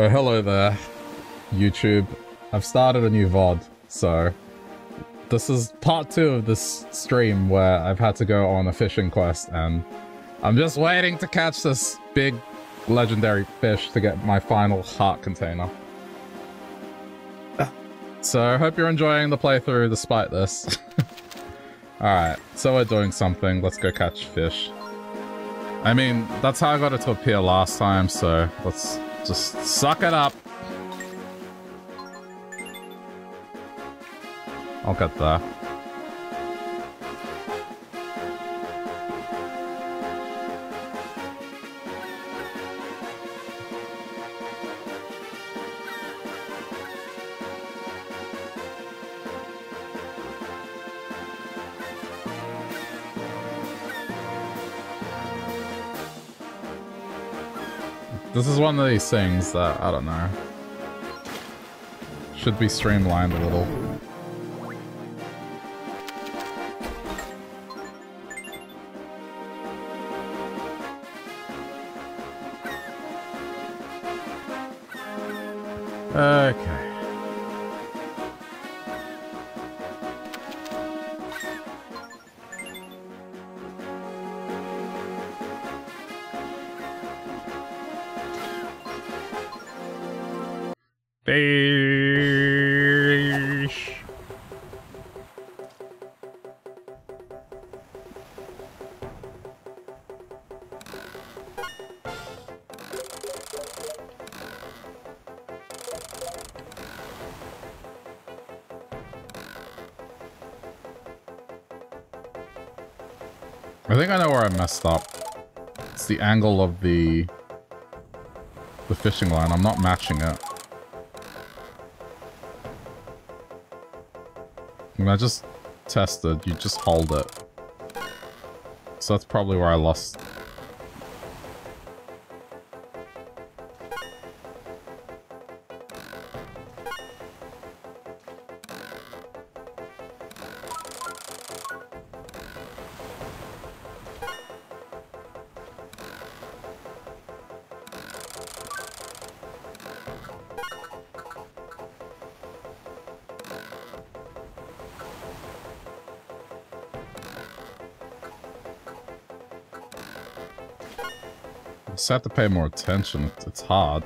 Oh, hello there, YouTube. I've started a new VOD, so this is part two of this stream where I've had to go on a fishing quest and I'm just waiting to catch this big legendary fish to get my final heart container. So I hope you're enjoying the playthrough despite this. Alright, so we're doing something. Let's go catch fish. I mean, that's how I got it to appear last time, so let's just suck it up. I'll get there. This is one of these things that, I don't know, should be streamlined a little. Messed up. It's the angle of the the fishing line. I'm not matching it. When I just tested, you just hold it. So that's probably where I lost just have to pay more attention. It's hard.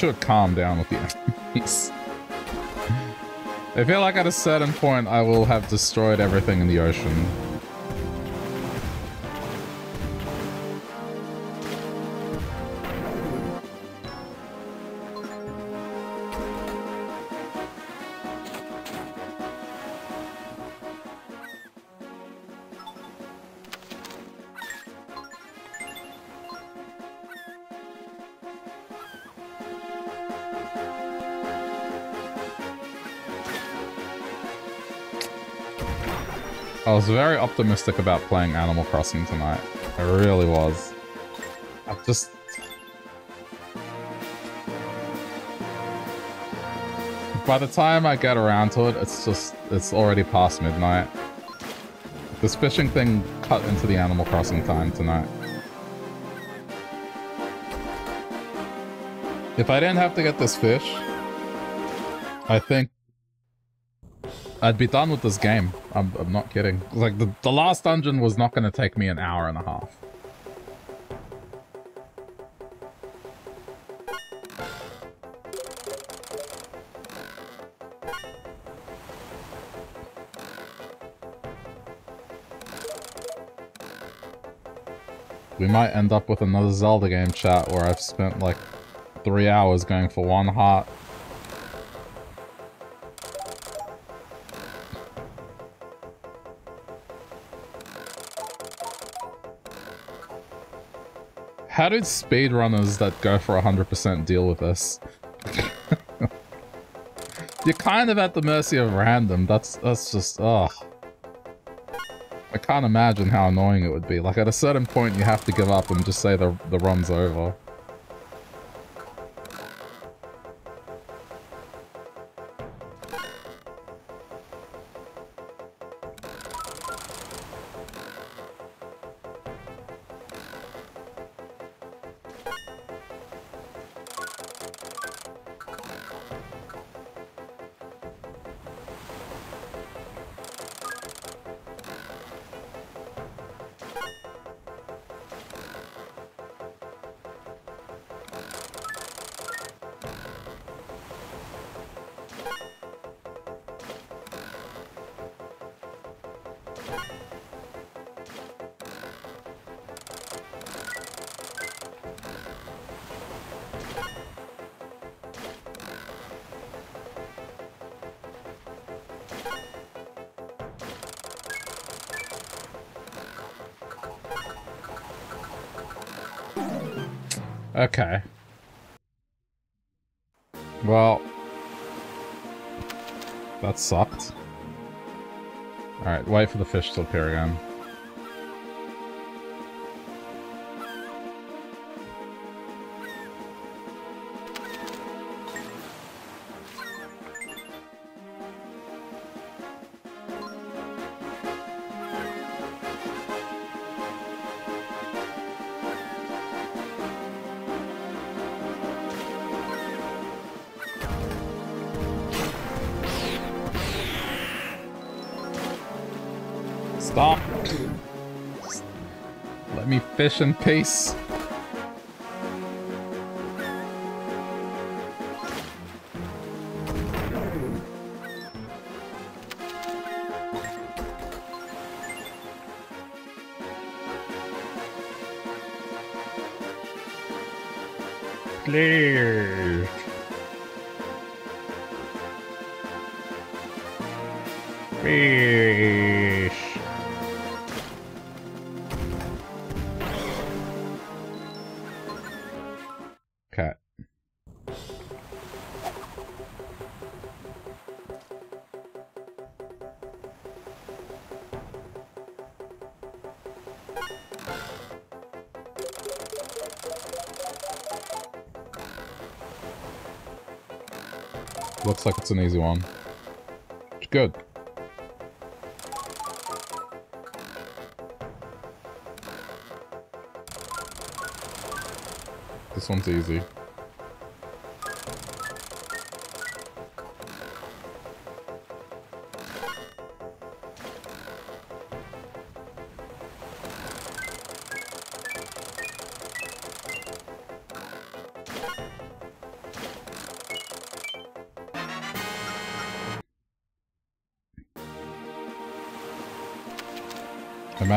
I wish it would calm down with the enemies. I feel like at a certain point I will have destroyed everything in the ocean. Very optimistic about playing Animal Crossing tonight. I really was. I've just... By the time I get around to it, it's just... It's already past midnight. This fishing thing cut into the Animal Crossing time tonight. If I didn't have to get this fish, I think I'd be done with this game. I'm, I'm not kidding. Like, the, the last dungeon was not going to take me an hour and a half. We might end up with another Zelda game chat where I've spent like three hours going for one heart. How did speedrunners that go for 100% deal with this? You're kind of at the mercy of random. That's that's just ugh. I can't imagine how annoying it would be. Like at a certain point you have to give up and just say the the run's over. Sucked. Alright, wait for the fish to appear again. Fish in peace. Looks like it's an easy one. Good. This one's easy.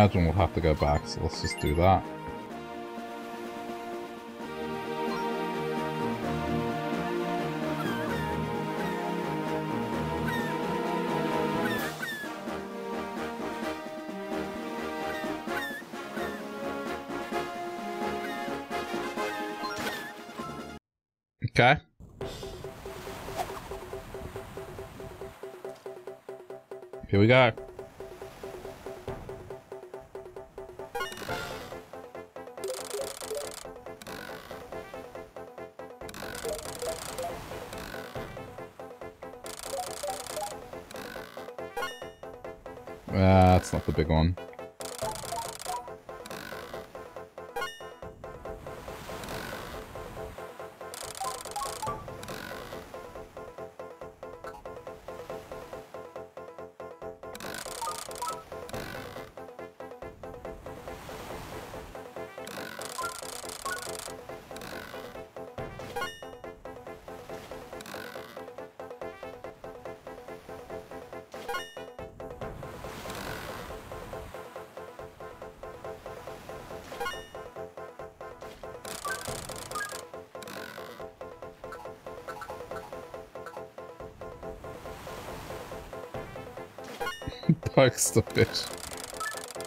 Imagine we'll have to go back, so let's just do that.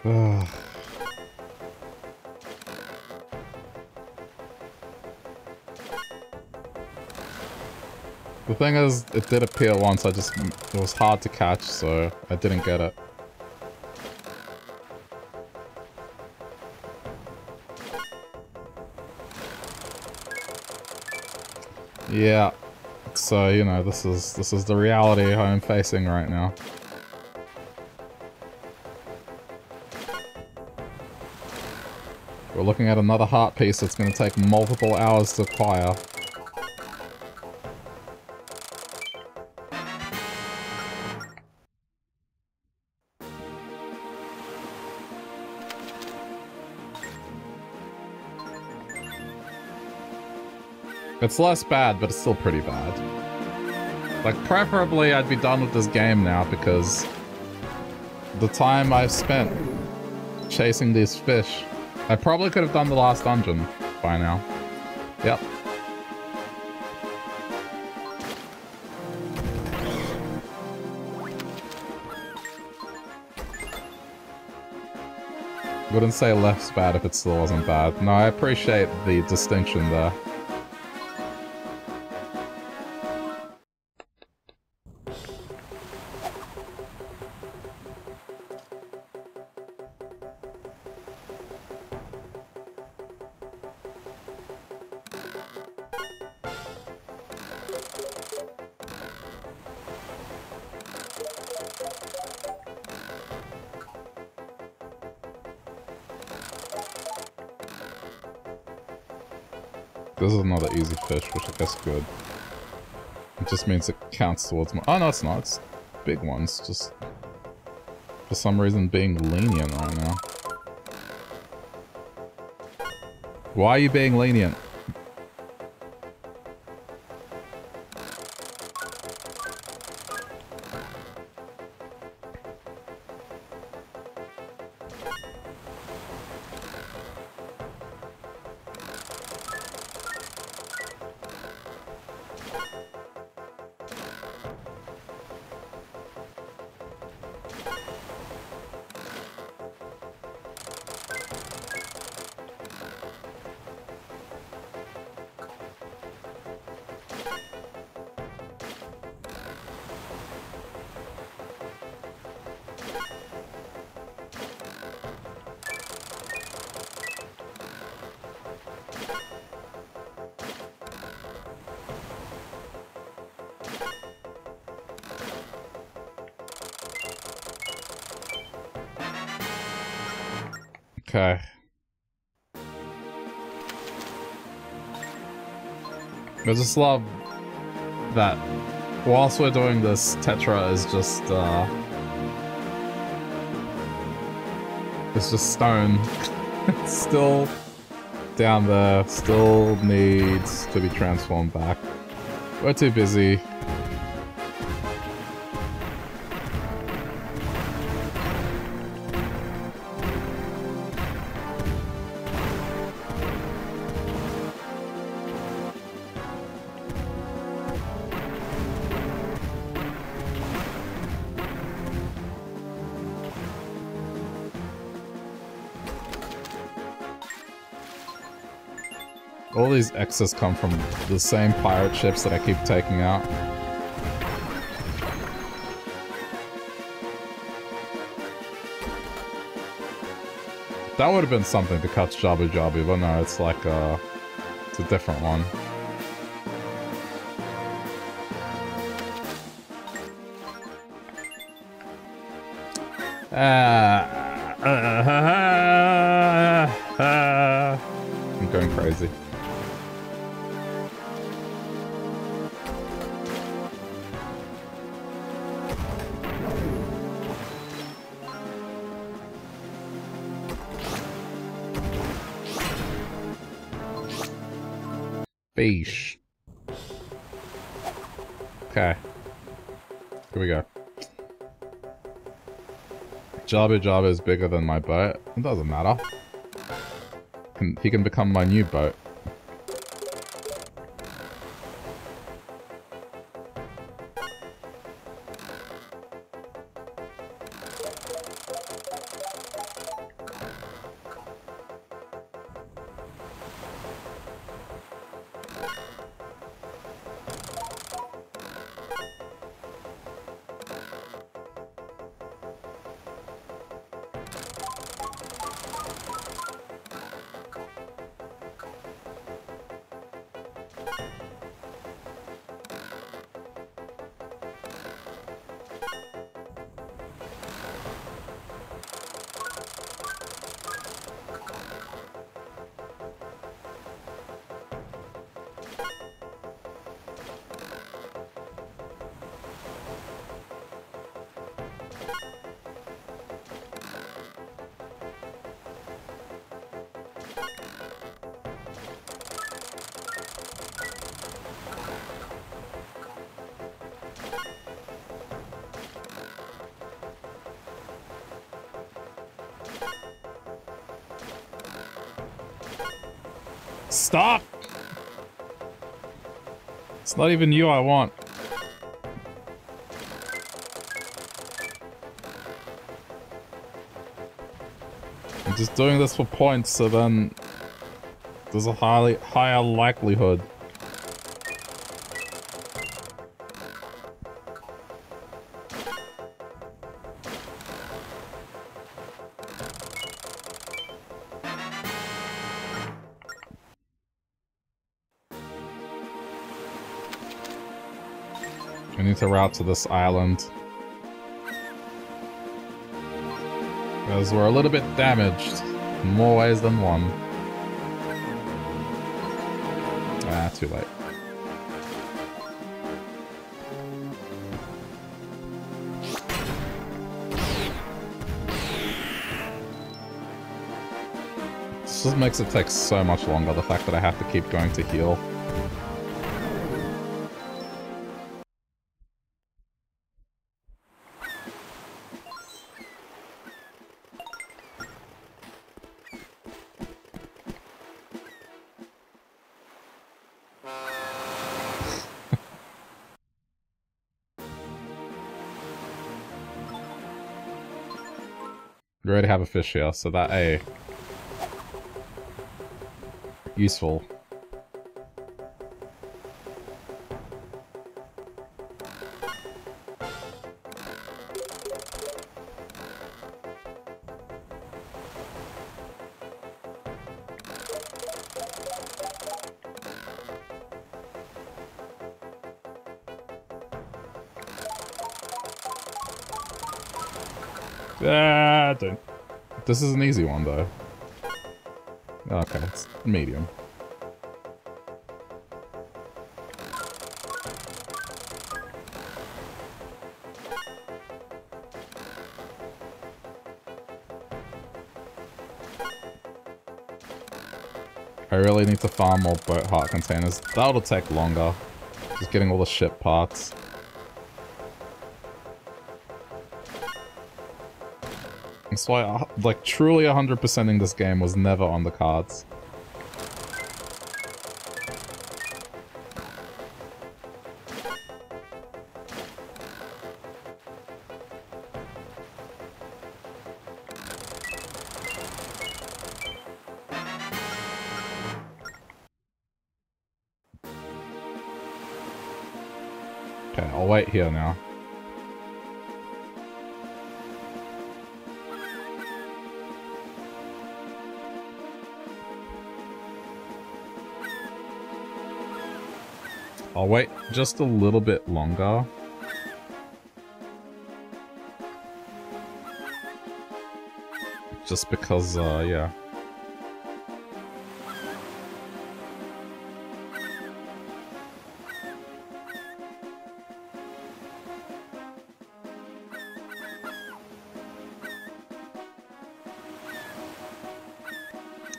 Ugh. Ah. The thing is, it did appear once, I just... It was hard to catch, so I didn't get it. Yeah. So, you know, this is this is the reality I'm facing right now. Looking at another heart piece that's going to take multiple hours to acquire. It's less bad, but it's still pretty bad. Like, preferably I'd be done with this game now because the time I've spent chasing these fish, I probably could have done the last dungeon by now. Yep. Wouldn't say left's bad if it still wasn't bad. No, I appreciate the distinction there. Fish, which I guess good. It just means it counts towards my- Oh, no, it's not. It's big ones. Just for some reason being lenient right now. Why are you being lenient? Just love that whilst we're doing this, Tetra is just, uh... It's just stone. it's still down there, still needs to be transformed back. We're too busy These come from the same pirate ships that I keep taking out. That would have been something to catch Jabu Jabu, but no, it's like a... Uh, it's a different one. Uh, Jabu Jabu is bigger than my boat. It doesn't matter. He can become my new boat. It's not even you I want. I'm just doing this for points, so then there's a highly higher likelihood route to this island. Because we're a little bit damaged. More ways than one. Ah, too late. This just makes it take so much longer, the fact that I have to keep going to heal. Fish here, so that A. Useful. This is an easy one, though. Okay, it's medium. I really need to farm more boat heart containers. That'll take longer. Just getting all the ship parts. That's why, uh, like, truly 100%ing this game was never on the cards. Okay, I'll wait here now. I'll wait just a little bit longer. Just because, uh, yeah.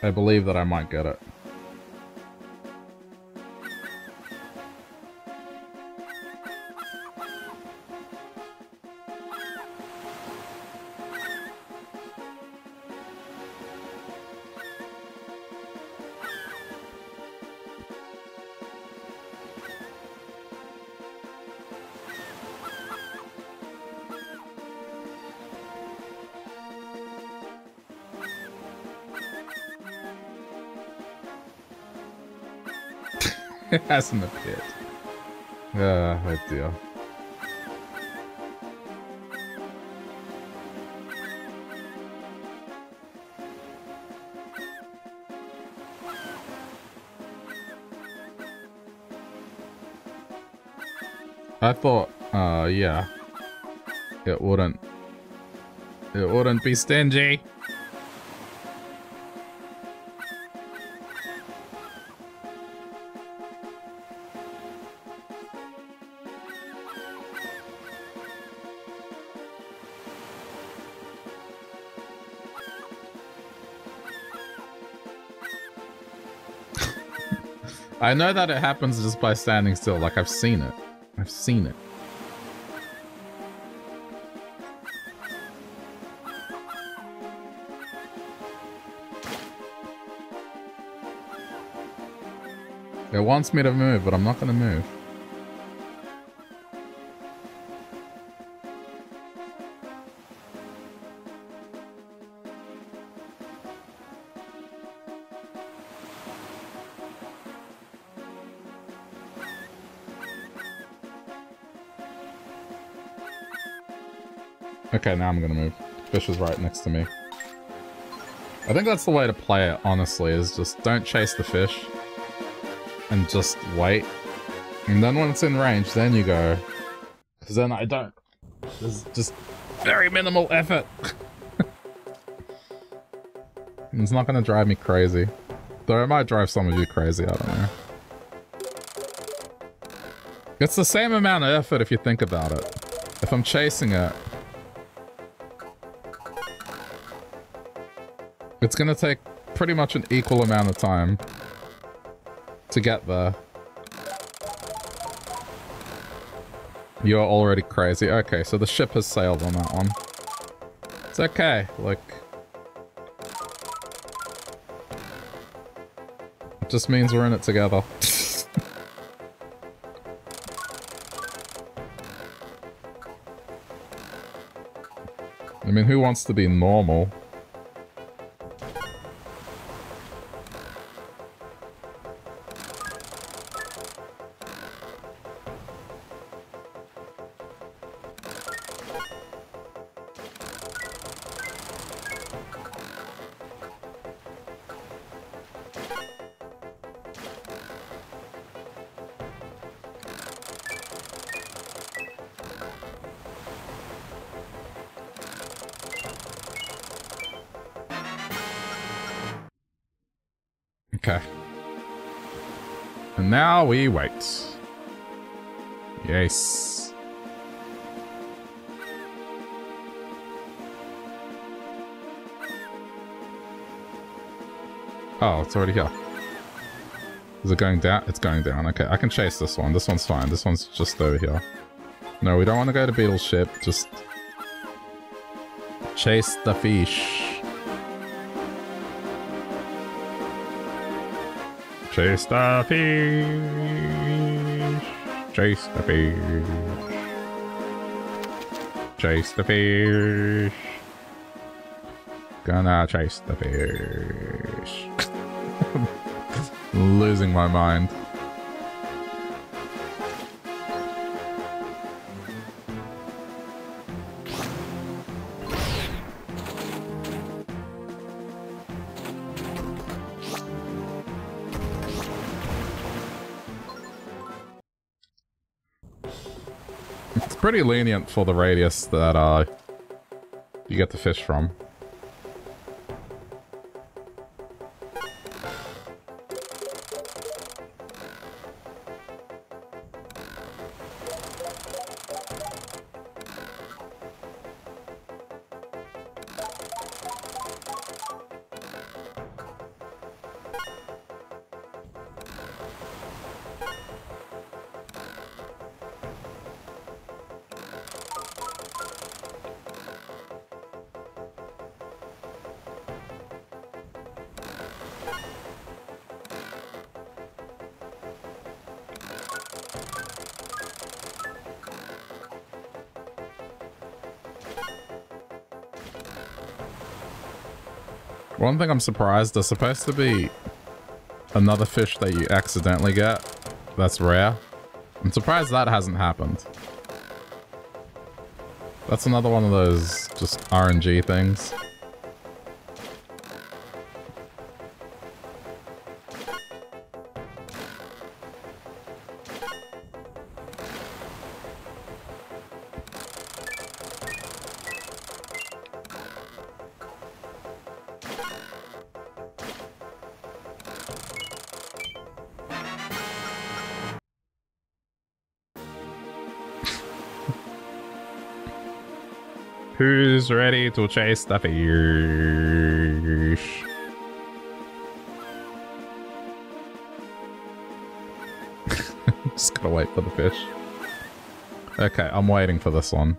I believe that I might get it. It hasn't appeared. Ah, oh dear. I thought, uh, yeah, it wouldn't, it wouldn't be stingy. I know that it happens just by standing still. Like, I've seen it. I've seen it. It wants me to move, but I'm not going to move. Okay, now I'm gonna move. Fish is right next to me. I think that's the way to play it, honestly, is just don't chase the fish. And just wait. And then when it's in range, then you go. Because then I don't. There's just very minimal effort. it's not gonna drive me crazy. Though it might drive some of you crazy, I don't know. It's the same amount of effort if you think about it. If I'm chasing it, It's gonna take pretty much an equal amount of time to get there. You're already crazy. Okay, so the ship has sailed on that one. It's okay, like... It just means we're in it together. I mean, who wants to be normal? Now we wait. Yes. Oh, it's already here. Is it going down? It's going down. Okay, I can chase this one. This one's fine. This one's just over here. No, we don't want to go to Beedle's ship. Just chase the fish. Chase the fish. Chase the fish. Chase the fish. Gonna chase the fish. Losing my mind. Pretty lenient for the radius that uh, you get the fish from. I'm surprised, there's supposed to be another fish that you accidentally get that's rare. I'm surprised that hasn't happened. That's another one of those just RNG things. Ready to chase the fish? Just gotta wait for the fish. Okay, I'm waiting for this one.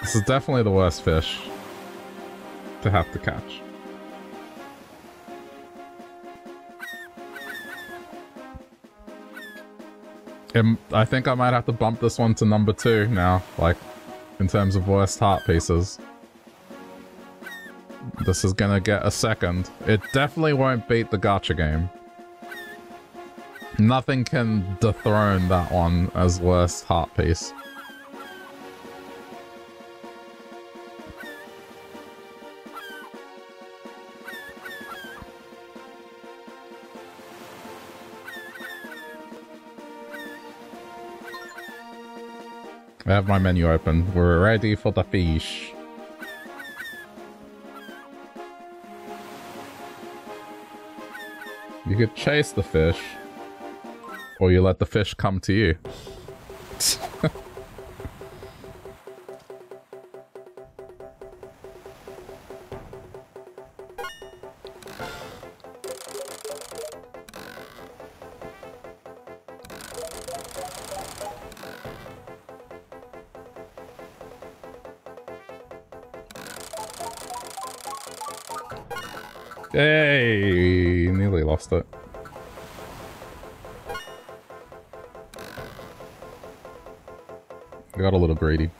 This is definitely the worst fish to have to catch. I think I might have to bump this one to number two now, like, in terms of worst heart pieces. This is gonna get a second. It definitely won't beat the gacha game. Nothing can dethrone that one as worst heart piece. Have my menu open. We're ready for the fish. You could chase the fish. Or you let the fish come to you. I got a little greedy.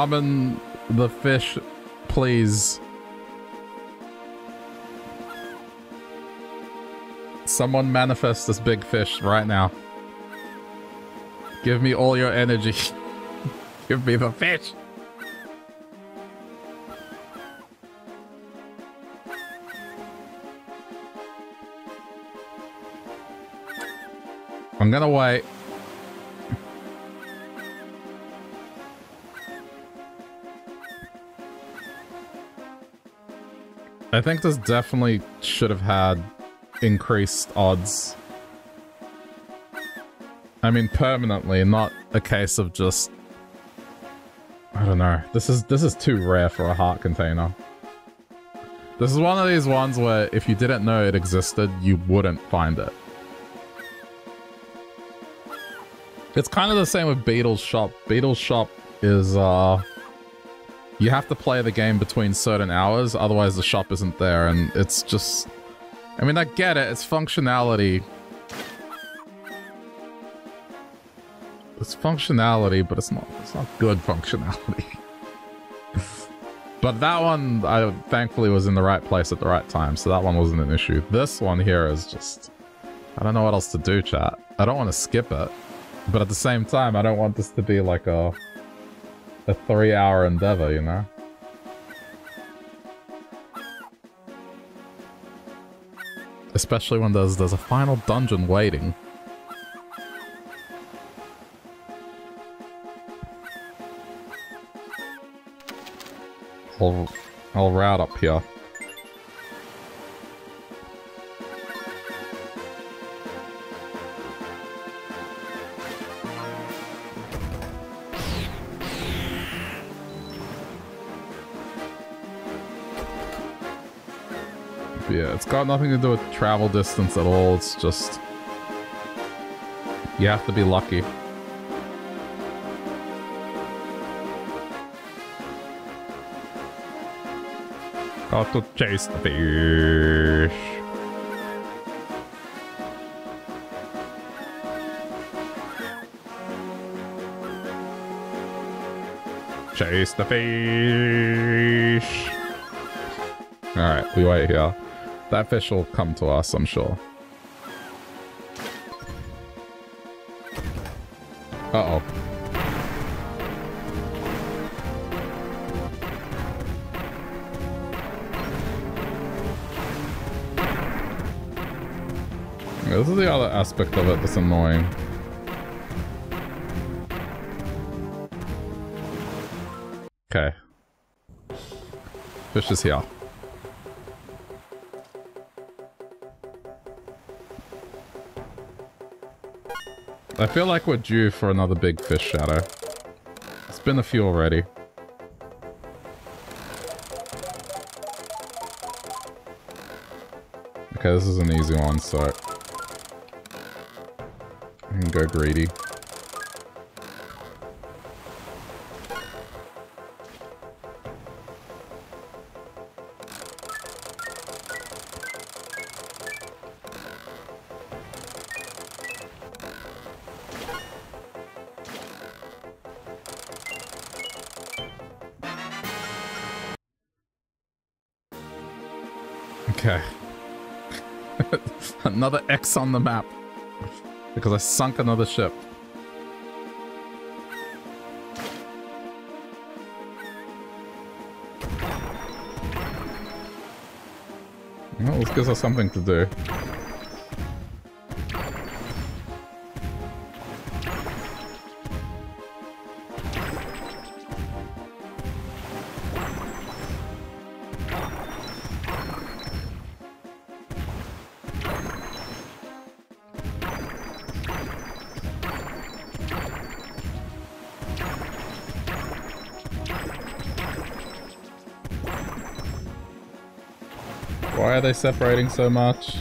Summon the fish, please. Someone manifest this big fish right now. Give me all your energy. Give me the fish. I'm gonna wait. I think this definitely should have had increased odds. I mean, permanently, not a case of just I don't know. This is this is too rare for a heart container. This is one of these ones where if you didn't know it existed, you wouldn't find it. It's kind of the same with Beedle's Shop. Beedle's Shop is, uh... You have to play the game between certain hours, otherwise the shop isn't there, and it's just... I mean, I get it, it's functionality, It's functionality, but it's not it's not good functionality. but that one, I thankfully was in the right place at the right time, so that one wasn't an issue. This one here is just... I don't know what else to do, chat. I don't want to skip it. But at the same time, I don't want this to be like a... a three-hour endeavor, you know? Especially when there's, there's a final dungeon waiting. I'll, I'll route up here. got nothing to do with travel distance at all. It's just... You have to be lucky. Got to chase the fish. Chase the fish. Alright, we wait here. That fish will come to us, I'm sure. Uh-oh. This is the other aspect of it that's annoying. Okay. Fish is here. I feel like we're due for another big fish shadow. It's been a few already. Okay, this is an easy one, so... I can go greedy. Okay. another X on the map. Because I sunk another ship. Well, this gives us something to do. They separating so much?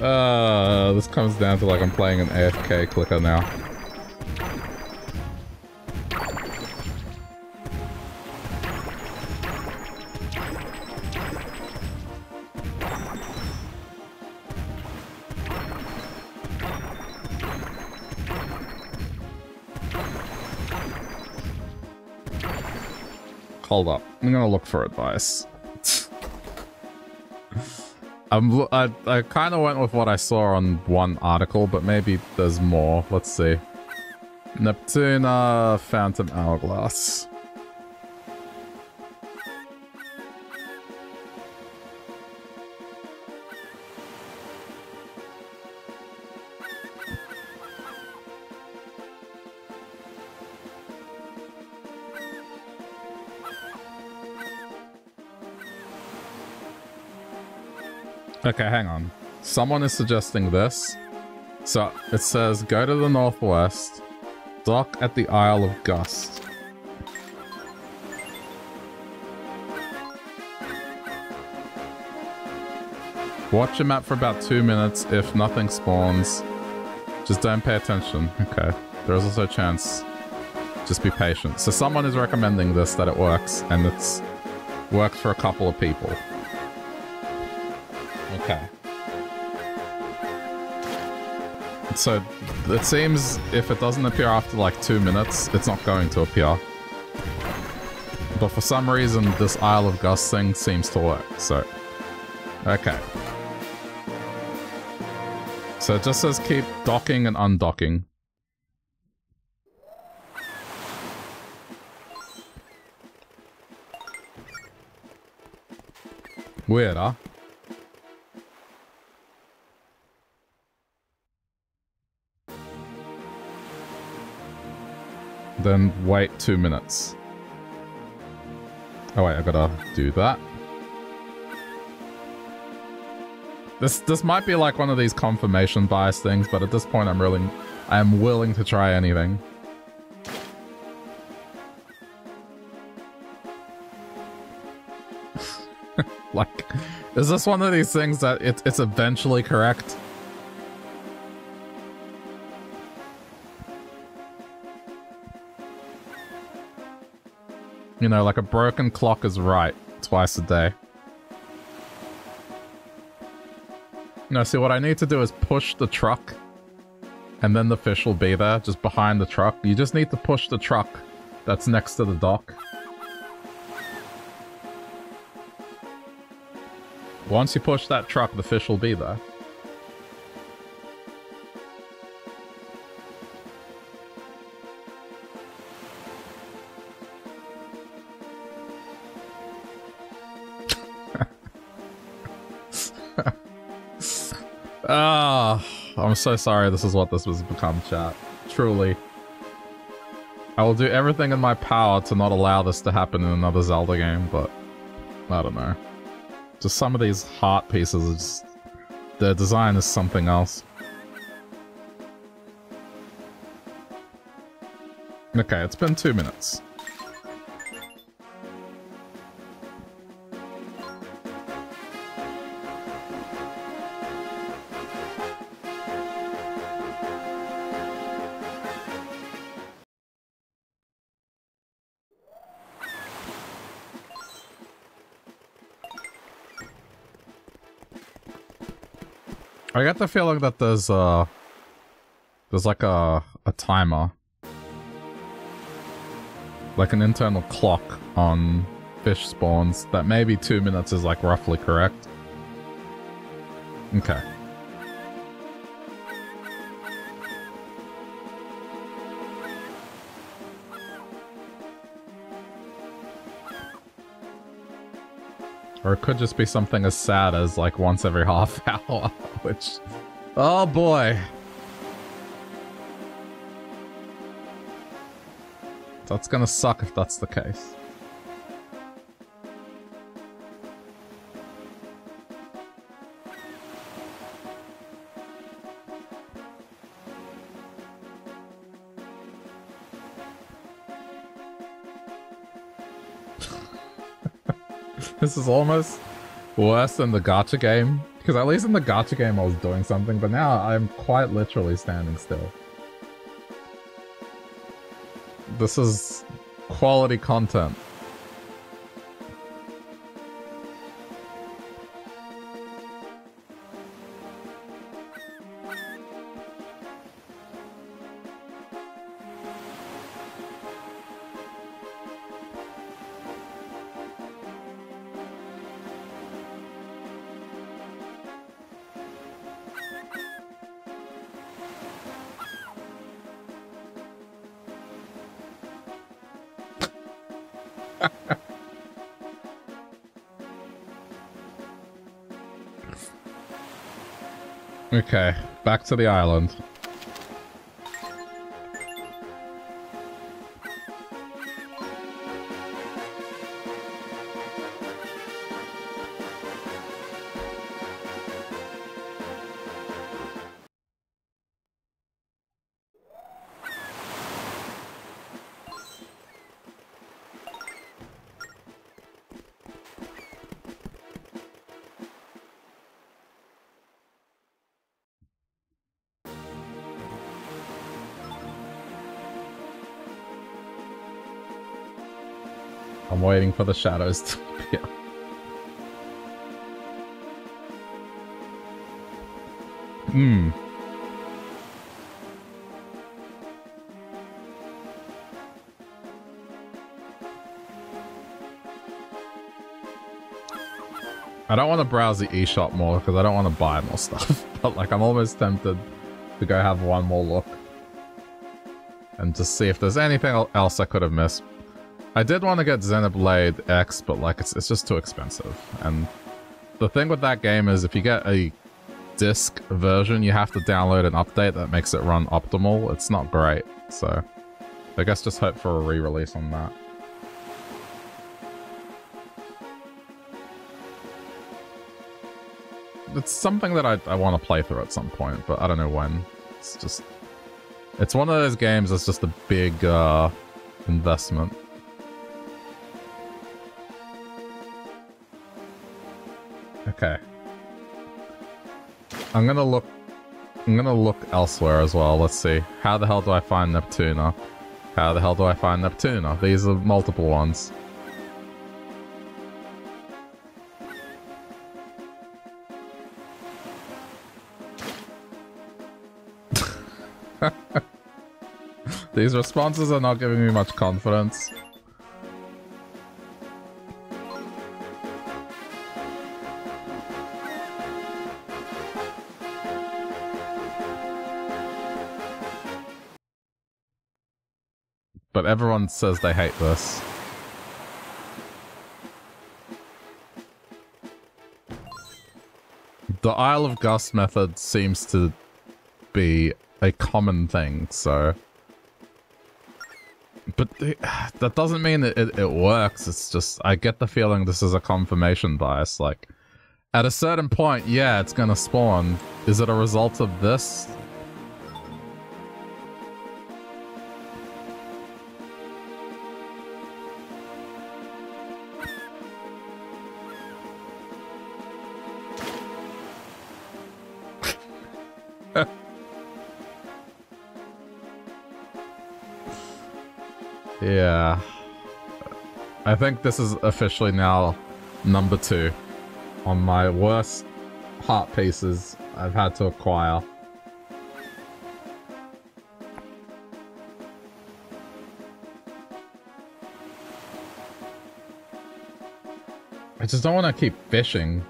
uh, this comes down to like I'm playing an AFK clicker now. I'm gonna look for advice. I'm, I, I kind of went with what I saw on one article, but maybe there's more. Let's see. Neptoona Phantom Hourglass. Okay, hang on. Someone is suggesting this. So it says go to the northwest, dock at the Isle of Gust. Watch your map for about two minutes. If nothing spawns, just don't pay attention. Okay. There's also a chance. Just be patient. So someone is recommending this, that it works, and it's worked for a couple of people. Okay. So, it seems if it doesn't appear after like two minutes, it's not going to appear. But for some reason, this Isle of Gust thing seems to work, so... Okay. So it just says keep docking and undocking. Weird, huh? Then wait two minutes. Oh wait, I gotta do that. This this might be like one of these confirmation bias things, but at this point I'm really I am willing to try anything. like, is this one of these things that it, it's eventually correct? You know, like a broken clock is right twice a day. No, see, what I need to do is push the truck, and then the fish will be there, just behind the truck. You just need to push the truck that's next to the dock. Once you push that truck, the fish will be there. I'm so sorry this is what this has become, chat. Truly. I will do everything in my power to not allow this to happen in another Zelda game, but I don't know. Just some of these heart pieces, just, their design is something else. Okay, it's been two minutes. I get the feeling that there's uh there's like a a timer. Like an internal clock on fish spawns that maybe two minutes is like roughly correct. Okay. Or it could just be something as sad as like once every half hour, which... Oh boy. That's gonna suck if that's the case. This is almost worse than the gacha game. Because at least in the gacha game I was doing something, but now I'm quite literally standing still. This is quality content. Okay, back to the island. Waiting for the shadows to appear. Hmm. I don't want to browse the eShop more because I don't want to buy more stuff. but like I'm almost tempted to go have one more look. And just see if there's anything else I could have missed. I did want to get Xenoblade X, but like it's, it's just too expensive. And the thing with that game is if you get a disc version, you have to download an update that makes it run optimal. It's not great, so I guess just hope for a re-release on that. It's something that I, I want to play through at some point, but I don't know when. It's just... It's one of those games that's just a big uh, investment. Okay. I'm gonna look... I'm gonna look elsewhere as well. Let's see. How the hell do I find Neptoona? How the hell do I find Neptoona? These are multiple ones. These responses are not giving me much confidence. But everyone says they hate this. The Isle of Gust method seems to be a common thing, so... But that doesn't mean it, it, it, works, it's just, I get the feeling this is a confirmation bias, like, at a certain point, yeah, it's gonna spawn. Is it a result of this? Yeah. I think this is officially now number two on my worst heart pieces I've had to acquire. I just don't want to keep fishing.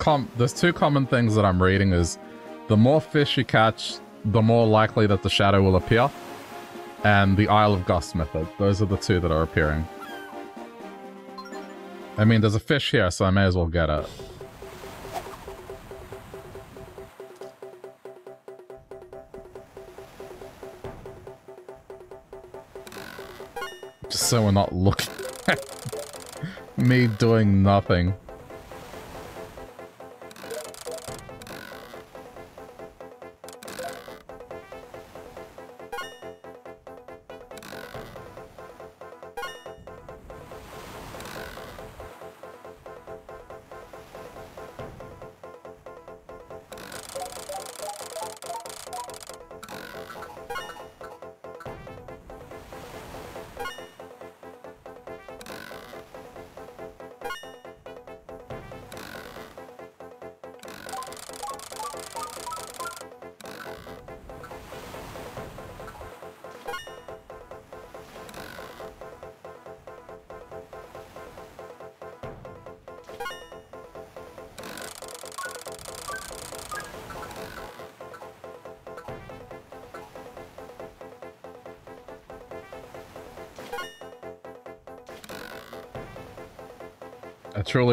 Com there's two common things that I'm reading is the more fish you catch, the more likely that the shadow will appear. And the Isle of Gust method. Those are the two that are appearing. I mean, there's a fish here, so I may as well get it. Just so we're not looking at me doing nothing.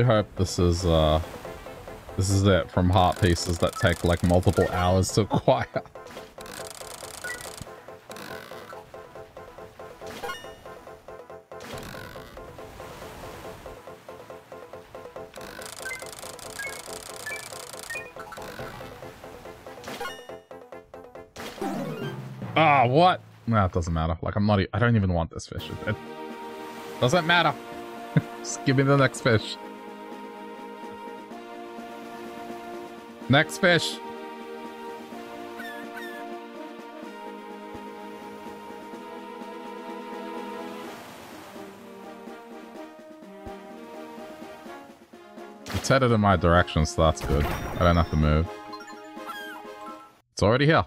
Hope this is, uh, this is it from heart pieces that take like multiple hours to acquire. Ah, oh, what? No, it doesn't matter. Like, I'm not, I don't even want this fish. It, doesn't matter. Just give me the next fish. Next fish. It's headed in my direction, so that's good. I don't have to move. It's already here.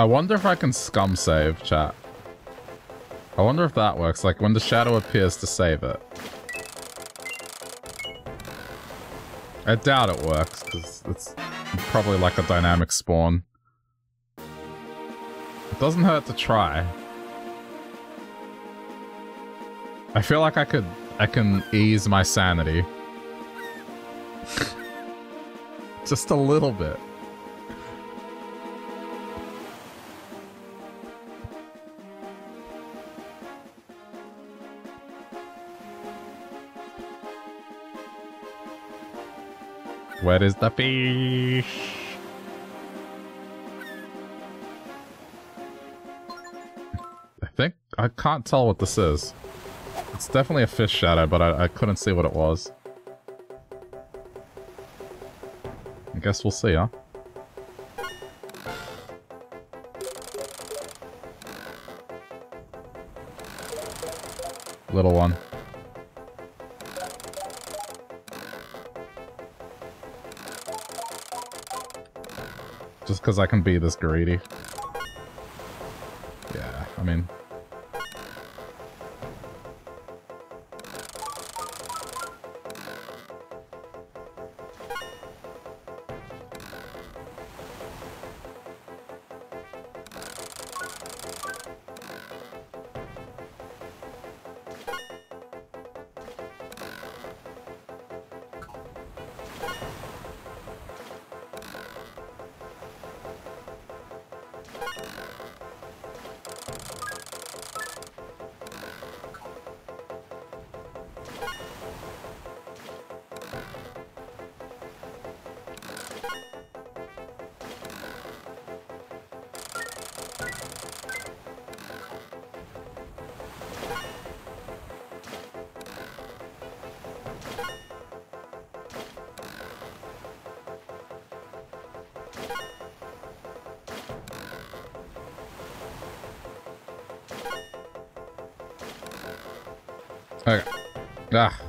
I wonder if I can scum save, chat. I wonder if that works, like when the shadow appears to save it. I doubt it works, because it's probably like a dynamic spawn. It doesn't hurt to try. I feel like I could I can ease my sanity. Just a little bit. Where is the fish? I think I can't tell what this is. It's definitely a fish shadow, but I, I couldn't see what it was. I guess we'll see, huh? Little one. Because I can be this greedy. Yeah, I mean, Ah.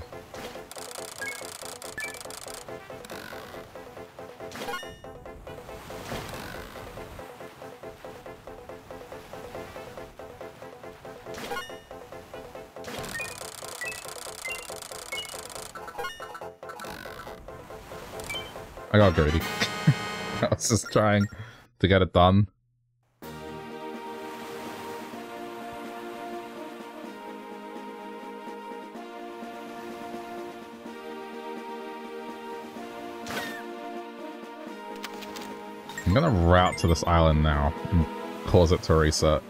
got greedy. I was just trying to get it done. I'm gonna route to this island now and cause it to reset.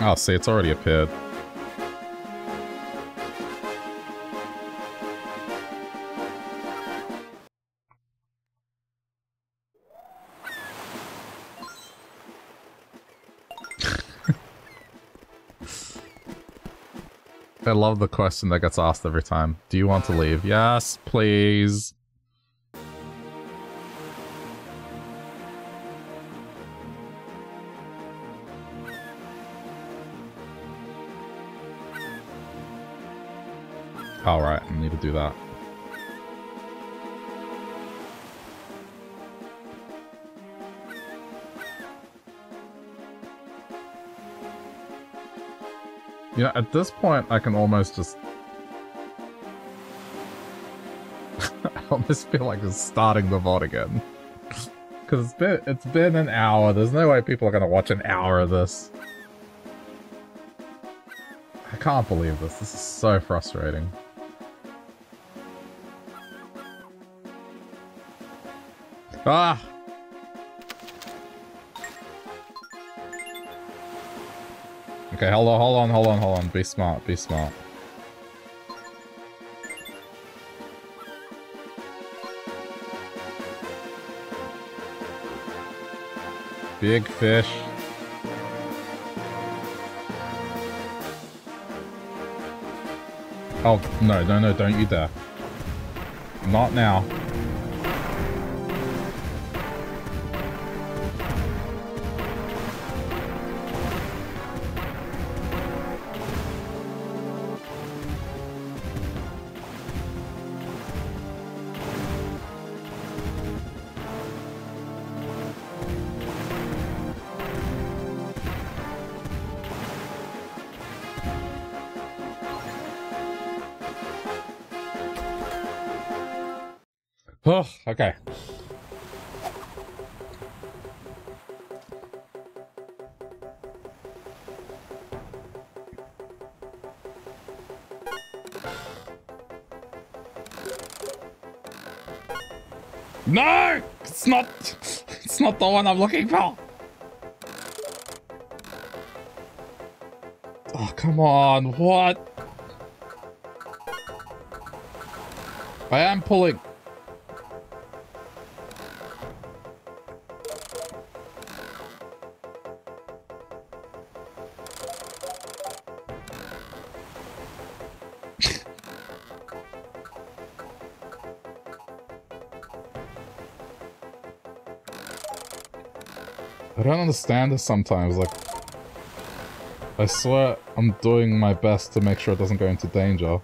Oh, see, it's already appeared. I love the question that gets asked every time. Do you want to leave? Yes, please. To do that. You know, at this point, I can almost just... I almost feel like just starting the VOD again. Because it's been, it's been an hour. There's no way people are going to watch an hour of this. I can't believe this. This is so frustrating. Ah! Okay, hold on, hold on, hold on, hold on. Be smart, be smart. Big fish. Oh, no, no, no, don't you dare. Not now. The one I'm looking for! Oh, come on, what? I am pulling. Understand this sometimes, like... I swear I'm doing my best to make sure it doesn't go into danger.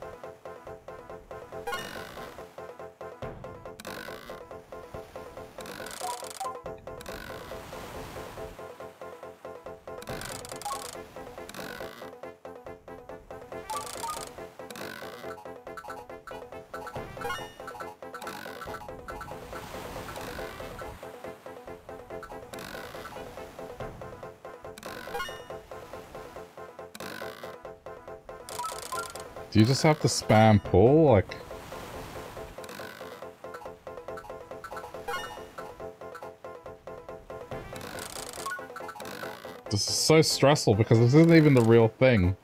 You just have to spam pull? Like... This is so stressful because this isn't even the real thing.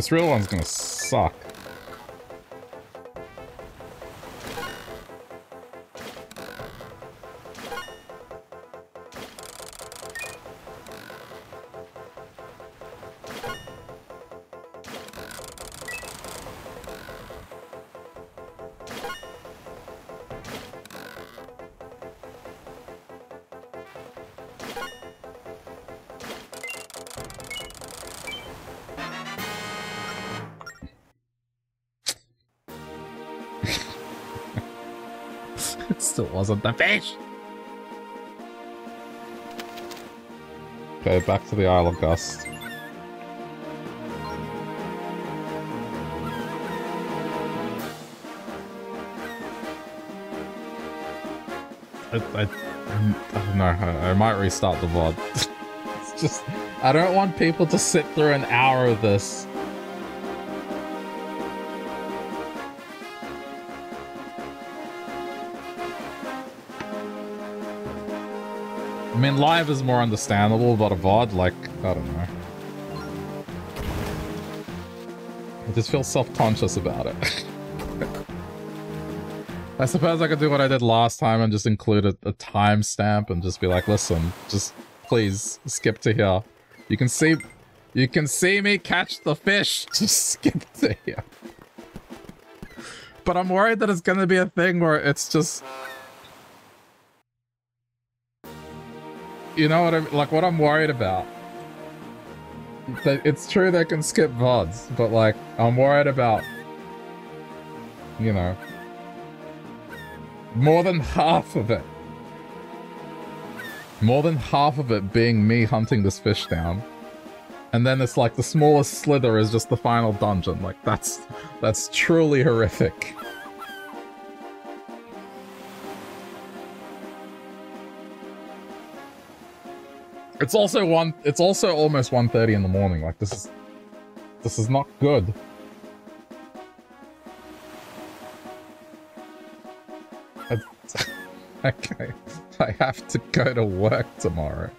This real one's gonna suck. The fish! Okay, back to the Isle of Gust. I, I, I don't know, I, I might restart the VOD. it's just, I don't want people to sit through an hour of this. Mean, live is more understandable, but a VOD, like, I don't know. I just feel self-conscious about it. I suppose I could do what I did last time and just include a, a timestamp and just be like, listen, just please skip to here. You can see, you can see me catch the fish. Just skip to here. But I'm worried that it's gonna be a thing where it's just... You know what I mean? Like, what I'm worried about. It's true they can skip VODs, but like, I'm worried about... You know... More than half of it. More than half of it being me hunting this fish down. And then it's like the smallest slither is just the final dungeon. Like, that's... That's truly horrific. It's also one. It's also almost 1.30 in the morning. Like this is, this is not good. okay. I have to go to work tomorrow.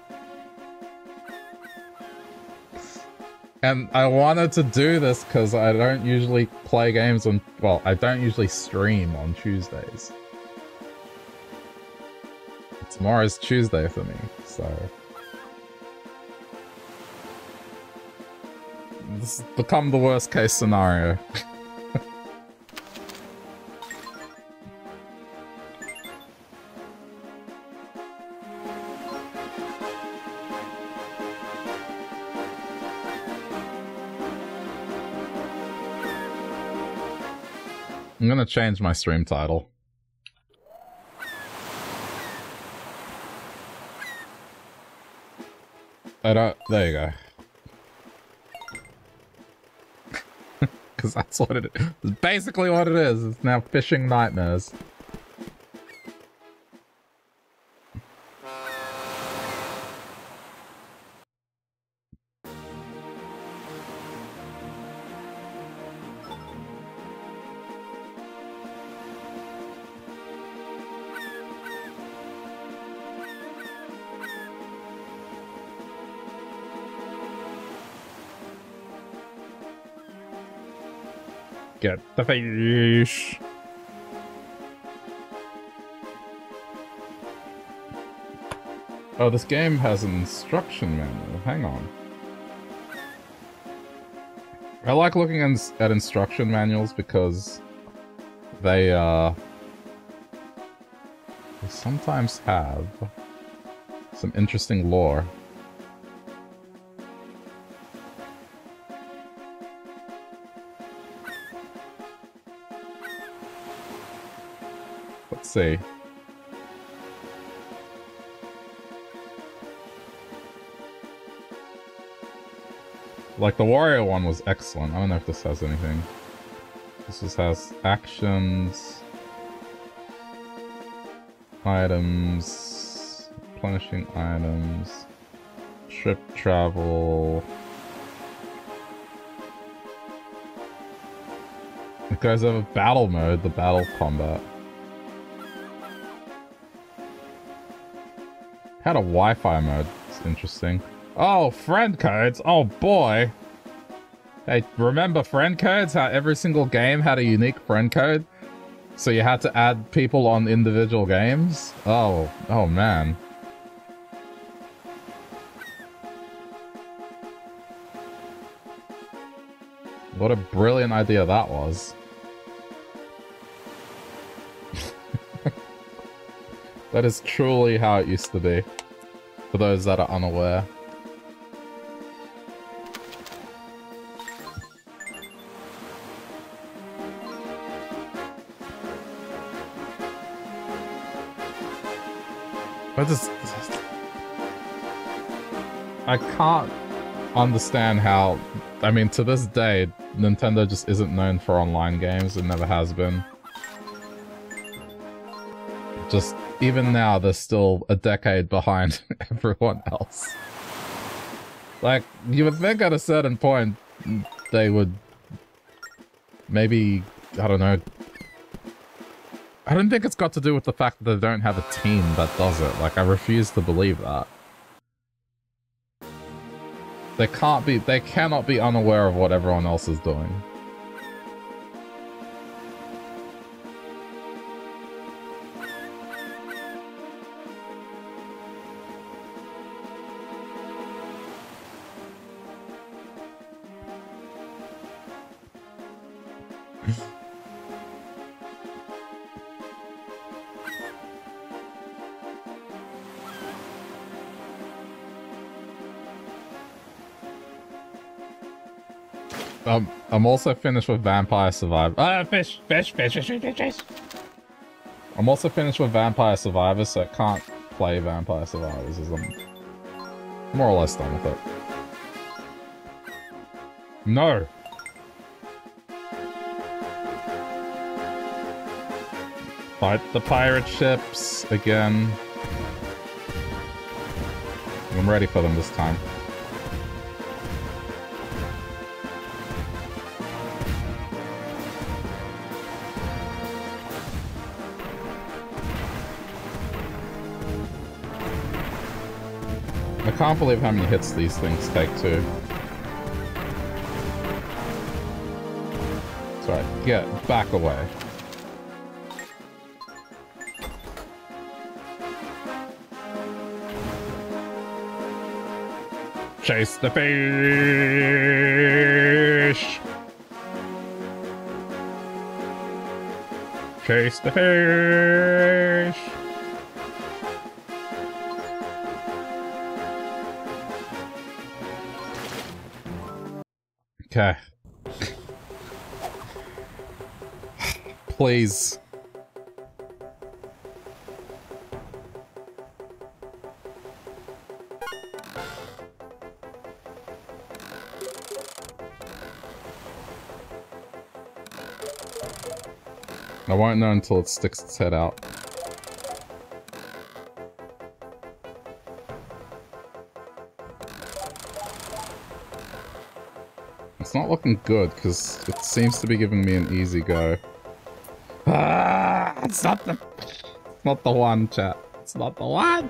And I wanted to do this because I don't usually play games on... Well, I don't usually stream on Tuesdays. Tomorrow's Tuesday for me, so... This has become the worst case scenario. I'm gonna change my stream title. I don't... There you go. Because that's what it is. It's basically what it is. It's now fishing nightmares. Oh, this game has an instruction manual. Hang on. I like looking at instruction manuals because they, uh, they sometimes have some interesting lore. See. Like, the Wario one was excellent. I don't know if this has anything. This just has actions, items, replenishing items, trip travel. It goes over battle mode, the battle combat. Had a Wi-Fi mode. It's interesting. Oh, friend codes. Oh, boy. Hey, remember friend codes? How every single game had a unique friend code? So you had to add people on individual games? Oh, oh man. What a brilliant idea that was. That is truly how it used to be. For those that are unaware. I just... I can't understand how... I mean, to this day, Nintendo just isn't known for online games. It never has been. Just even now, they're still a decade behind everyone else. Like, you would think at a certain point, they would maybe, I don't know, I don't think it's got to do with the fact that they don't have a team that does it. Like, I refuse to believe that. They can't be, they cannot be unaware of what everyone else is doing. I'm also finished with Vampire Survivor. Ah, fish, fish, fish, fish, fish, fish. I'm also finished with Vampire Survivors, so I can't play Vampire Survivors as I'm more or less done with it. No. Fight the pirate ships again. I'm ready for them this time. Can't believe how many hits these things take too. Sorry, get back away. Chase the fish! Chase the fish! Okay. Please. I won't know until it sticks its head out. It's not looking good, because it seems to be giving me an easy go. Ah, it's not the... Not the one, chat. It's not the one!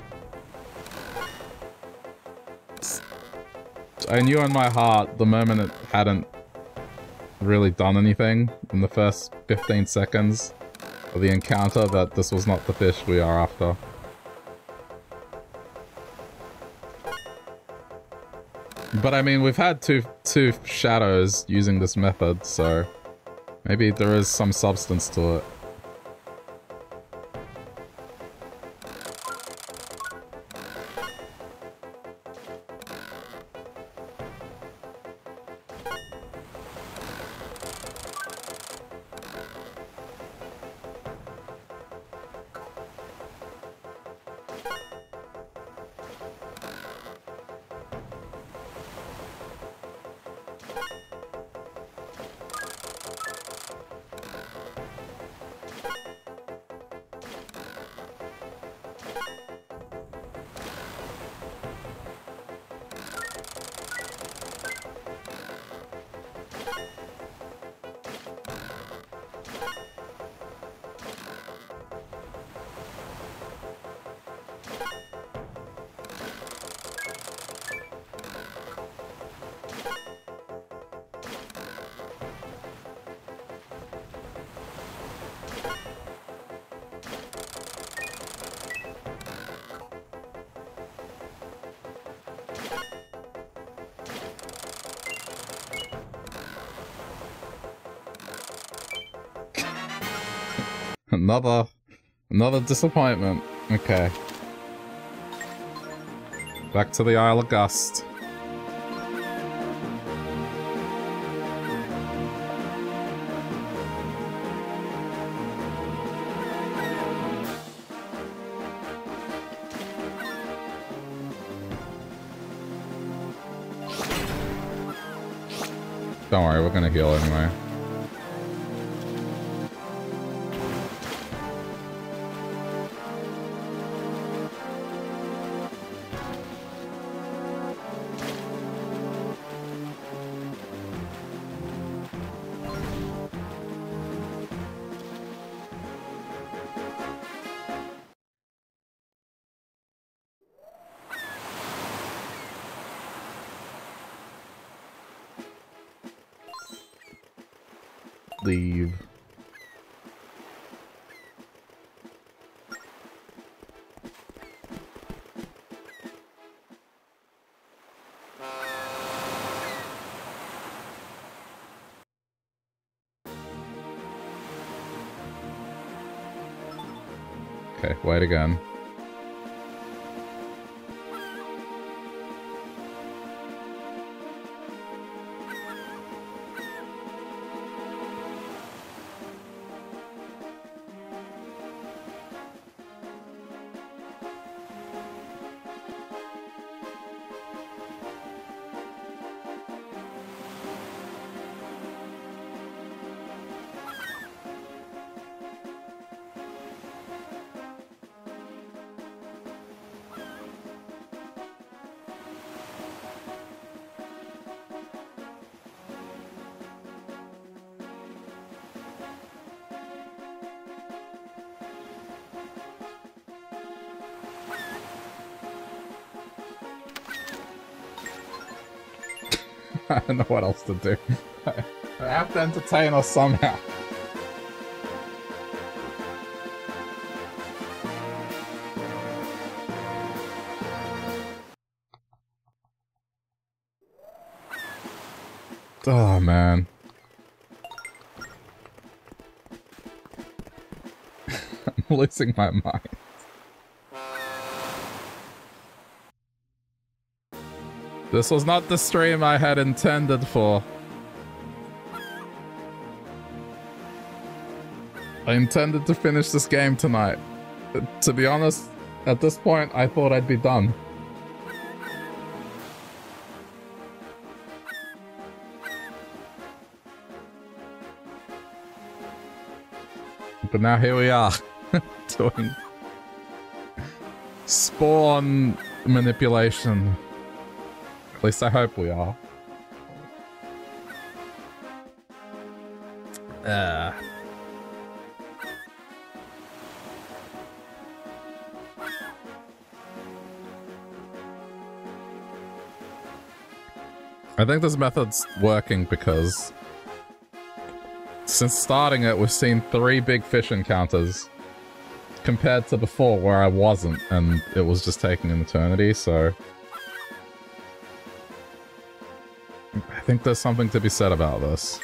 I knew in my heart, the moment it hadn't really done anything in the first 15 seconds of the encounter that this was not the fish we are after. But I mean, we've had two two shadows using this method, so maybe there is some substance to it. Disappointment. Okay. Back to the Isle of Gust. Don't worry, we're gonna heal anyway. Again. Don't know what else to do. I have to entertain us somehow. Oh, man. I'm losing my mind. This was not the stream I had intended for. I intended to finish this game tonight. To be honest, at this point, I thought I'd be done. But now here we are, doing spawn manipulation. At least I hope we are. Uh. I think this method's working because since starting it, we've seen three big fish encounters compared to before where I wasn't and it was just taking an eternity, so... think there's something to be said about this.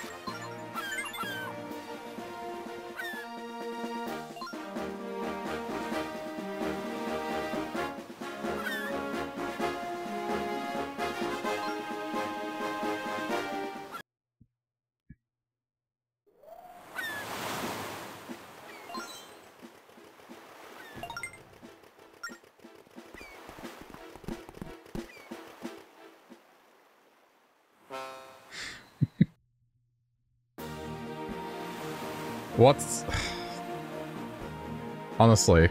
Honestly,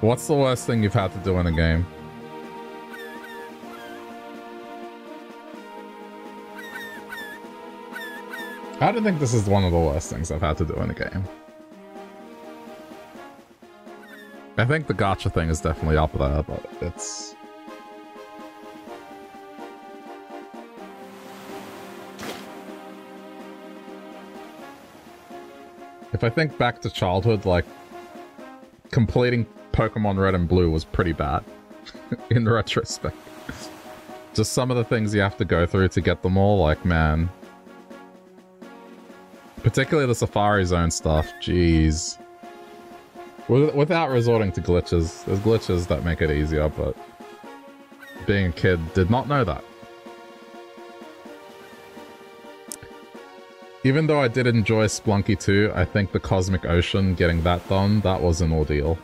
what's the worst thing you've had to do in a game? I don't think this is one of the worst things I've had to do in a game. I think the gacha thing is definitely up there, but it's... If I think back to childhood, like, completing Pokemon Red and Blue was pretty bad, in retrospect. Just some of the things you have to go through to get them all, like, man. Particularly the Safari Zone stuff, jeez. Without resorting to glitches. There's glitches that make it easier, but being a kid did not know that. Even though I did enjoy Spelunky 2, I think the Cosmic Ocean, getting that done, that was an ordeal.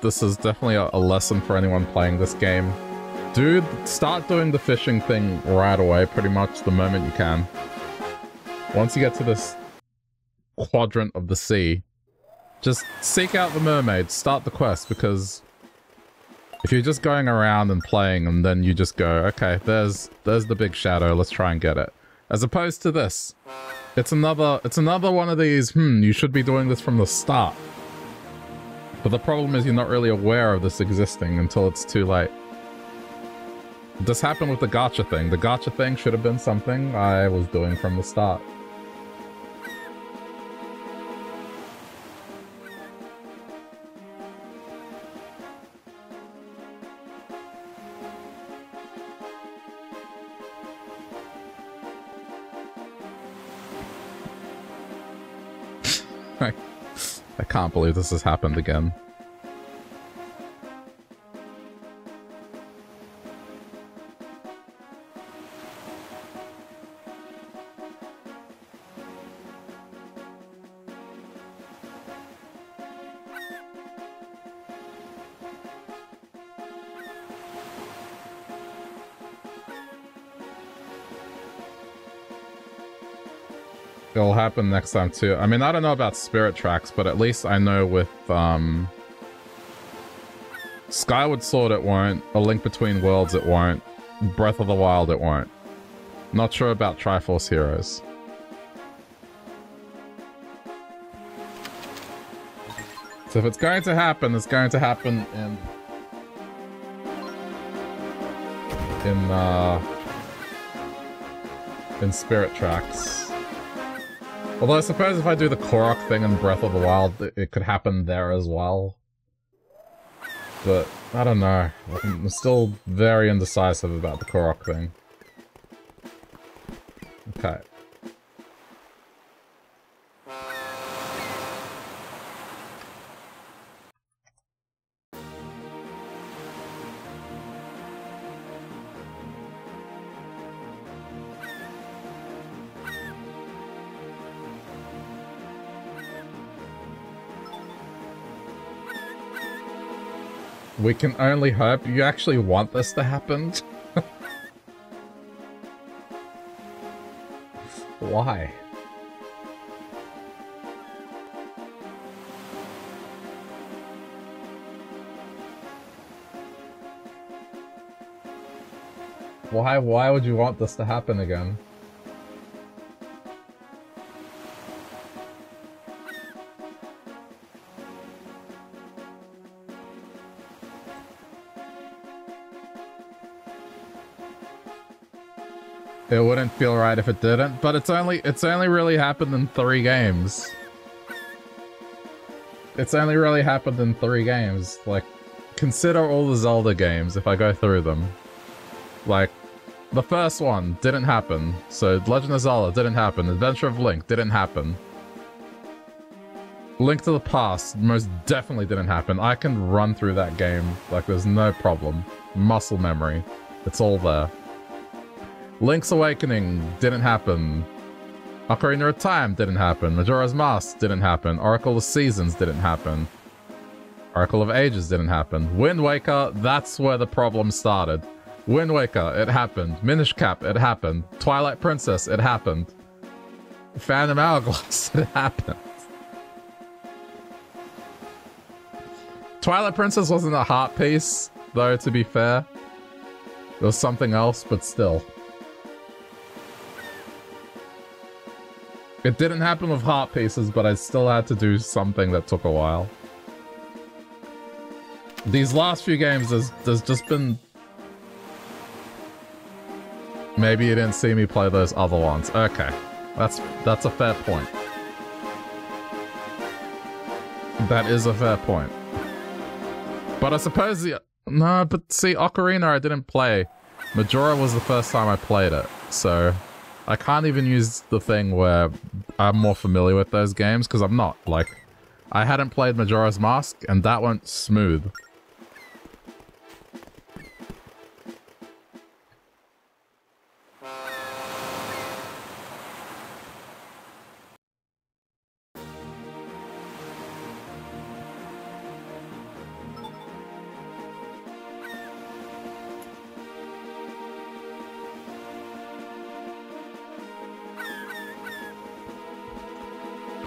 This is definitely a, a, lesson for anyone playing this game. Dude, start doing the fishing thing right away, pretty much the moment you can. Once you get to this quadrant of the sea, just seek out the mermaids, start the quest, because if you're just going around and playing and then you just go, okay, there's there's the big shadow, let's try and get it. As opposed to this. It's another it's another one of these, hmm, you should be doing this from the start. But the problem is you're not really aware of this existing until it's too late. This happened with the gacha thing. The gacha thing should have been something I was doing from the start. Can't believe this has happened again. Happen next time too. I mean, I don't know about Spirit Tracks, but at least I know with um, Skyward Sword it won't. A Link Between Worlds it won't. Breath of the Wild it won't. Not sure about Triforce Heroes. So if it's going to happen, it's going to happen in... In, uh... In Spirit Tracks. Although I suppose if I do the Korok thing in Breath of the Wild, it could happen there as well. But, I don't know. I'm still very indecisive about the Korok thing. Okay. We can only hope. You actually want this to happen? Why? Why, why would you want this to happen again? It wouldn't feel right if it didn't, but it's only it's only really happened in three games. It's only really happened in three games. Like, consider all the Zelda games if I go through them. Like, the first one didn't happen. So Legend of Zelda didn't happen. Adventure of Link didn't happen. Link to the Past most definitely didn't happen. I can run through that game like there's no problem. Muscle memory. It's all there. Link's Awakening didn't happen. Ocarina of Time didn't happen. Majora's Mask didn't happen. Oracle of Seasons didn't happen. Oracle of Ages didn't happen. Wind Waker, that's where the problem started. Wind Waker, it happened. Minish Cap, it happened. Twilight Princess, it happened. Phantom Hourglass, it happened. Twilight Princess wasn't a heart piece, though, to be fair. It was something else, but still. It didn't happen with heart pieces, but I still had to do something that took a while. These last few games, there's, there's just been... Maybe you didn't see me play those other ones. Okay. That's, that's a fair point. That is a fair point. But I suppose the... No, but see, Ocarina I didn't play. Majora was the first time I played it, so... I can't even use the thing where I'm more familiar with those games, because I'm not. Like, I hadn't played Majora's Mask, and that went smooth.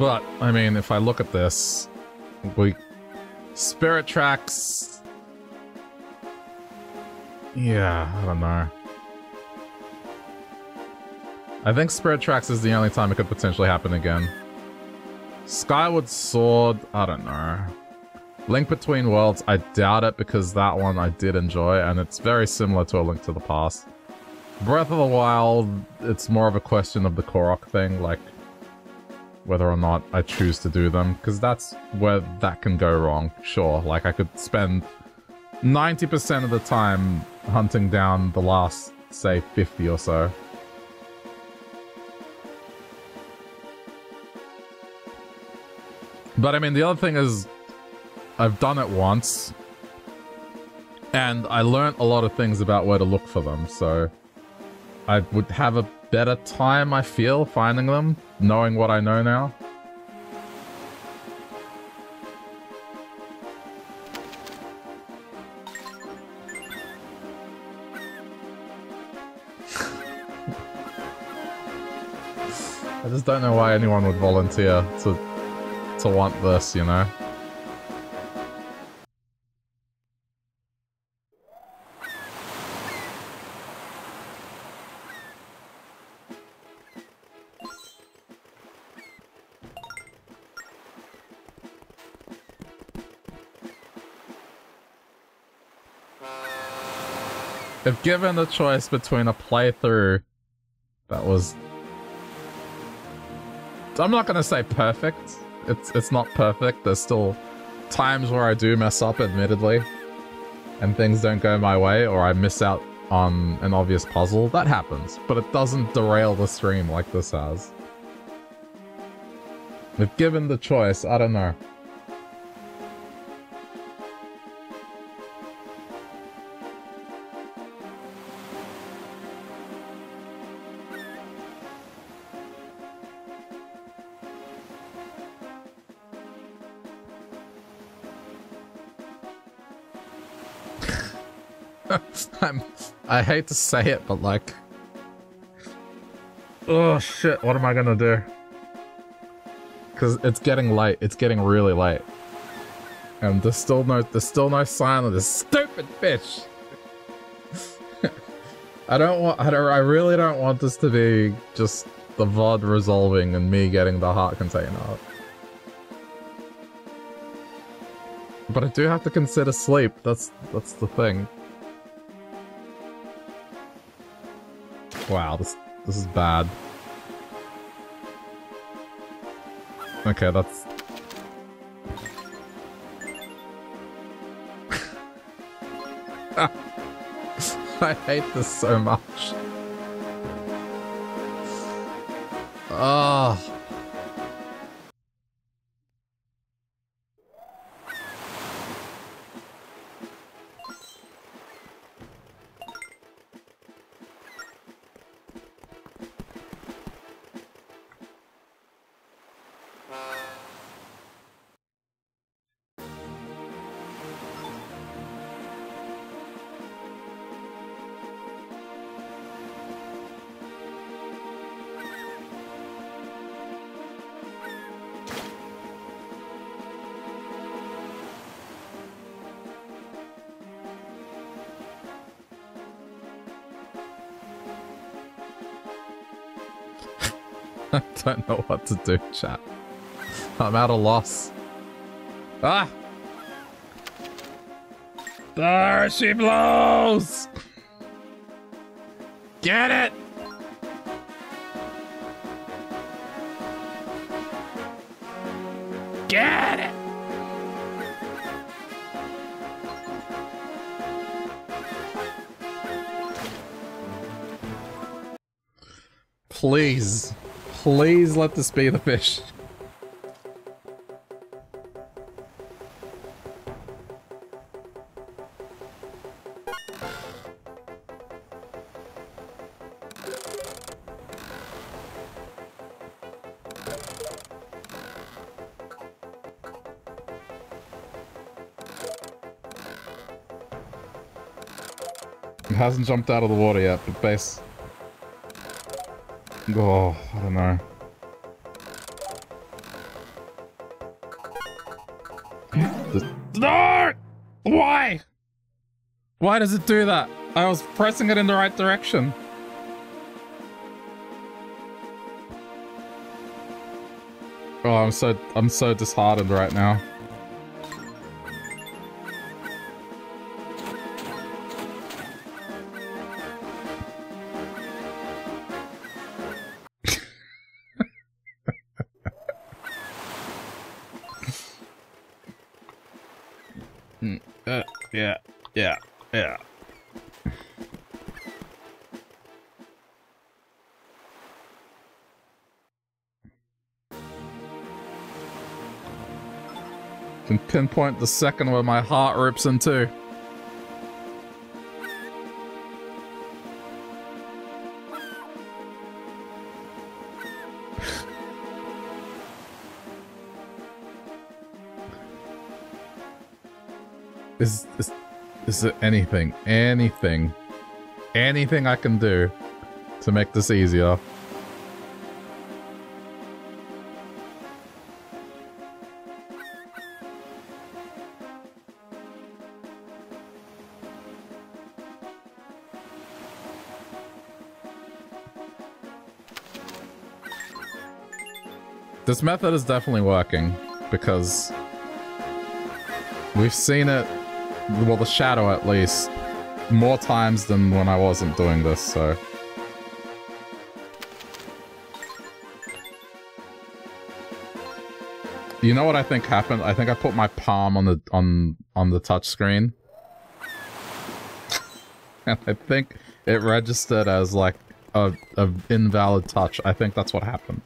But, I mean, if I look at this, we... Spirit Tracks... Yeah, I don't know. I think Spirit Tracks is the only time it could potentially happen again. Skyward Sword, I don't know. Link Between Worlds, I doubt it because that one I did enjoy and it's very similar to A Link to the Past. Breath of the Wild, it's more of a question of the Korok thing, like whether or not I choose to do them, because that's where that can go wrong. Sure, like I could spend 90% of the time hunting down the last, say, 50 or so. But I mean, the other thing is, I've done it once, and I learned a lot of things about where to look for them, so I would have a better time, I feel, finding them, knowing what I know now. I just don't know why anyone would volunteer to to want this, you know? If given the choice between a playthrough that was... I'm not gonna say perfect. It's, it's not perfect. There's still times where I do mess up, admittedly. And things don't go my way, or I miss out on an obvious puzzle. That happens, but it doesn't derail the stream like this has. If given the choice, I don't know. I hate to say it, but like... Oh shit, what am I gonna do? Because it's getting late, it's getting really late. And there's still no, there's still no sign of this stupid bitch! I don't want, I, don't, I really don't want this to be just the VOD resolving and me getting the heart container. But I do have to consider sleep, that's, that's the thing. Wow, this this is bad. Okay, that's... I hate this so much. Oh. don't know what to do, chat. I'm at a loss. Ah! There she blows! Get it! Get it! Please. Please let this be the fish. It hasn't jumped out of the water yet, but base Oh, I don't know. no! Why? Why does it do that? I was pressing it in the right direction. Oh, I'm so I'm so disheartened right now. Pinpoint the second where my heart rips in two. is, is, is there anything, anything, anything I can do to make this easier? This method is definitely working because we've seen it well the shadow at least, more times than when I wasn't doing this, so... You know what I think happened? I think I put my palm on the on on the touch screen. and I think it registered as like a, a invalid touch. I think that's what happened.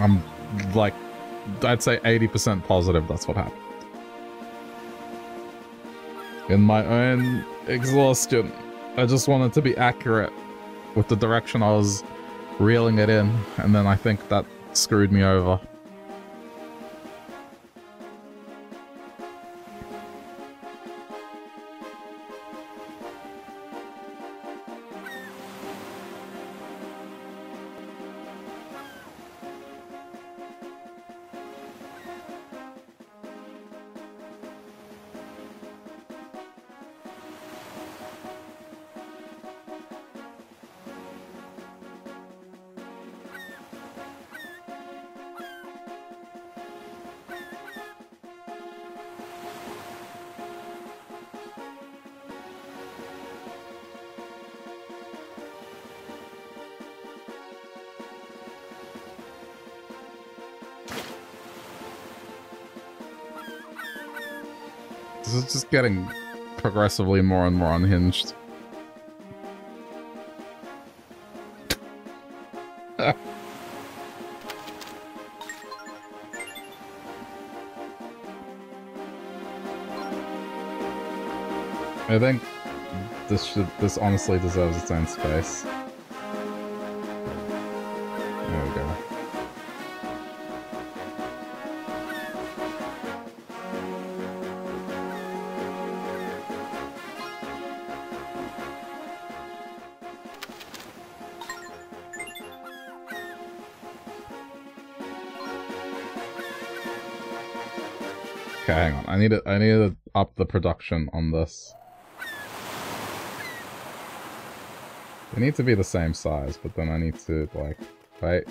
I'm like, I'd say 80% positive that's what happened. In my own exhaustion, I just wanted to be accurate with the direction I was reeling it in, and then I think that screwed me over. Getting progressively more and more unhinged. I think this should this honestly deserves its own space. Need to I need to up the production on this. They need to be the same size, but then I need to like right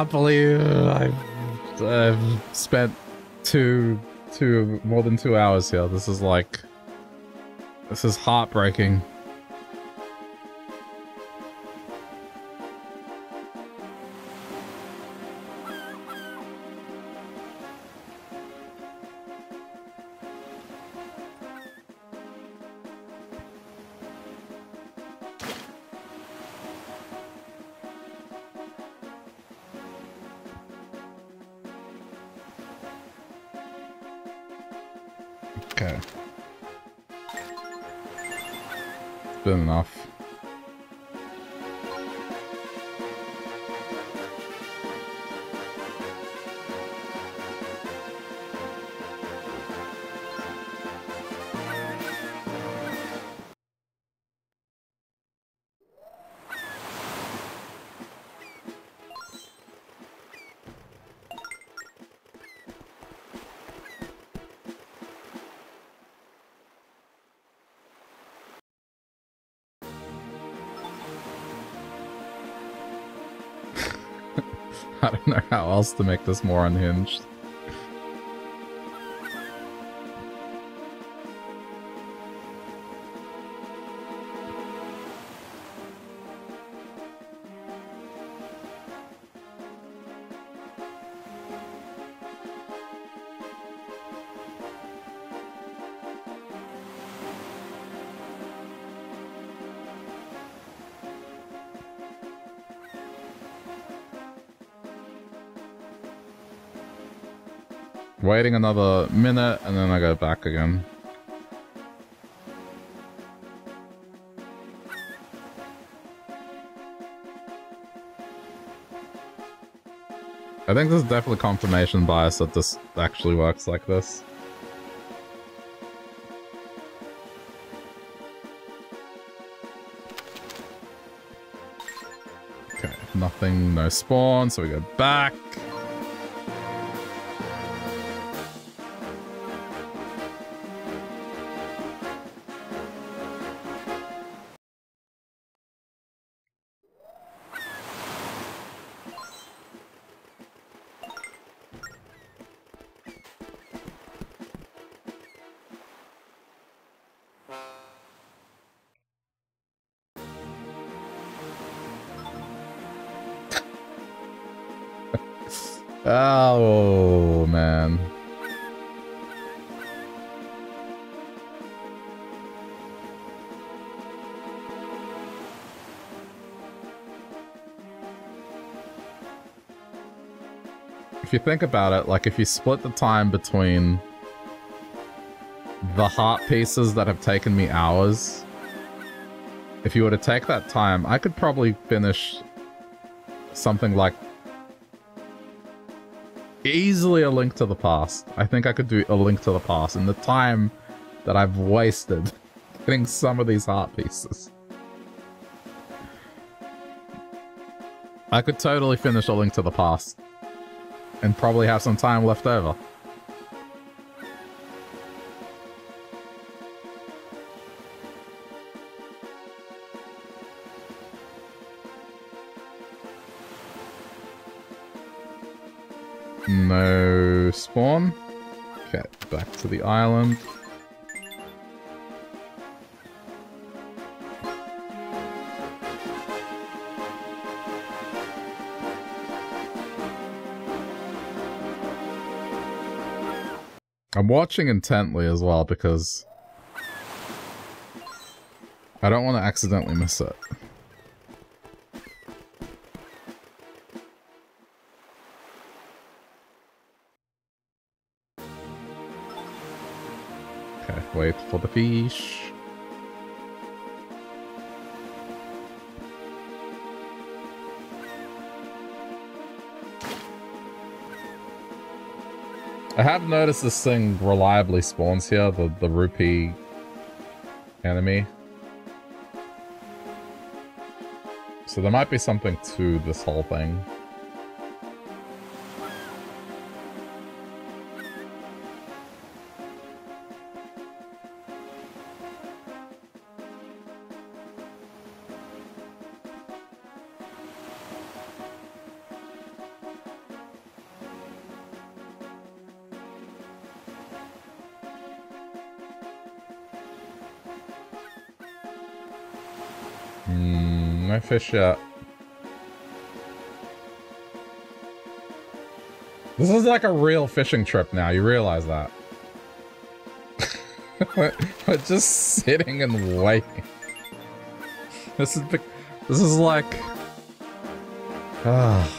can't believe uh, I've, I've spent two, two, more than two hours here. This is like, this is heartbreaking. Else to make this more unhinged. Waiting another minute and then I go back again. I think there's definitely confirmation bias that this actually works like this. Okay, nothing, no spawn, so we go back. Think about it, like if you split the time between the heart pieces that have taken me hours, if you were to take that time, I could probably finish something like easily a link to the past. I think I could do a link to the past in the time that I've wasted getting some of these heart pieces. I could totally finish a link to the past and probably have some time left over. I'm watching intently as well because I don't want to accidentally miss it. Okay, wait for the fish. I have noticed this thing reliably spawns here, the, the rupee enemy. So there might be something to this whole thing. Fish yet. This is like a real fishing trip now, you realize that. We're just sitting and waiting. This is this is like ah.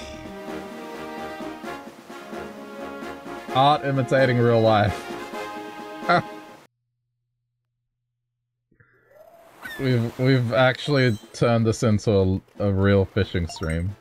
Art imitating real life. We've we've actually turned this into a, a real fishing stream.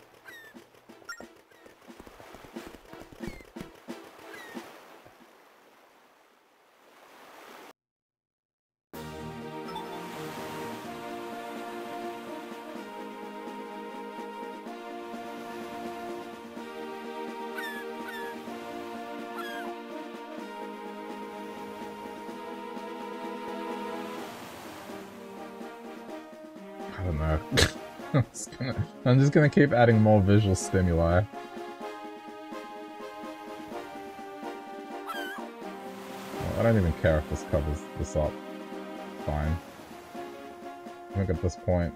I'm just gonna keep adding more visual stimuli. Well, I don't even care if this covers this up. Fine. I think at this point,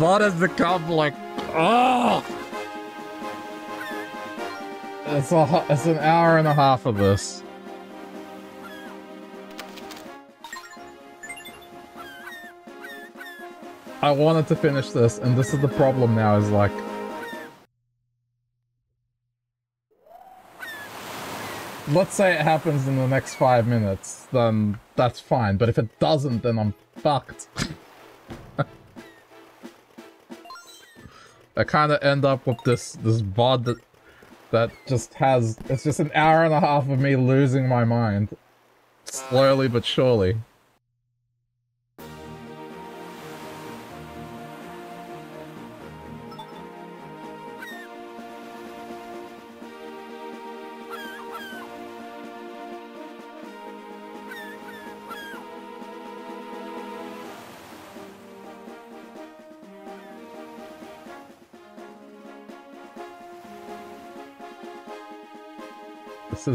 this the has become like, oh! It's a, it's an hour and a half of this. I wanted to finish this, and this is the problem now, is like... Let's say it happens in the next five minutes, then that's fine, but if it doesn't, then I'm fucked. I kind of end up with this, this VOD that, that just has... It's just an hour and a half of me losing my mind. Slowly but surely.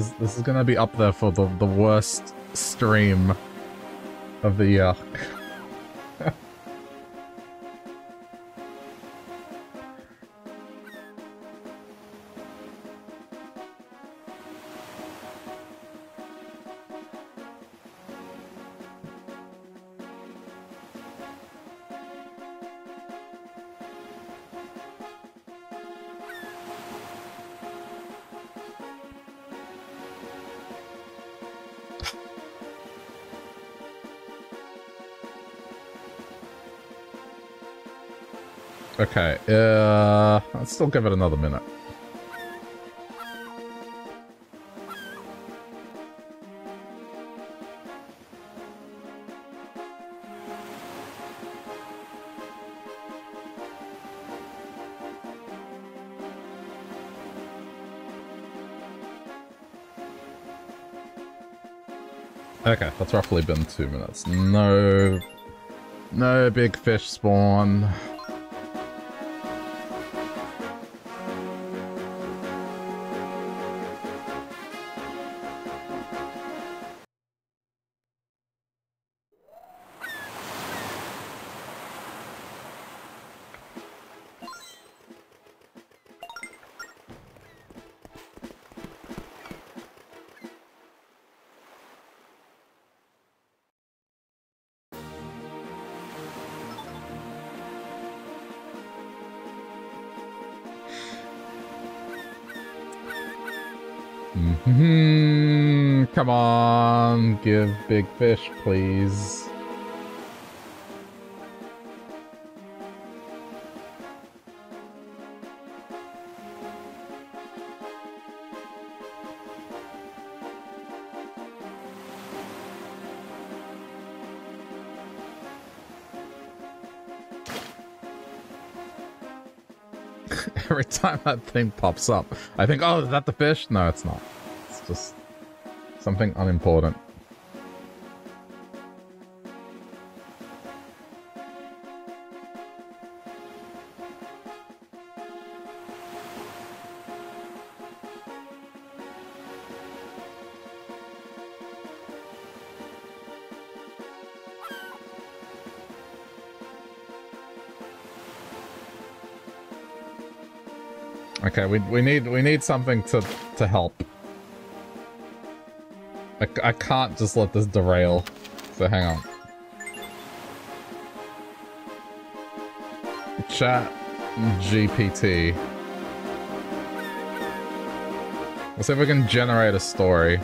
Is this is gonna be up there for the the worst stream of the year. Okay, uh, let's still give it another minute. Okay, that's roughly been two minutes. No... No big fish spawn. Give big fish, please. Every time that thing pops up, I think, oh, is that the fish? No, it's not It's just something unimportant. We we need we need something to to help. I, I can't just let this derail. So hang on. Chat GPT. Let's see if we can generate a story.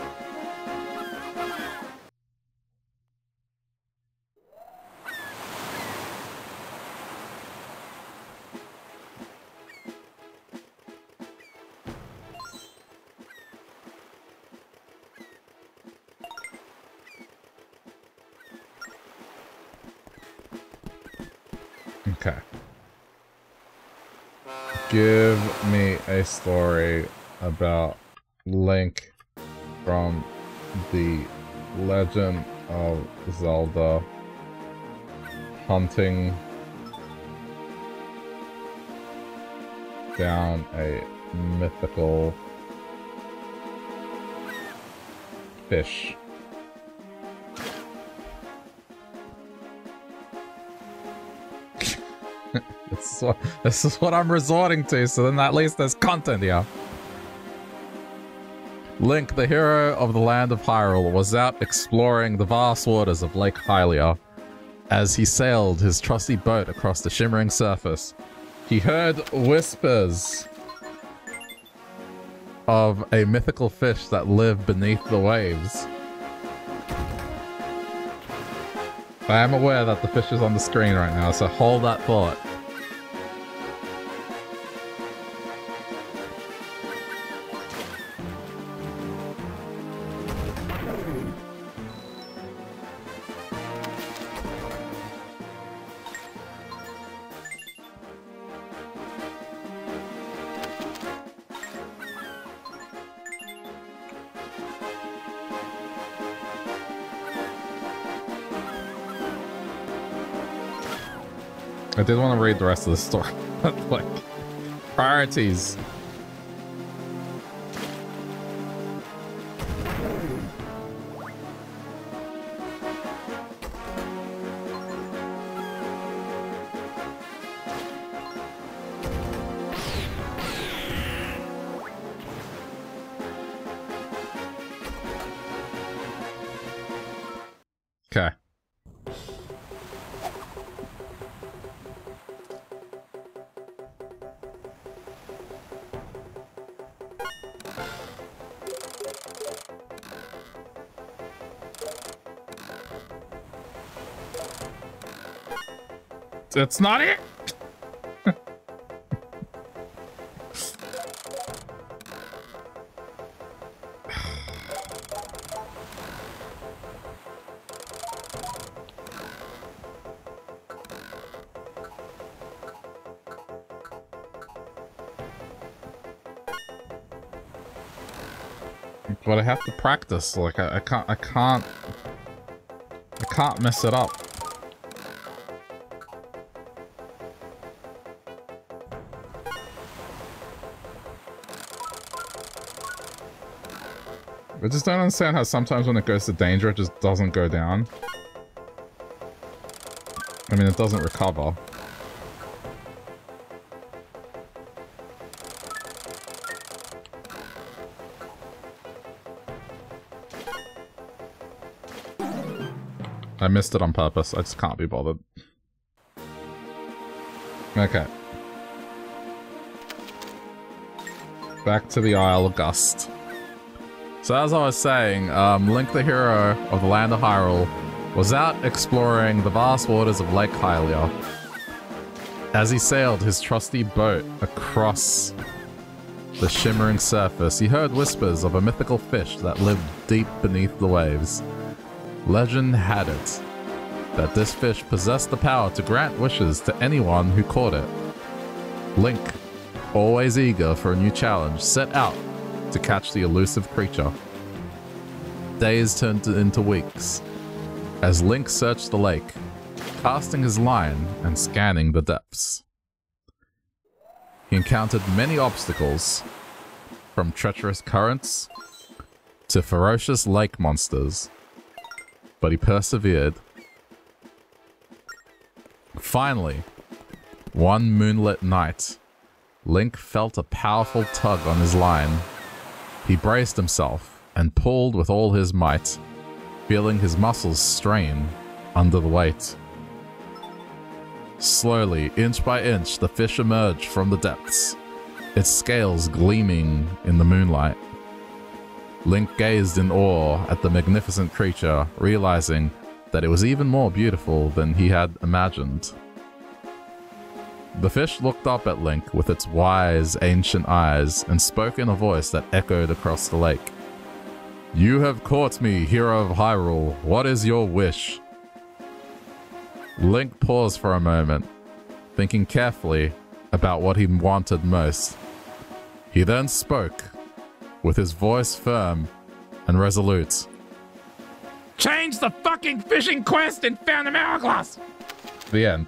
down a mythical fish. this, is what, this is what I'm resorting to, so then at least there's content here. Link, the hero of the land of Hyrule, was out exploring the vast waters of Lake Hylia as he sailed his trusty boat across the shimmering surface, he heard whispers of a mythical fish that lived beneath the waves. I am aware that the fish is on the screen right now, so hold that thought. I did want to read the rest of the story, but like, priorities. That's not it. but I have to practice. Like I, I can't, I can't, I can't mess it up. I just don't understand how sometimes when it goes to danger, it just doesn't go down. I mean, it doesn't recover. I missed it on purpose. I just can't be bothered. Okay. Back to the Isle of Gust. So as I was saying, um, Link the hero of the land of Hyrule was out exploring the vast waters of Lake Hylia. As he sailed his trusty boat across the shimmering surface, he heard whispers of a mythical fish that lived deep beneath the waves. Legend had it that this fish possessed the power to grant wishes to anyone who caught it. Link, always eager for a new challenge, set out to catch the elusive creature. Days turned into weeks as Link searched the lake, casting his line and scanning the depths. He encountered many obstacles, from treacherous currents to ferocious lake monsters, but he persevered. Finally, one moonlit night, Link felt a powerful tug on his line he braced himself and pulled with all his might, feeling his muscles strain under the weight. Slowly, inch by inch, the fish emerged from the depths, its scales gleaming in the moonlight. Link gazed in awe at the magnificent creature, realizing that it was even more beautiful than he had imagined. The fish looked up at Link with its wise, ancient eyes and spoke in a voice that echoed across the lake. You have caught me, hero of Hyrule. What is your wish? Link paused for a moment, thinking carefully about what he wanted most. He then spoke, with his voice firm and resolute. Change the fucking fishing quest and found an hourglass! The end.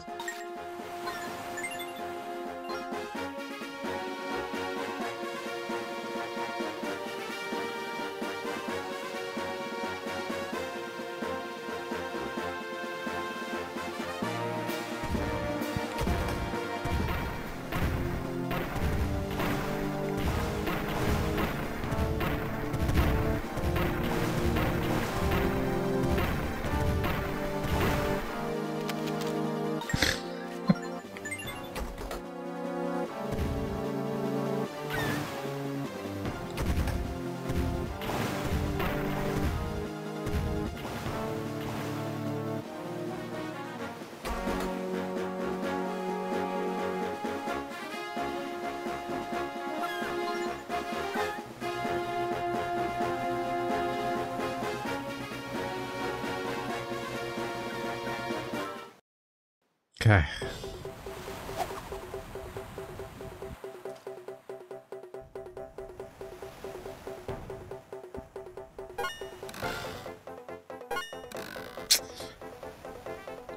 Okay.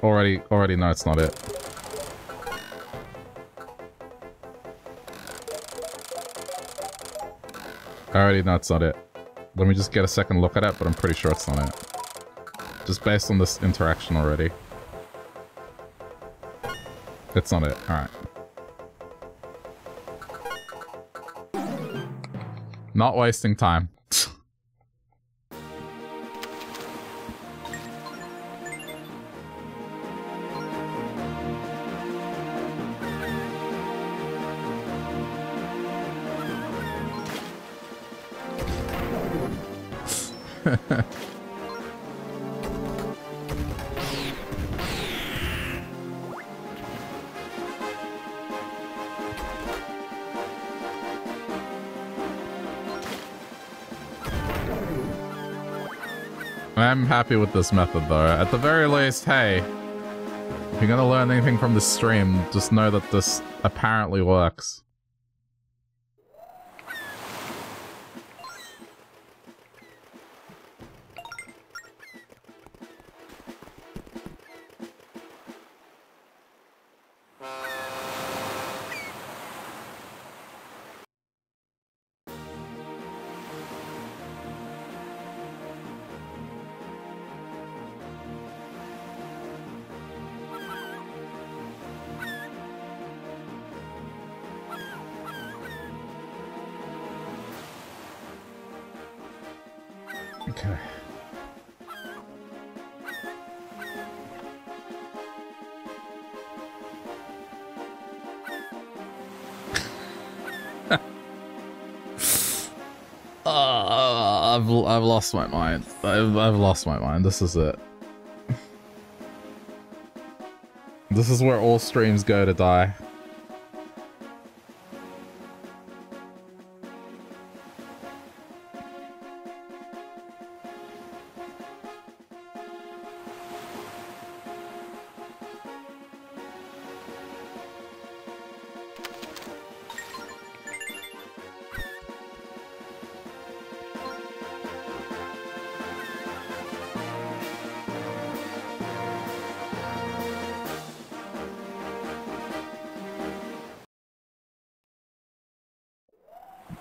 Already, already no, it's not it. Already know it's not it. Let me just get a second look at it, but I'm pretty sure it's not it. Just based on this interaction already. It's not it. Alright. Not wasting time. Happy with this method though. At the very least, hey, if you're gonna learn anything from this stream, just know that this apparently works. Lost my mind. I've, I've lost my mind. This is it. this is where all streams go to die.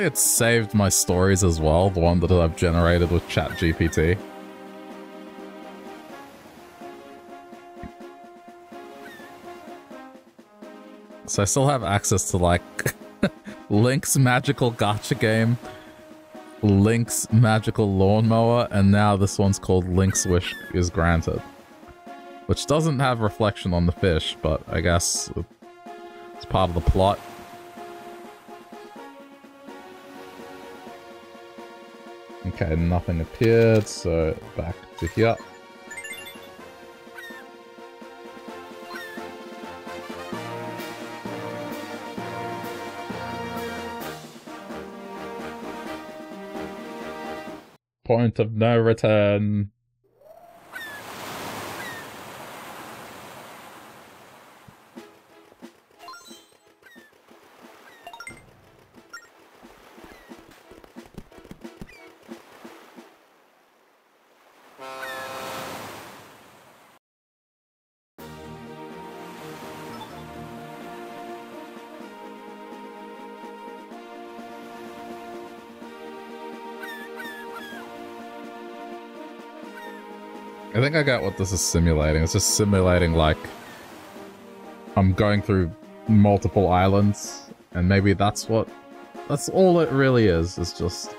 Apparently saved my stories as well, the one that I've generated with ChatGPT. So I still have access to like Link's magical gacha game, Link's magical lawnmower, and now this one's called Link's Wish is Granted. Which doesn't have reflection on the fish, but I guess it's part of the plot. Okay, nothing appeared, so back to here. point of no return. I got what this is simulating. It's just simulating like I'm going through multiple islands and maybe that's what that's all it really is. It's just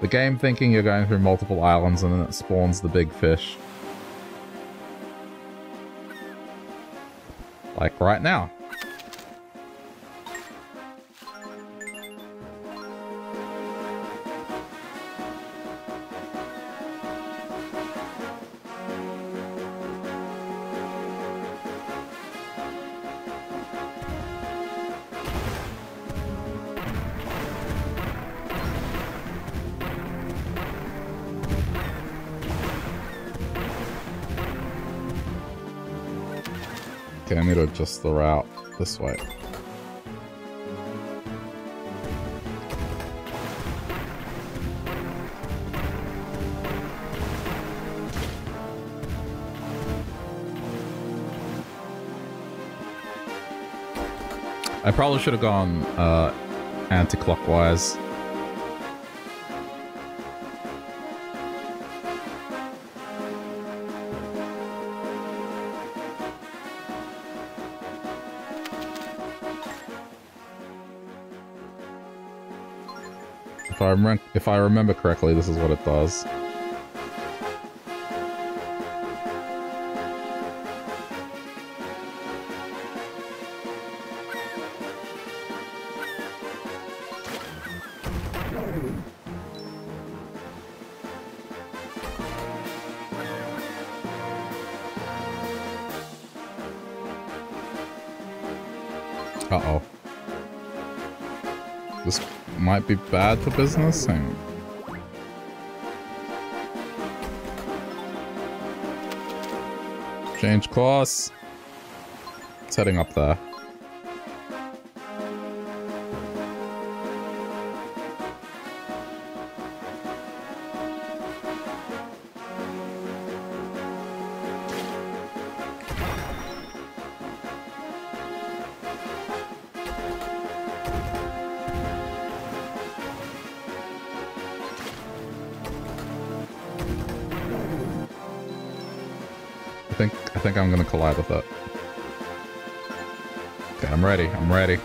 The game thinking you're going through multiple islands and then it spawns the big fish. Like right now. Just the route this way. I probably should have gone uh, anti-clockwise. If I remember correctly, this is what it does. Be bad for business. Change course. It's heading up there. Okay, I'm ready. I'm ready.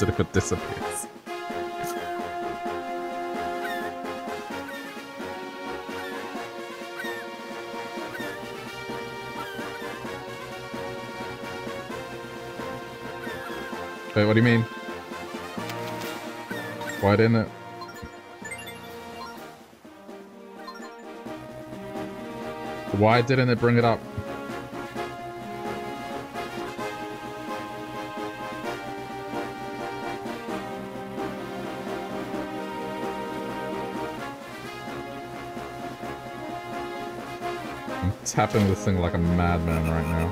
Gonna it if it disappears. Wait, what do you mean? Why didn't it? Why didn't it bring it up? Tapping this thing like a madman right now.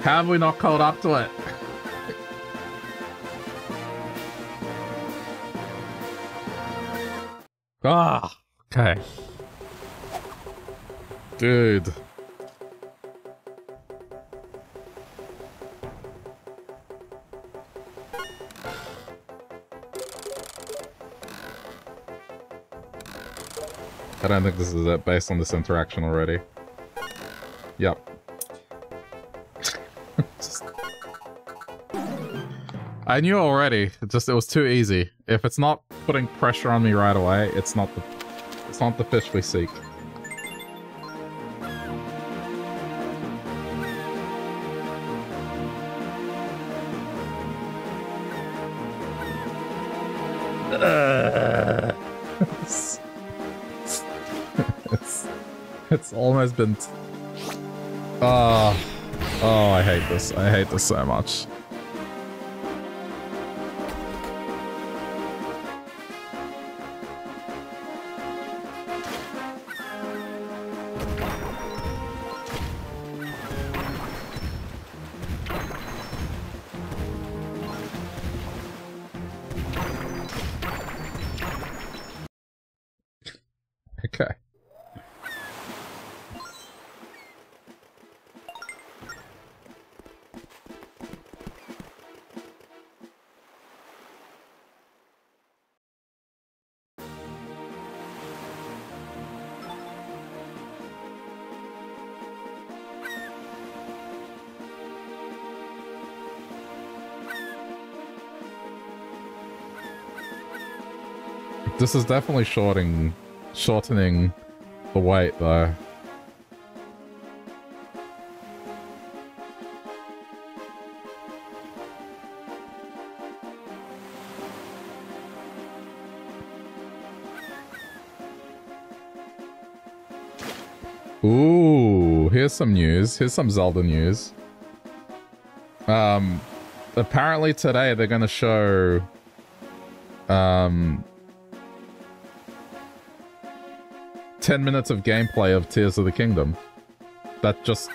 Have we not caught up to it? Ah, okay. Dude. I don't think this is it based on this interaction already. Yep. just... I knew already, it just it was too easy. If it's not putting pressure on me right away, it's not the it's not the fish we seek. It's almost been... Oh, oh, I hate this. I hate this so much. This is definitely shorting, shortening the wait though. Ooh, here's some news. Here's some Zelda news. Um, apparently today they're going to show um 10 minutes of gameplay of Tears of the Kingdom. That just...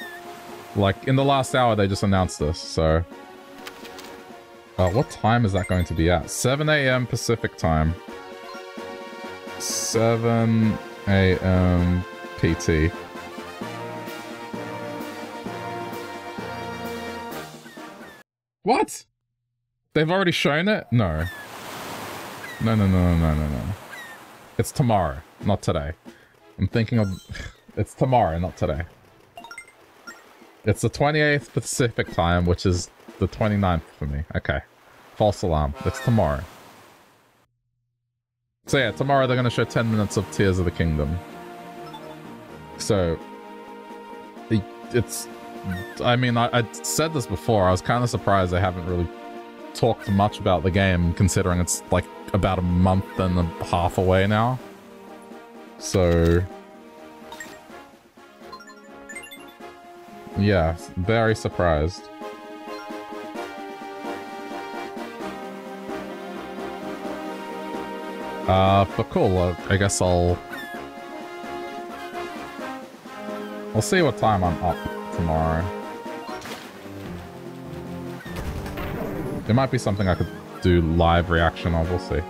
Like, in the last hour, they just announced this, so... Uh, what time is that going to be at? 7 a.m. Pacific time. 7 a.m. PT. What? They've already shown it? No. No, no, no, no, no, no, no. It's tomorrow, not today. I'm thinking of... It's tomorrow, not today. It's the 28th Pacific time, which is the 29th for me. Okay. False alarm. It's tomorrow. So yeah, tomorrow they're going to show 10 minutes of Tears of the Kingdom. So... It's... I mean, I, I said this before. I was kind of surprised they haven't really talked much about the game, considering it's like about a month and a half away now. So... Yeah, very surprised. Uh, but cool, uh, I guess I'll... We'll see what time I'm up tomorrow. There might be something I could do live reaction of, we'll see.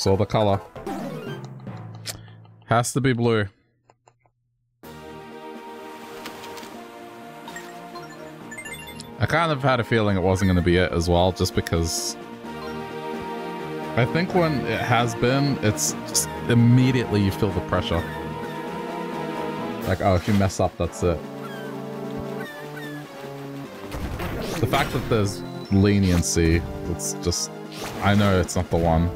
So the color. Has to be blue. I kind of had a feeling it wasn't going to be it as well, just because... I think when it has been, it's just immediately you feel the pressure. Like, oh, if you mess up, that's it. The fact that there's leniency, it's just... I know it's not the one.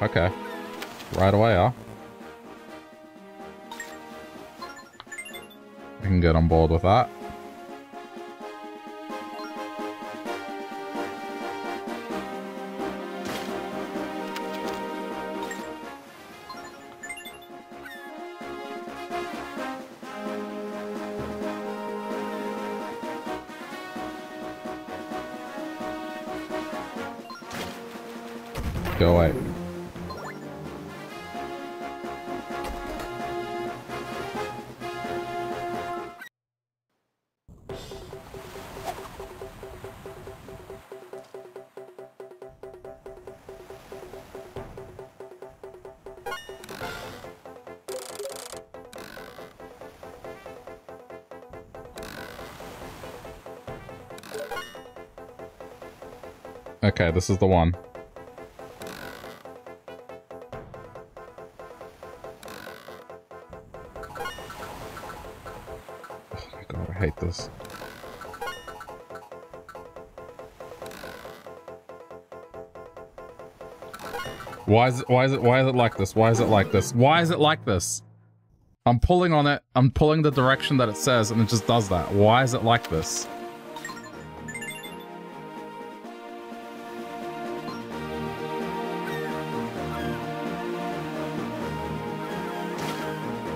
Wow. Okay. Right away, huh? I can get on board with that. This is the one. Oh my god, I hate this. Why is it, why is it, why is it like this? Why is it like this? Why is it like this? I'm pulling on it, I'm pulling the direction that it says, and it just does that. Why is it like this?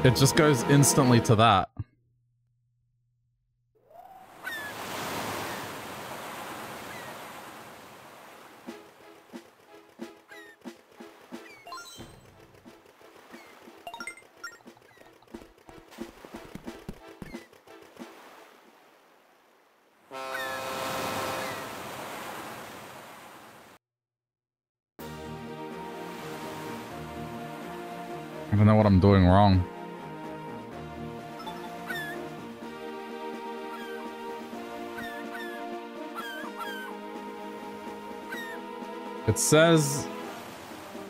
It just goes instantly to that. Says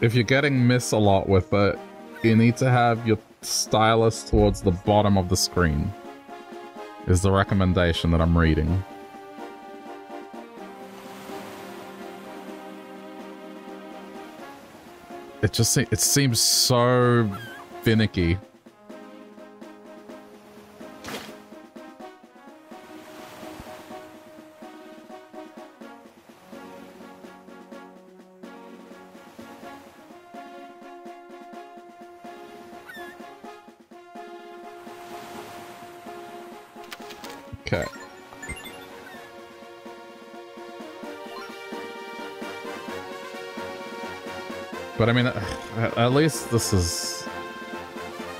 if you're getting miss a lot with it, you need to have your stylus towards the bottom of the screen. Is the recommendation that I'm reading. It just it seems so finicky. At least this is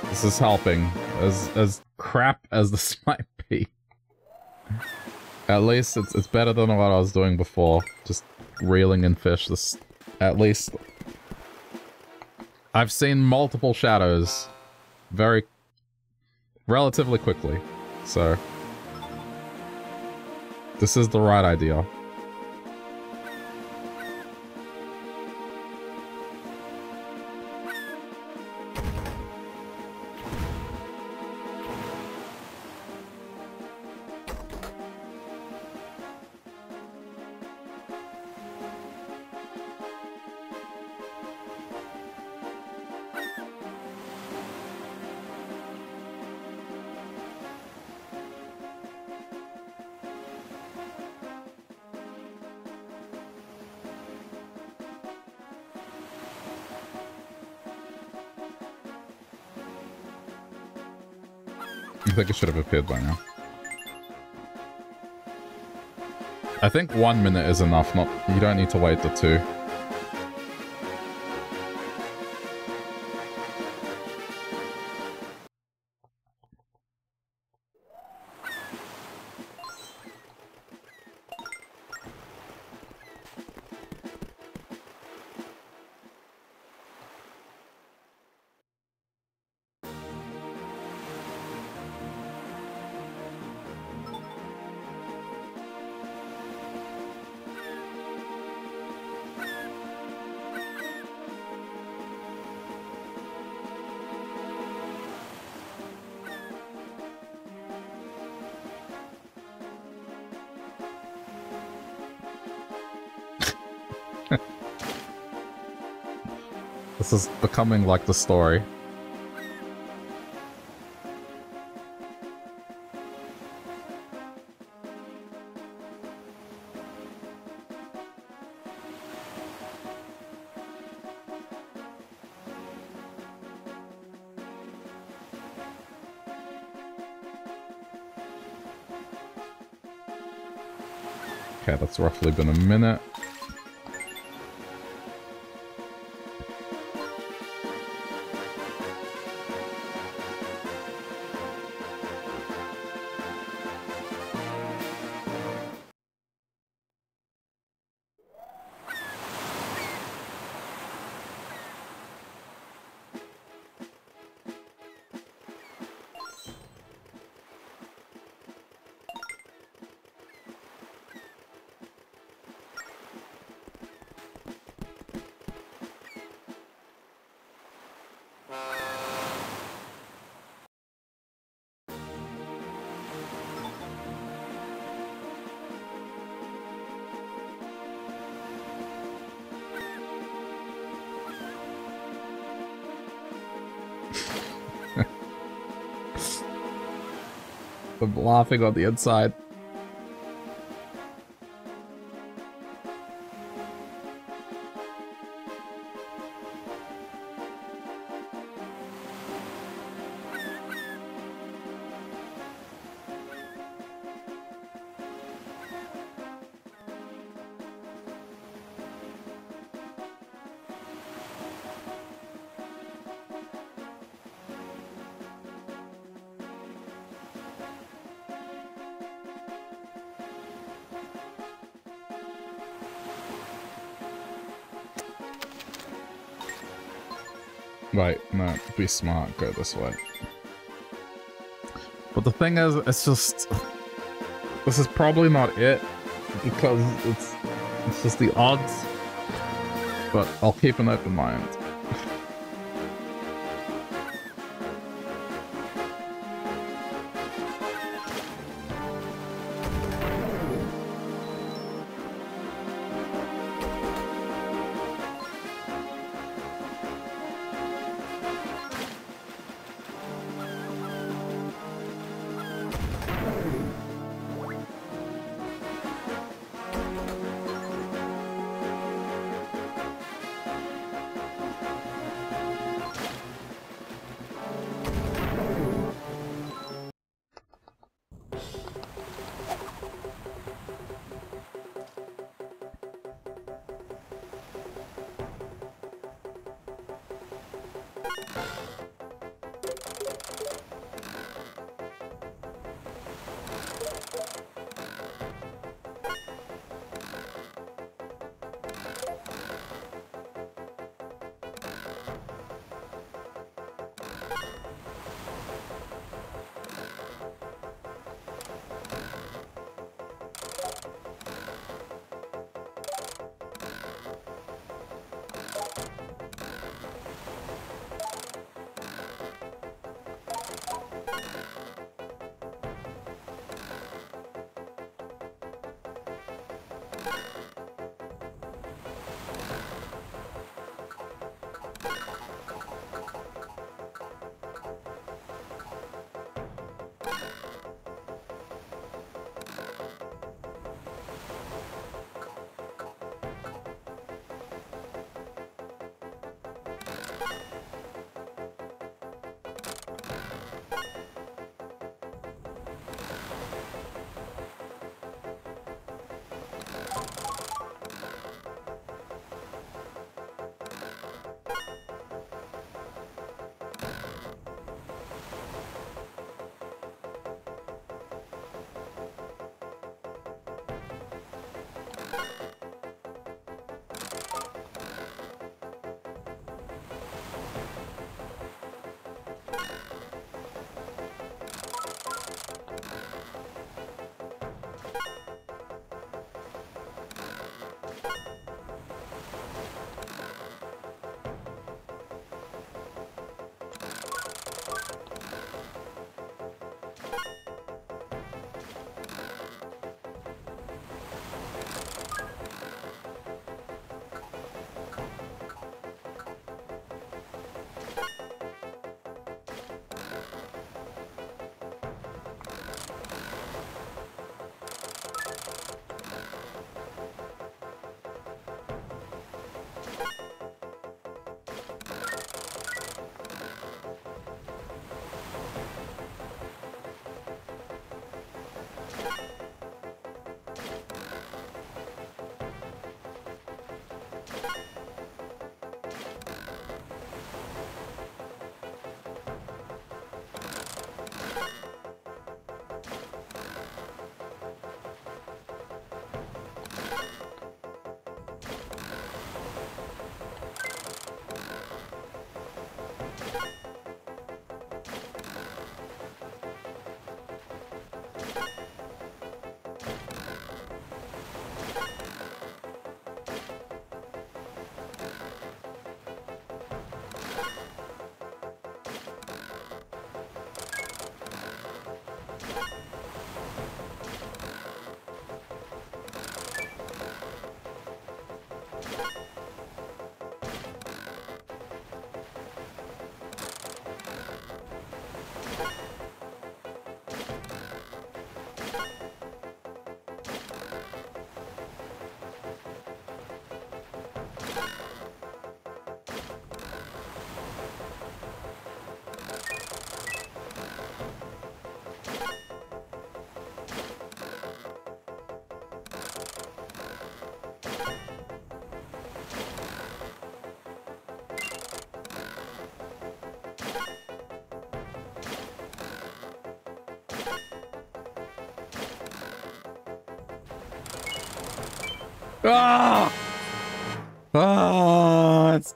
this is helping. As as crap as this might be. At least it's it's better than what I was doing before. Just reeling in fish. This at least I've seen multiple shadows very relatively quickly. So this is the right idea. Think it should have appeared by now. I think one minute is enough, not you don't need to wait the two. This is becoming like the story. Okay, that's roughly been a minute. Laughing on the inside. Be smart, go this way. But the thing is, it's just... This is probably not it, because it's, it's just the odds. But I'll keep an open mind.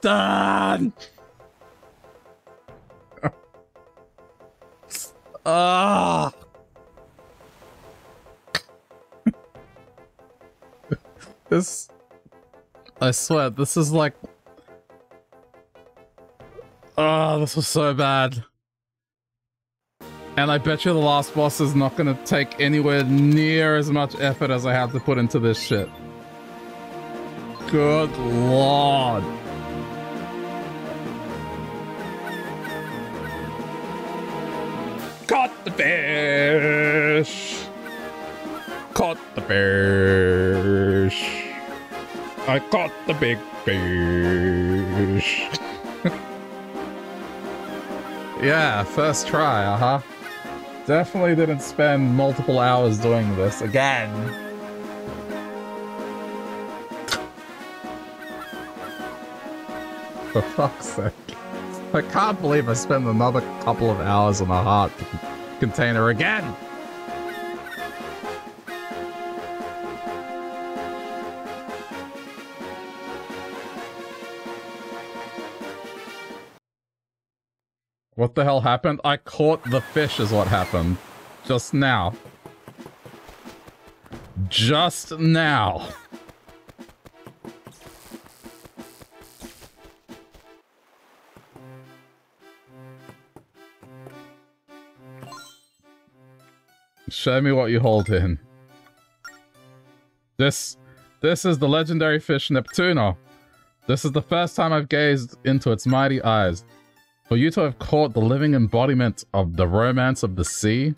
Done! Ah! this... I swear, this is like... Oh, this was so bad. And I bet you the last boss is not going to take anywhere near as much effort as I have to put into this shit. Good lord. The fish! Caught the fish! I caught the big fish! yeah, first try, uh-huh. Definitely didn't spend multiple hours doing this again. For fuck's sake. I can't believe I spent another couple of hours on a heart container again! What the hell happened? I caught the fish is what happened. Just now. Just now. Show me what you hold in. This, this is the legendary fish Neptoona. This is the first time I've gazed into its mighty eyes. For you to have caught the living embodiment of the romance of the sea,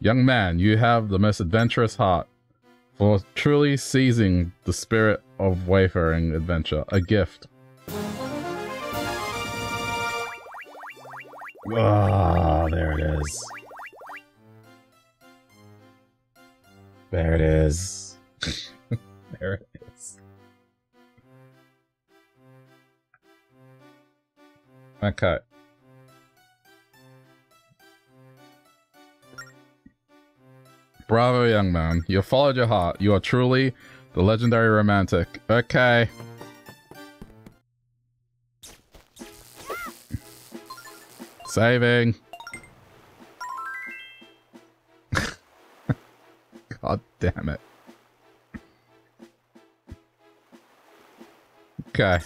young man, you have the most adventurous heart. For truly seizing the spirit of wayfaring adventure, a gift. Ah, there it is. There it is. there it is. Okay. Bravo, young man. You followed your heart. You are truly the legendary romantic. Okay. Saving. God damn it. Okay.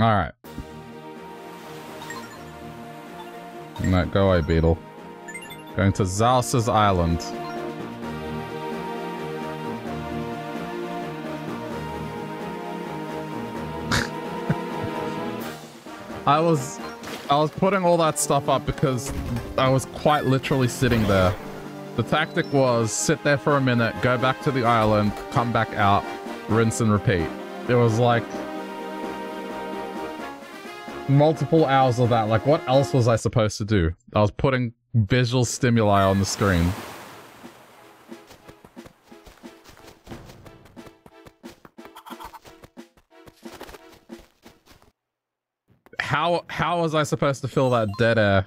Alright. No, go away, Beedle. Going to Zauz's Island. I was... I was putting all that stuff up because I was quite literally sitting there. The tactic was sit there for a minute, go back to the island, come back out, rinse and repeat. It was like multiple hours of that. Like, what else was I supposed to do? I was putting visual stimuli on the screen. How, how was I supposed to fill that dead air?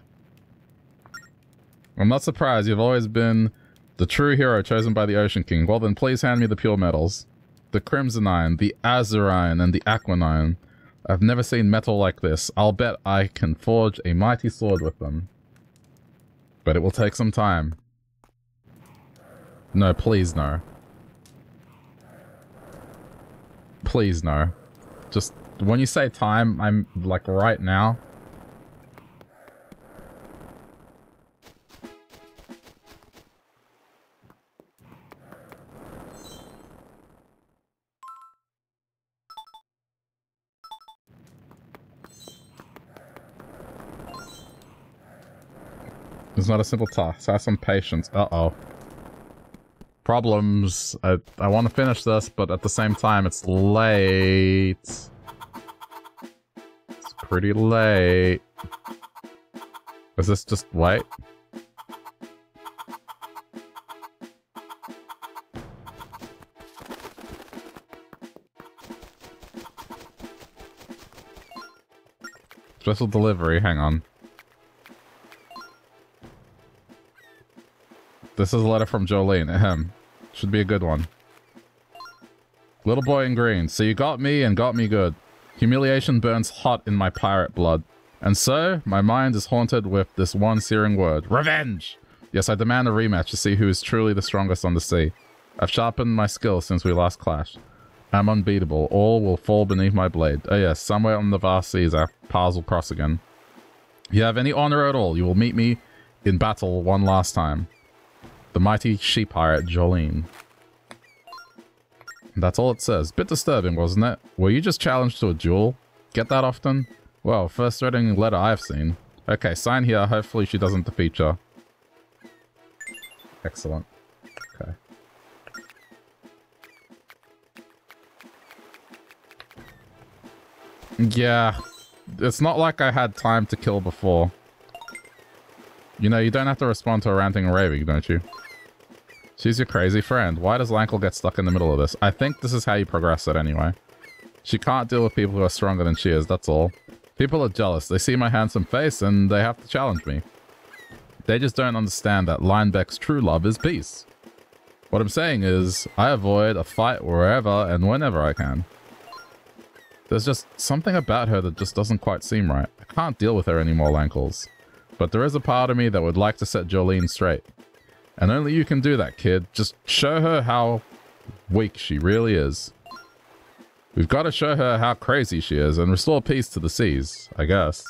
I'm not surprised. You've always been the true hero chosen by the Ocean King. Well then, please hand me the pure metals. The Crimsonine, the Azurine, and the Aquanine. I've never seen metal like this. I'll bet I can forge a mighty sword with them. But it will take some time. No, please no. Please no. Just, when you say time, I'm like right now. It's not a simple task. Have some patience. Uh-oh. Problems. I, I want to finish this, but at the same time, it's late. It's pretty late. Is this just late? Special delivery, hang on. This is a letter from Jolene. Ahem. Should be a good one. Little boy in green. So you got me and got me good. Humiliation burns hot in my pirate blood. And so, my mind is haunted with this one searing word. Revenge! Yes, I demand a rematch to see who is truly the strongest on the sea. I've sharpened my skills since we last clashed. I'm unbeatable. All will fall beneath my blade. Oh yes, somewhere on the vast seas our paths will cross again. If you have any honor at all, you will meet me in battle one last time. The mighty sheep pirate Jolene. That's all it says. Bit disturbing, wasn't it? Were you just challenged to a duel? Get that often? Well, first threatening letter I've seen. Okay, sign here. Hopefully she doesn't defeat you. Excellent. Okay. Yeah. It's not like I had time to kill before. You know, you don't have to respond to a ranting and raving, don't you? She's your crazy friend. Why does Lankle get stuck in the middle of this? I think this is how you progress it anyway. She can't deal with people who are stronger than she is, that's all. People are jealous. They see my handsome face and they have to challenge me. They just don't understand that Linebeck's true love is peace. What I'm saying is, I avoid a fight wherever and whenever I can. There's just something about her that just doesn't quite seem right. I can't deal with her anymore, Lankles. But there is a part of me that would like to set Jolene straight. And only you can do that, kid. Just show her how weak she really is. We've got to show her how crazy she is and restore peace to the seas, I guess.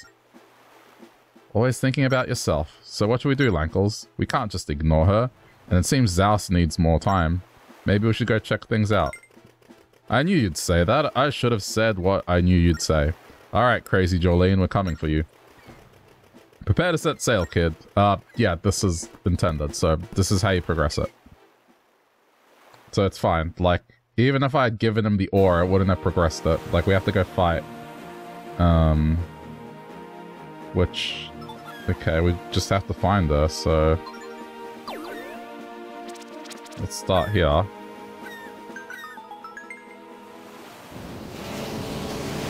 Always thinking about yourself. So what should we do, Lankles? We can't just ignore her. And it seems Zauz needs more time. Maybe we should go check things out. I knew you'd say that. I should have said what I knew you'd say. Alright, crazy Jolene, we're coming for you. Prepare to set sail, kid. Uh, yeah, this is intended, so this is how you progress it. So it's fine. Like, even if I had given him the ore, it wouldn't have progressed it. Like, we have to go fight. Um... Which... Okay, we just have to find her, so... Let's start here.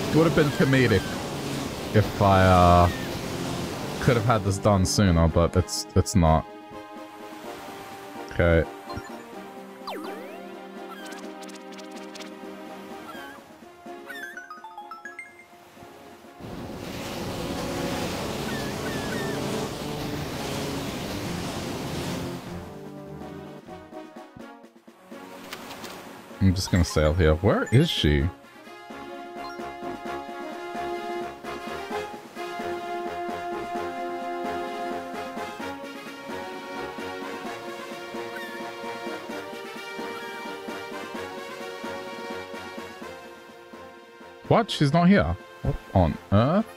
It would have been comedic if I, uh could have had this done sooner, but it's it's not. Okay. I'm just gonna sail here. Where is she? What? She's not here. What on earth?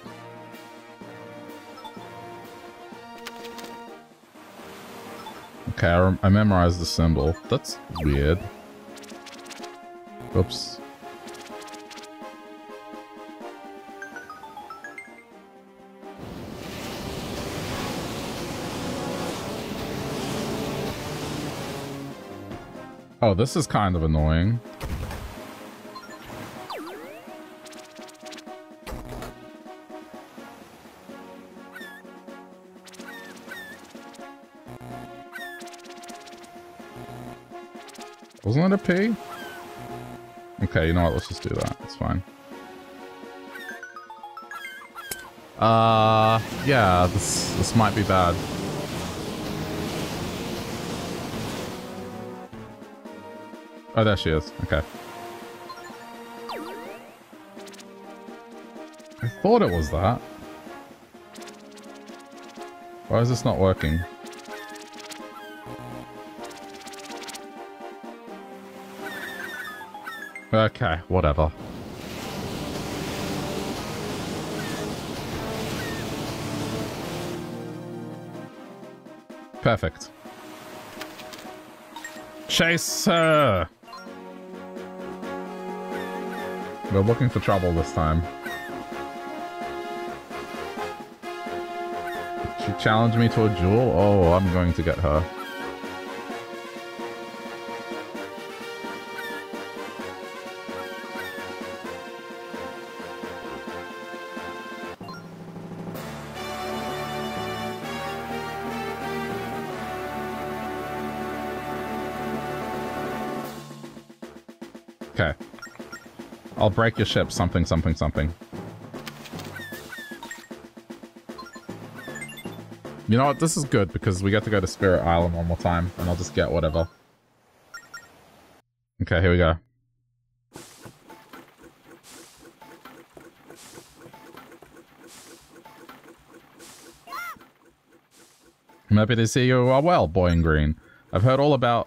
Okay, I, I memorized the symbol. That's weird. Oops. Oh, this is kind of annoying. Wasn't it a P? Okay, you know what? Let's just do that. It's fine. Uh, yeah, this, this might be bad. Oh, there she is. Okay. I thought it was that. Why is this not working? Okay, whatever. Perfect. Chase her! We're looking for trouble this time. She challenged me to a duel? Oh, I'm going to get her. I'll break your ship, something, something, something. You know what? This is good because we get to go to Spirit Island one more time and I'll just get whatever. Okay, here we go. I'm happy to see you are well, boy in green. I've heard all about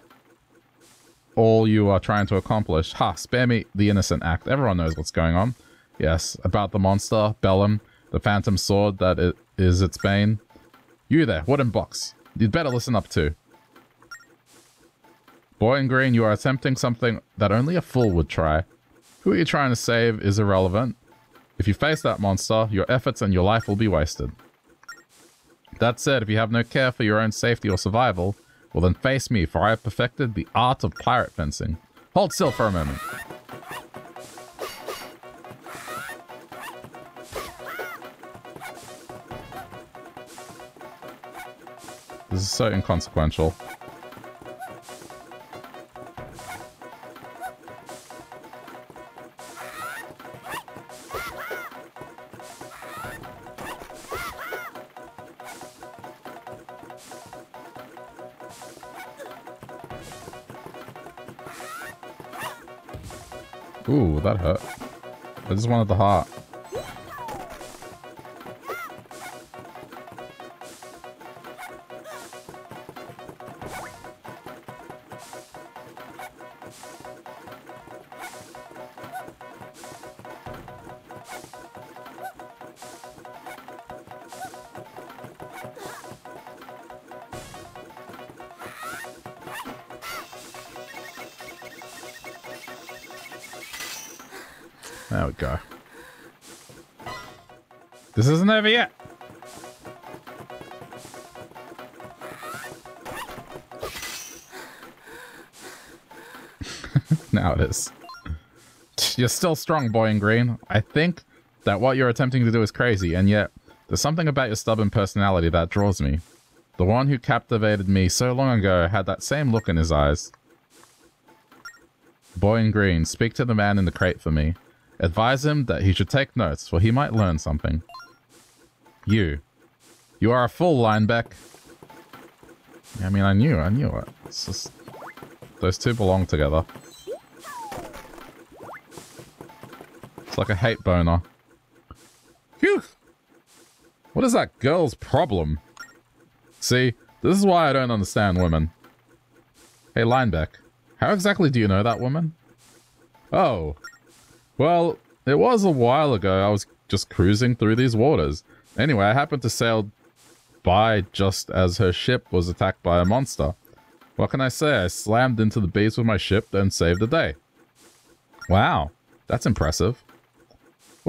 all you are trying to accomplish. Ha, spare me the innocent act. Everyone knows what's going on. Yes, about the monster, Bellum, the phantom sword that it is its bane. You there, wooden box. You'd better listen up too. Boy in green, you are attempting something that only a fool would try. Who you're you trying to save is irrelevant. If you face that monster, your efforts and your life will be wasted. That said, if you have no care for your own safety or survival, well then face me, for I have perfected the art of pirate fencing. Hold still for a moment. This is so inconsequential. That hurt. I just wanted the heart. You're still strong, boy in green. I think that what you're attempting to do is crazy, and yet there's something about your stubborn personality that draws me. The one who captivated me so long ago had that same look in his eyes. Boy in green, speak to the man in the crate for me. Advise him that he should take notes, for he might learn something. You. You are a fool, Linebeck. I mean, I knew, I knew it. It's just... Those two belong together. Like a hate boner. Phew! What is that girl's problem? See, this is why I don't understand women. Hey, Linebeck, how exactly do you know that woman? Oh, well, it was a while ago. I was just cruising through these waters. Anyway, I happened to sail by just as her ship was attacked by a monster. What can I say? I slammed into the beast with my ship, then saved the day. Wow, that's impressive.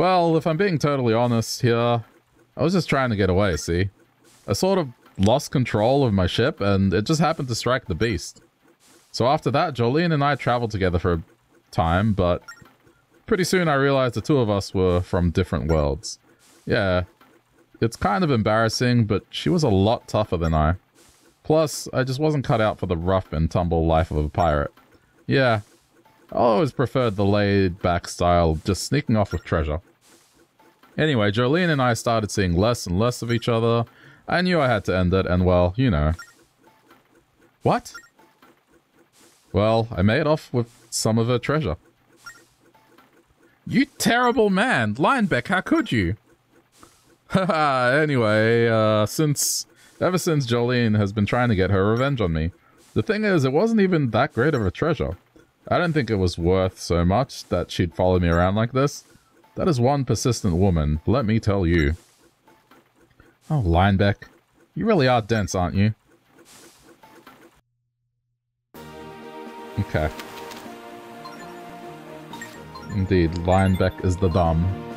Well, if I'm being totally honest here, I was just trying to get away, see? I sort of lost control of my ship, and it just happened to strike the beast. So after that, Jolene and I traveled together for a time, but Pretty soon I realized the two of us were from different worlds. Yeah, it's kind of embarrassing, but she was a lot tougher than I. Plus, I just wasn't cut out for the rough and tumble life of a pirate. Yeah, I always preferred the laid-back style, just sneaking off with treasure. Anyway, Jolene and I started seeing less and less of each other. I knew I had to end it, and well, you know. What? Well, I made off with some of her treasure. You terrible man! Linebeck, how could you? Haha, anyway, uh, since... Ever since Jolene has been trying to get her revenge on me. The thing is, it wasn't even that great of a treasure. I didn't think it was worth so much that she'd follow me around like this. That is one persistent woman, let me tell you. Oh, Linebeck. You really are dense, aren't you? Okay. Indeed, Linebeck is the dumb.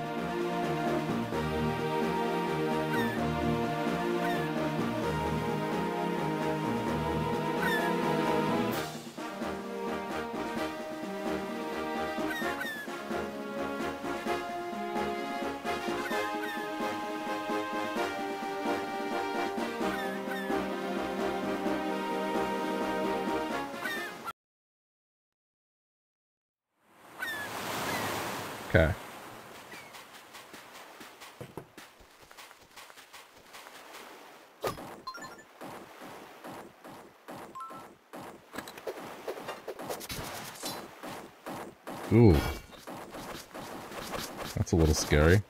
Scary.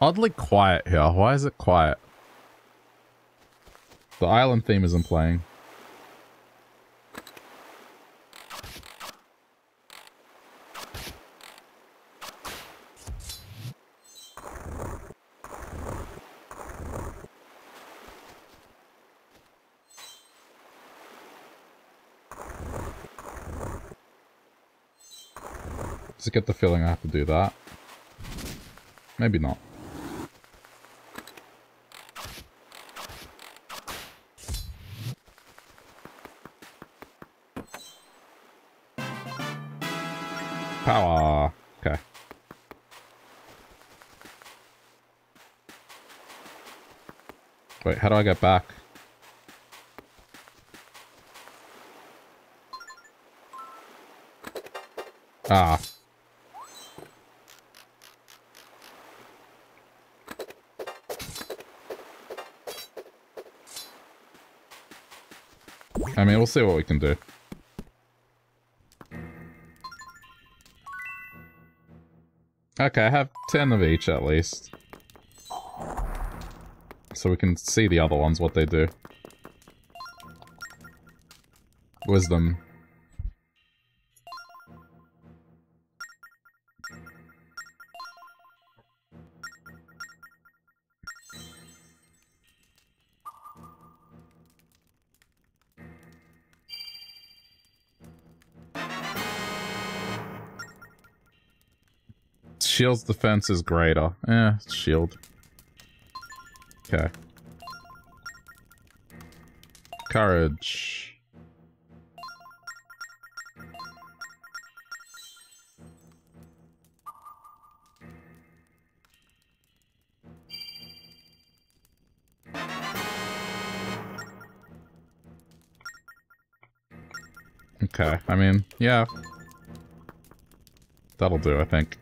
Oddly quiet here. Why is it quiet? The island theme isn't playing. Just get the feeling I have to do that. Maybe not. How do I get back? Ah. I mean, we'll see what we can do. Okay, I have 10 of each at least. So we can see the other ones, what they do. Wisdom. Shield's defense is greater. Eh, shield. Okay. Courage. Okay, I mean, yeah. That'll do, I think.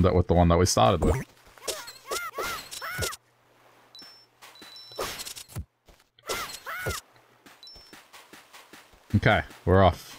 End up with the one that we started with. Okay, we're off.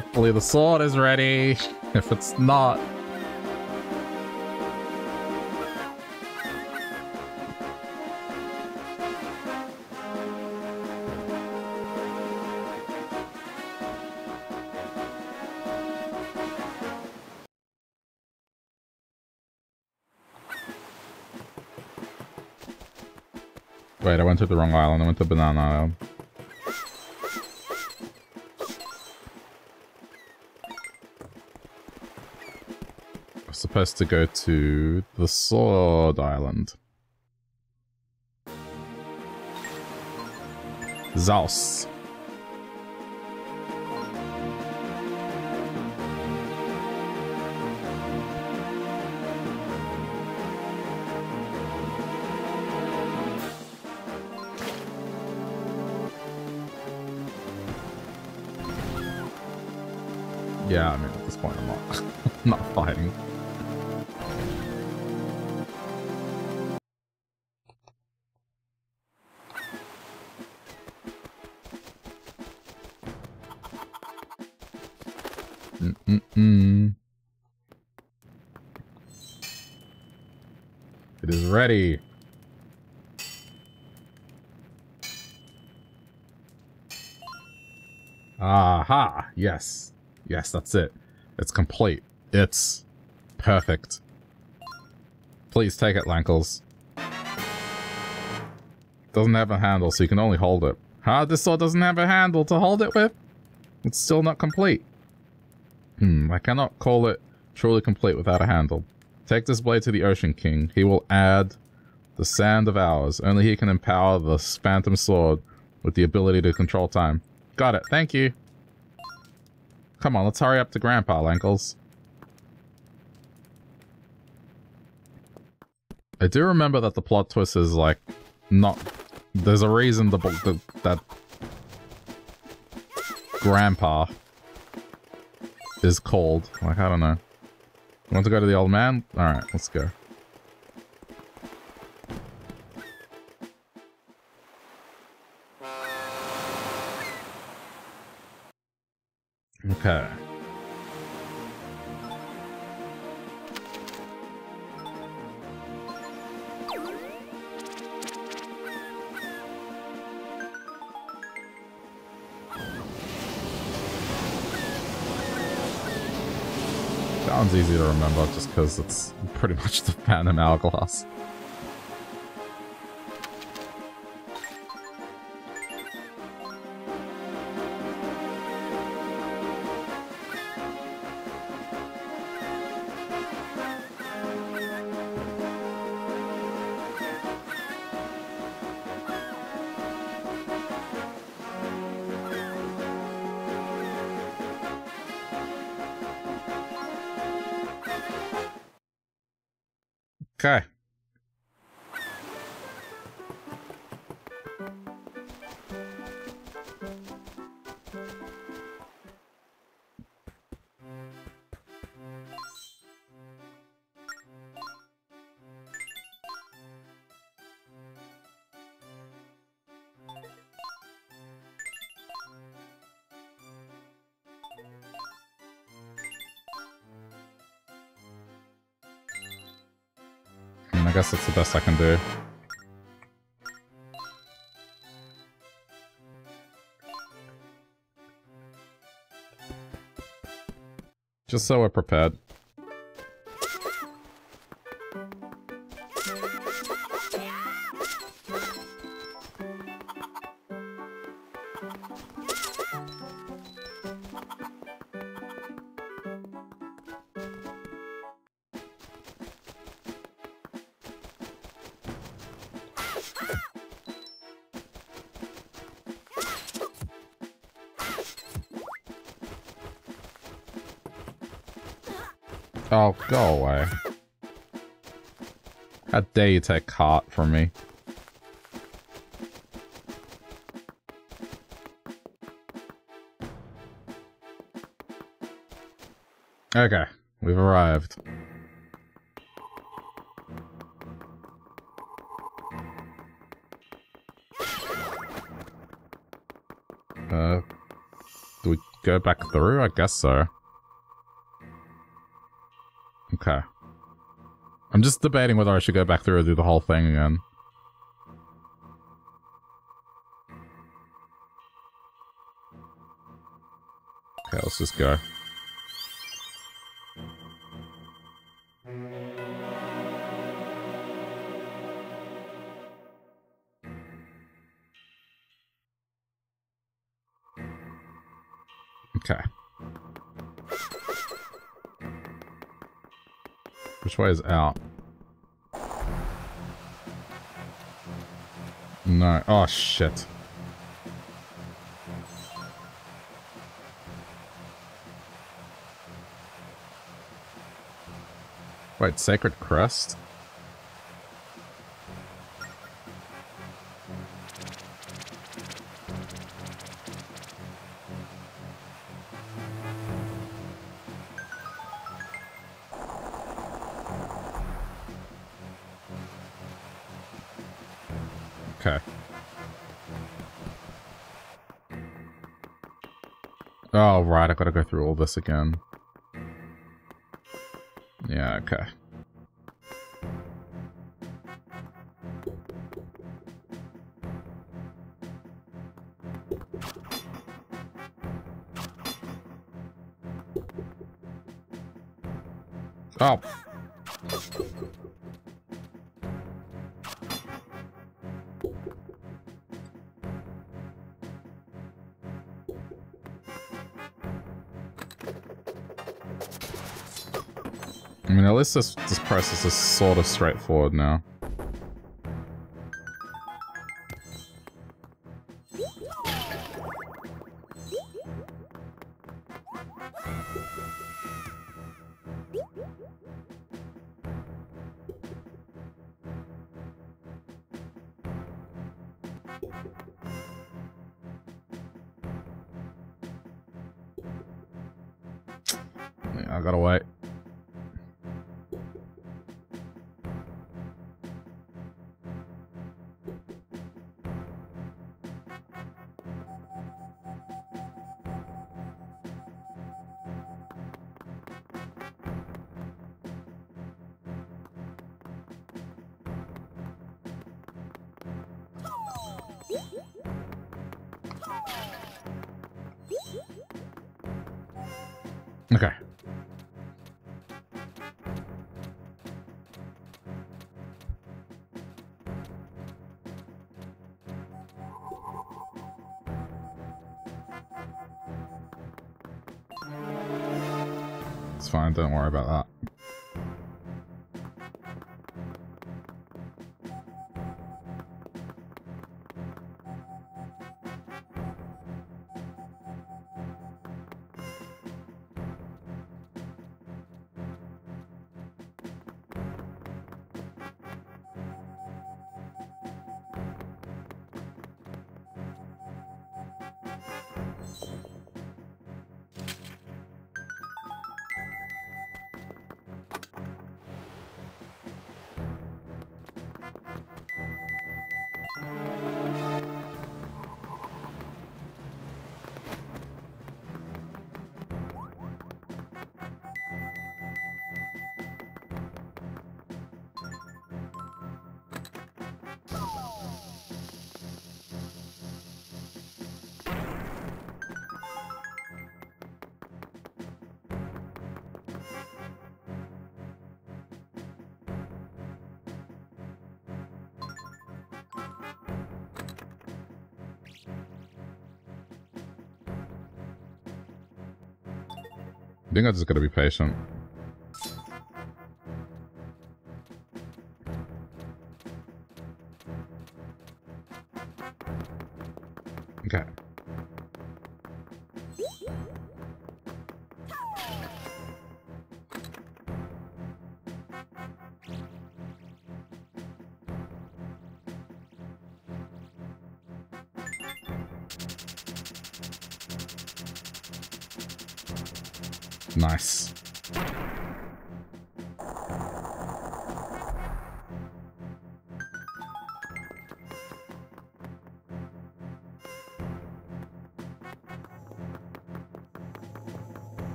Hopefully the sword is ready. If it's not... Wait, I went to the wrong island. I went to Bannan Island. Supposed to go to the Sword Island. Zauz. Yeah, I mean, at this point I'm not, I'm not fighting. Yes. Yes, that's it. It's complete. It's perfect. Please take it, Lankles. Doesn't have a handle, so you can only hold it. Huh? This sword doesn't have a handle to hold it with? It's still not complete. Hmm, I cannot call it truly complete without a handle. Take this blade to the Ocean King. He will add the Sand of Hours. Only he can empower the Phantom Sword with the ability to control time. Got it. Thank you. Come on, let's hurry up to Grandpa, Ankles. I do remember that the plot twist is, like, not... There's a reason the, the that... Grandpa is called. Like, I don't know. Want to go to the old man? Alright, let's go. Okay. That one's easy to remember just because it's pretty much the Phantom Hourglass. Guess that's the best I can do. Just so we're prepared. Take cart from me? Okay, we've arrived. Uh, do we go back through? I guess so. Okay. I'm just debating whether I should go back through and do the whole thing again. Okay, let's just go. Okay. Which way is out? No. Oh, shit. Wait, Sacred Crest? Right, I gotta go through all this again. Yeah, okay. Oh. Least this, this process is sort of straightforward now. Think I just gotta be patient.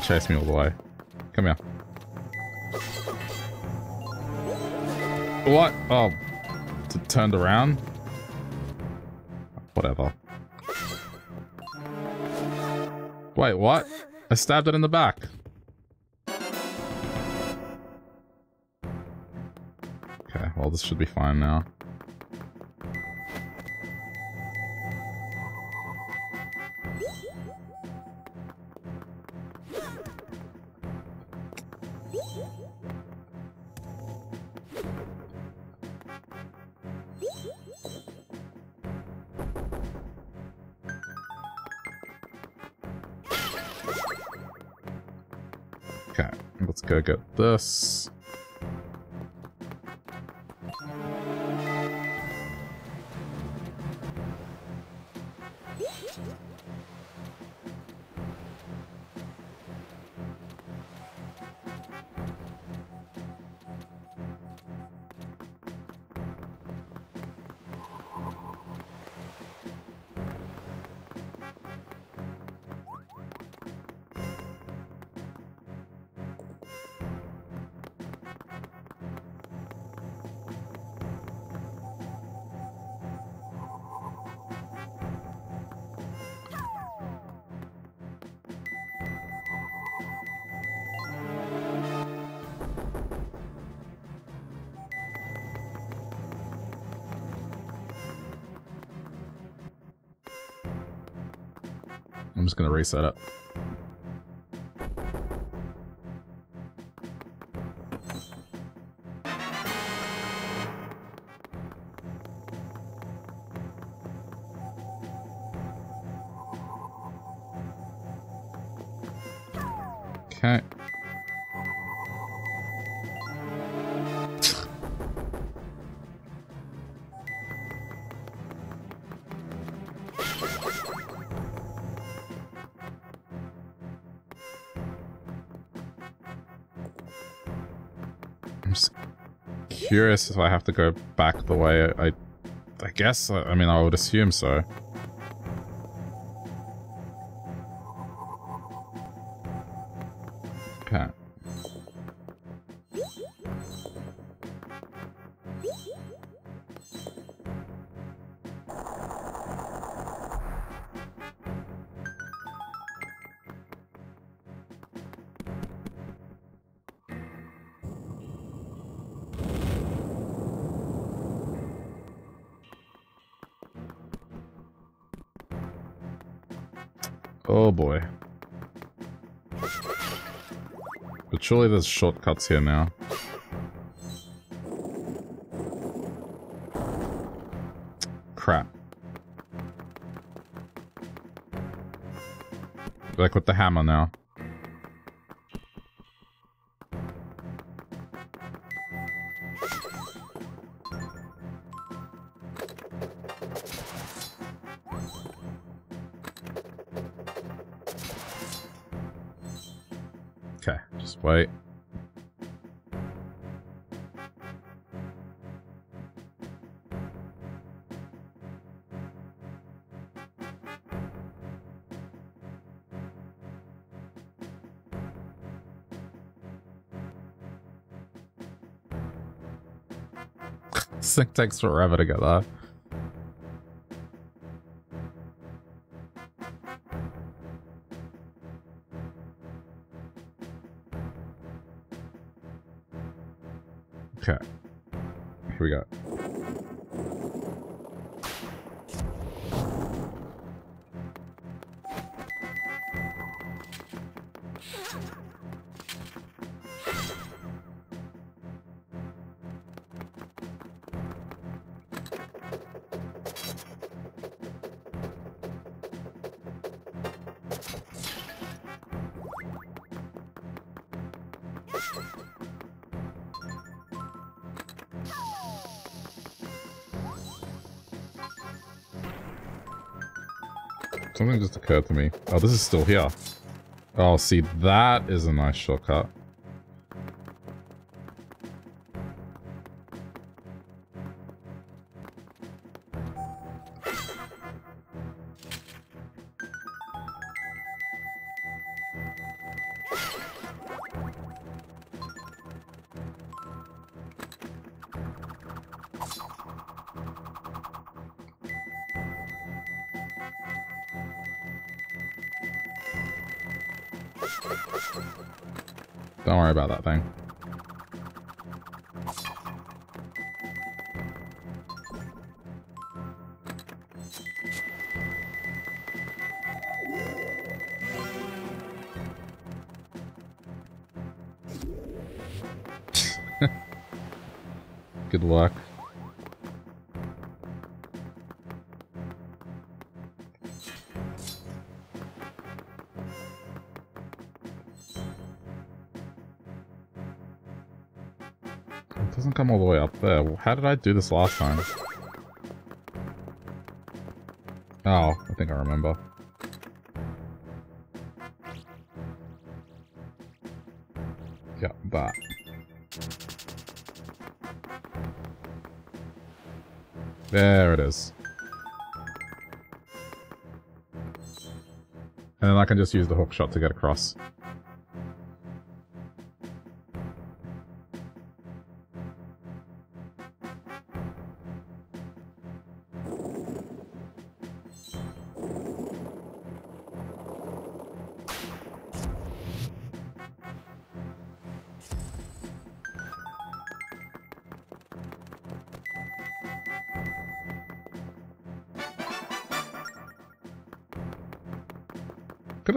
and chase me all the way. Come here. What? Oh, turned around? Whatever. Wait, what? I stabbed it in the back. Okay, well this should be fine now. Get this. Just curious if I have to go back the way I... I, I guess, I mean, I would assume so. Oh, surely there's shortcuts here now. Crap. Like with the hammer now. It takes forever to get that. Me. Oh, this is still here. Oh, see, that is a nice shortcut. Good luck. It doesn't come all the way up there. How did I do this last time? Oh, I think I remember. Yeah, that. There it is. And then I can just use the hook shot to get across.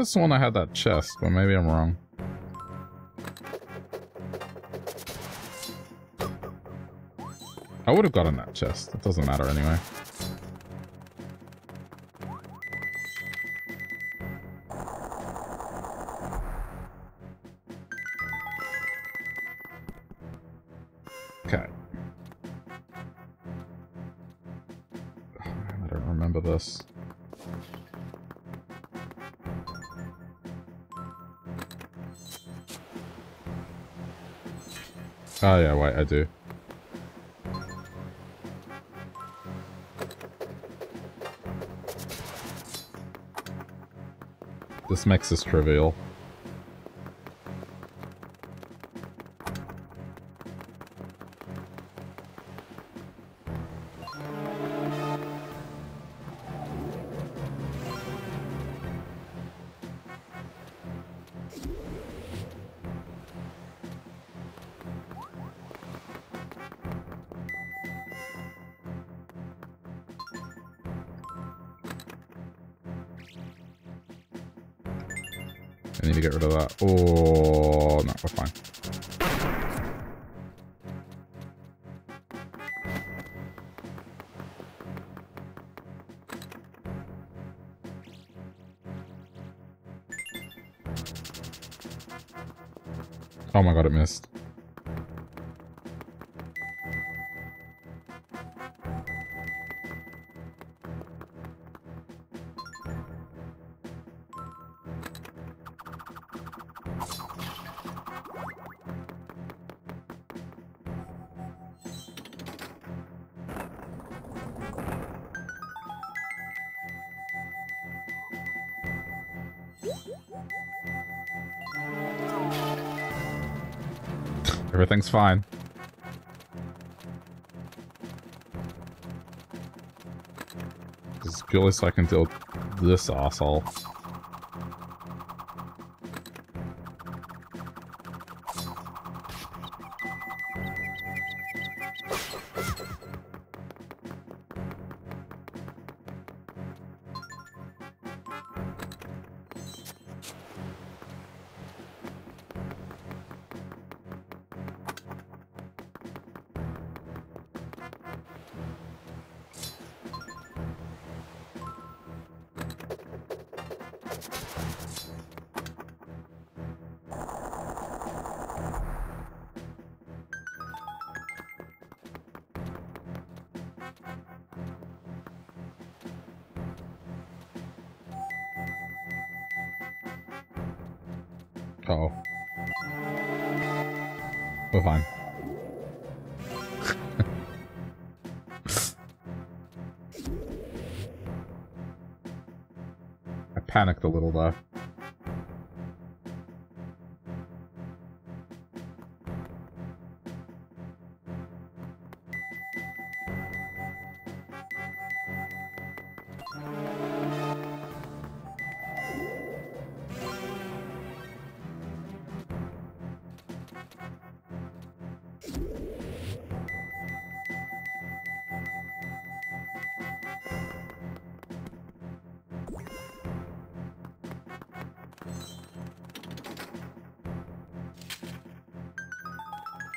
Could have sworn I had that chest, but maybe I'm wrong. I would have gotten that chest. It doesn't matter anyway. Wait, I do. This makes this trivial. Everything's fine. This is purely so I can deal with this asshole.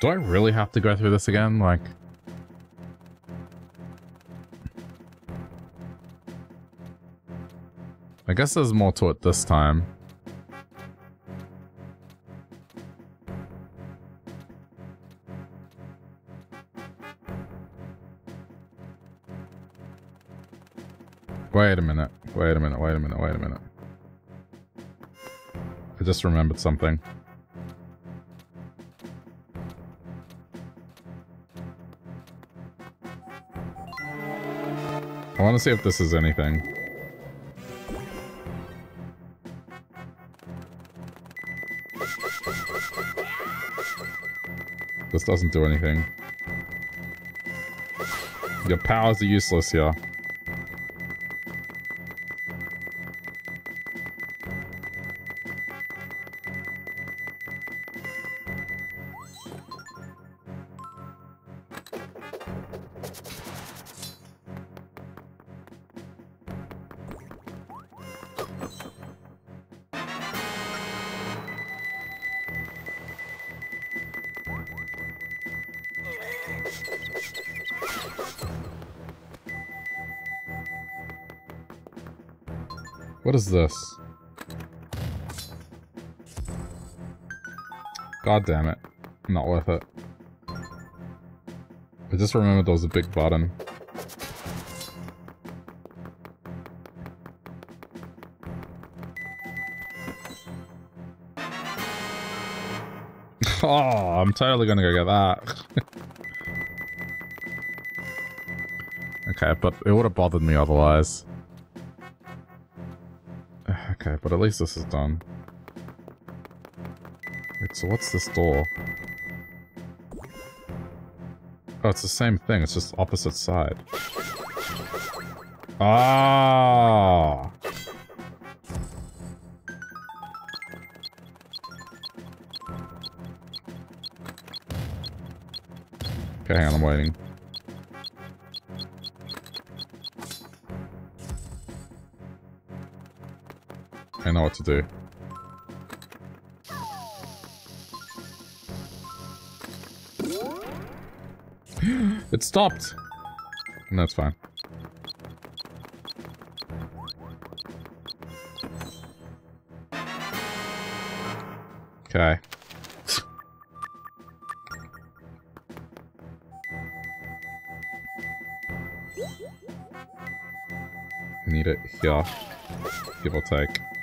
Do I really have to go through this again? Like... I guess there's more to it this time. Wait a minute, wait a minute, wait a minute, wait a minute. I just remembered something. I want to see if this is anything. This doesn't do anything. Your powers are useless here. Is this? God damn it. Not worth it. I just remembered there was a big button. oh, I'm totally gonna go get that. okay, but it would have bothered me otherwise. But at least this is done. Wait, so what's this door? Oh, it's the same thing, it's just opposite side. Ah! Okay, hang on, I'm waiting. Know what to do. it stopped! That's fine. Okay. Need it here, give or take.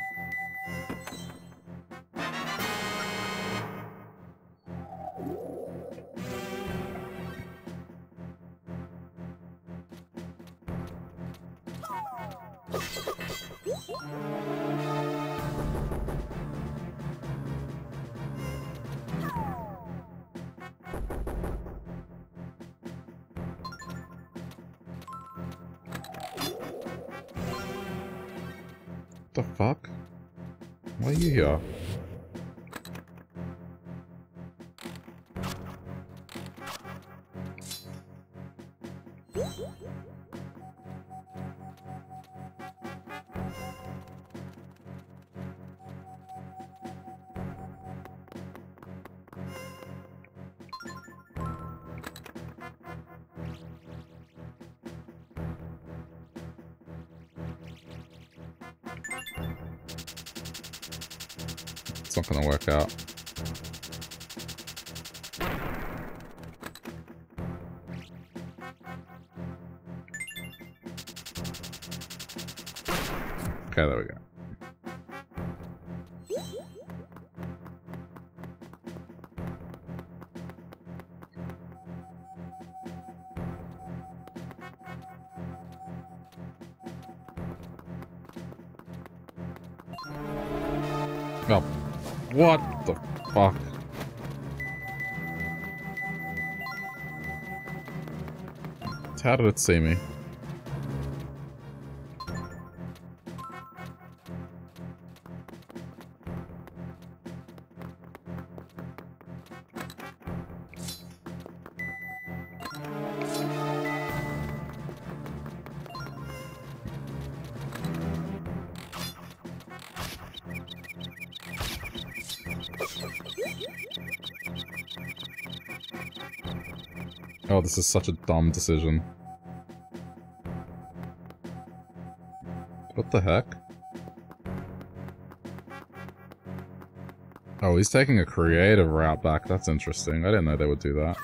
Let's see me. Oh, this is such a dumb decision. The heck? Oh, he's taking a creative route back. That's interesting. I didn't know they would do that.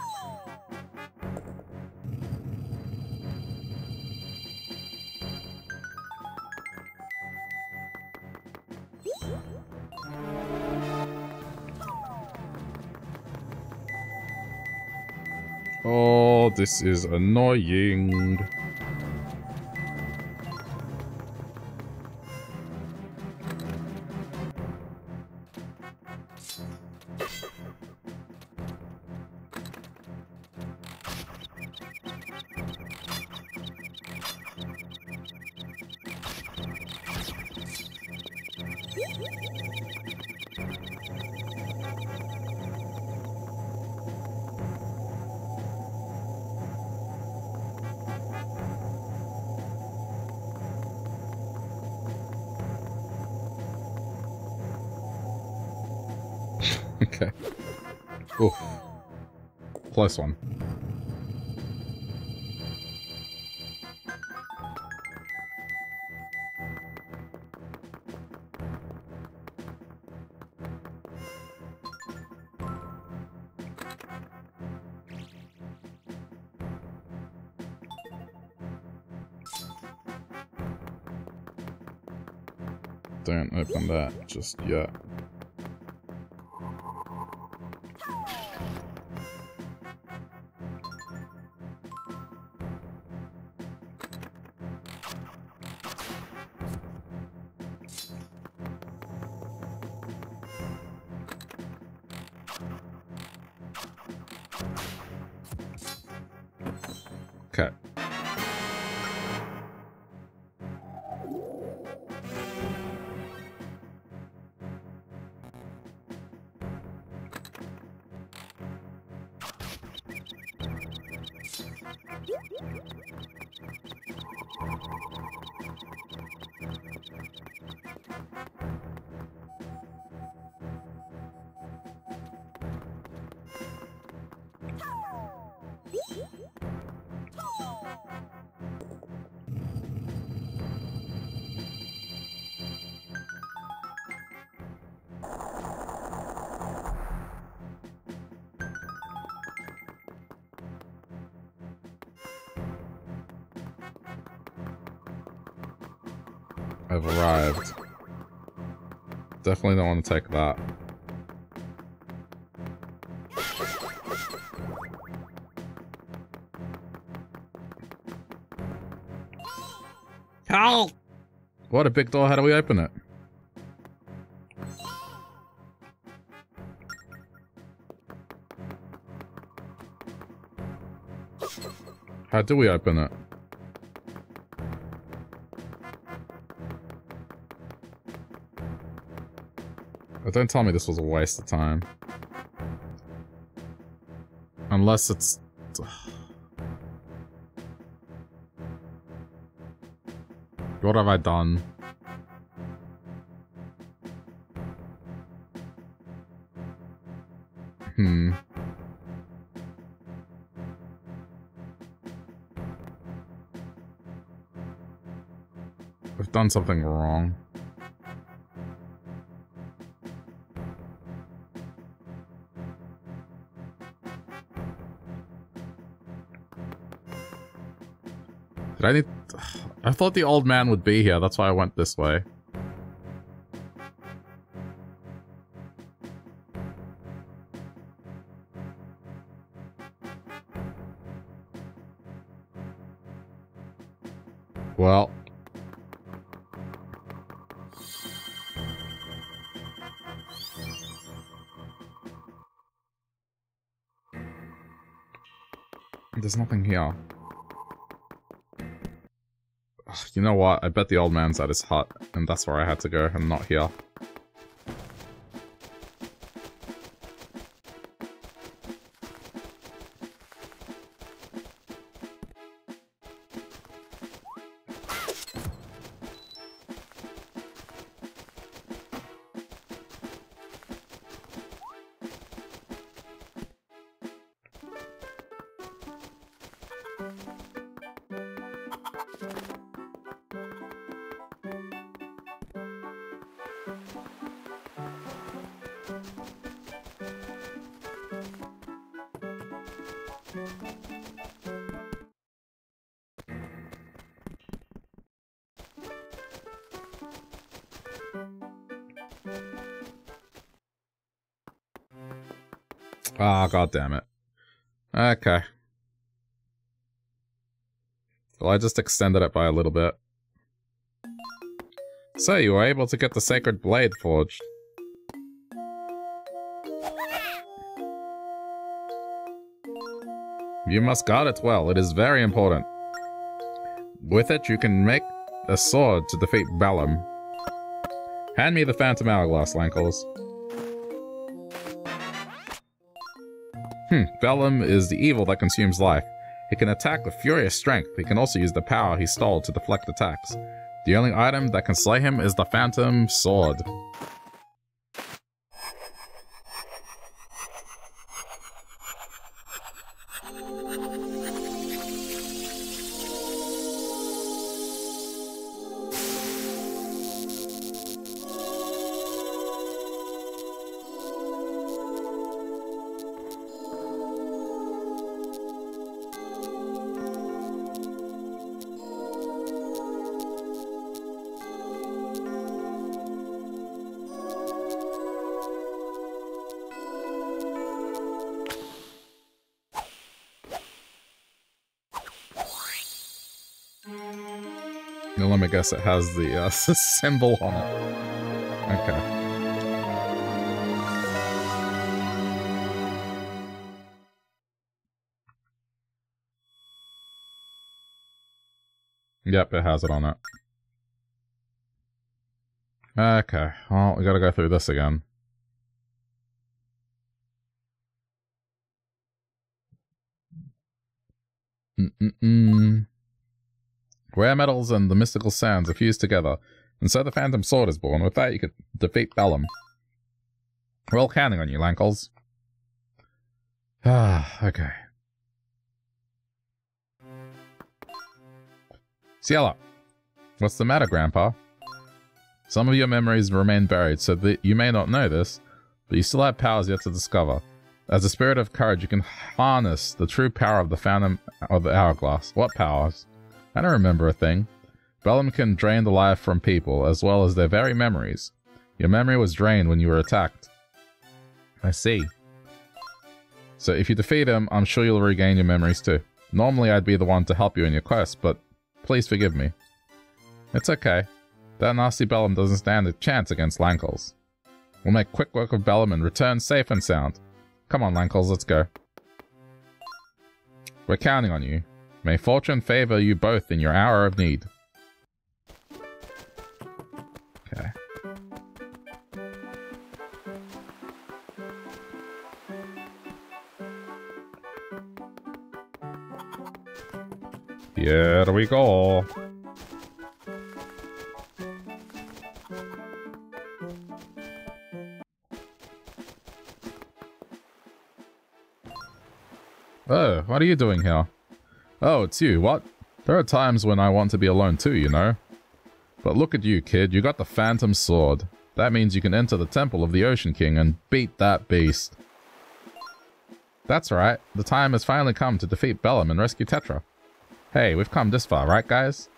Oh, this is annoying. Close one. Don't open that just yet. Definitely don't want to take that. Help! What a big door, how do we open it? How do we open it? But don't tell me this was a waste of time. Unless it's... What have I done? Hmm. I've done something wrong. Did I need... I thought the old man would be here, that's why I went this way. Well... There's nothing here. You know what? I bet the old man's at his hut, and that's where I had to go, and not here. Damn it. Okay. Well, I just extended it by a little bit. So, you were able to get the Sacred Blade forged. You must guard it well, it is very important. With it, you can make a sword to defeat Bellum. Hand me the Phantom Hourglass, Lankles. Hmm, Bellum is the evil that consumes life. He can attack with furious strength. He can also use the power he stole to deflect attacks. The only item that can slay him is the Phantom Sword. Guess it has the uh, symbol on it. Okay. Yep, it has it on it. Okay, well, we gotta go through this again. Rare metals and the mystical sands are fused together, and so the Phantom Sword is born. With that, you could defeat Bellum. We're all counting on you, Lankles. Ah, okay. Ciela, what's the matter, Grandpa? Some of your memories remain buried, so that you may not know this, but you still have powers yet to discover. As a spirit of courage, you can harness the true power of the Phantom of the Hourglass. What powers? I don't remember a thing. Bellum can drain the life from people, as well as their very memories. Your memory was drained when you were attacked. I see. So if you defeat him, I'm sure you'll regain your memories too. Normally I'd be the one to help you in your quest, but please forgive me. It's okay. That nasty Bellum doesn't stand a chance against Lankles. We'll make quick work of Bellum and return safe and sound. Come on, Lankles, let's go. We're counting on you. May fortune favor you both in your hour of need. Okay. Here we go. Oh, what are you doing here? Oh, it's you, what? There are times when I want to be alone too, you know? But look at you, kid, you got the Phantom Sword. That means you can enter the Temple of the Ocean King and beat that beast. That's right, the time has finally come to defeat Bellum and rescue Tetra. Hey, we've come this far, right guys?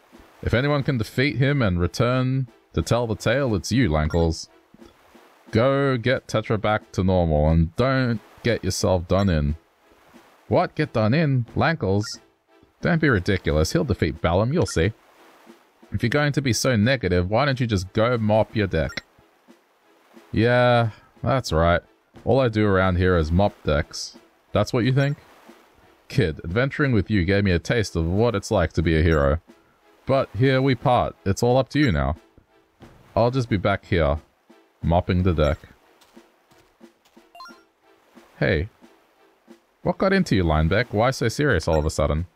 If anyone can defeat him and return to tell the tale, it's you, Lankles. Go get Tetra back to normal and don't get yourself done in. What? Get done in? Lankles? Don't be ridiculous. He'll defeat Bellum, you'll see. If you're going to be so negative, why don't you just go mop your deck? Yeah, that's right. All I do around here is mop decks. That's what you think? Kid, adventuring with you gave me a taste of what it's like to be a hero. But here we part. It's all up to you now. I'll just be back here, mopping the deck. Hey. What got into you, Linebeck? Why so serious all of a sudden?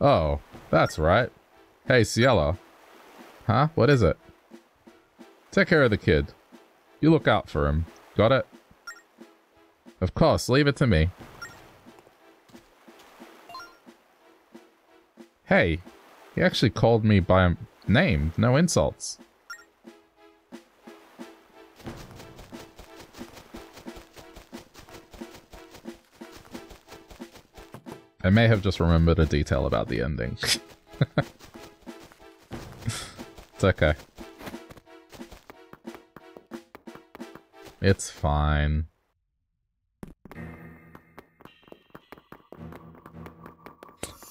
Oh, that's right. Hey, Ciela. Huh? What is it? Take care of the kid. You look out for him. Got it? Of course, leave it to me. Hey, he actually called me by name, no insults. I may have just remembered a detail about the ending. it's okay. It's fine.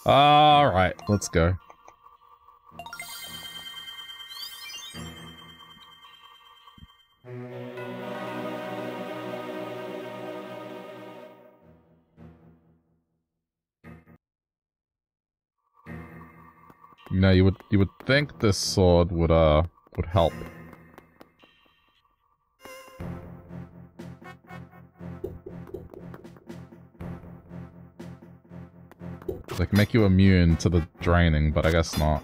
Alright, let's go. You know, you would you would think this sword would uh would help. Like make you immune to the draining, but I guess not.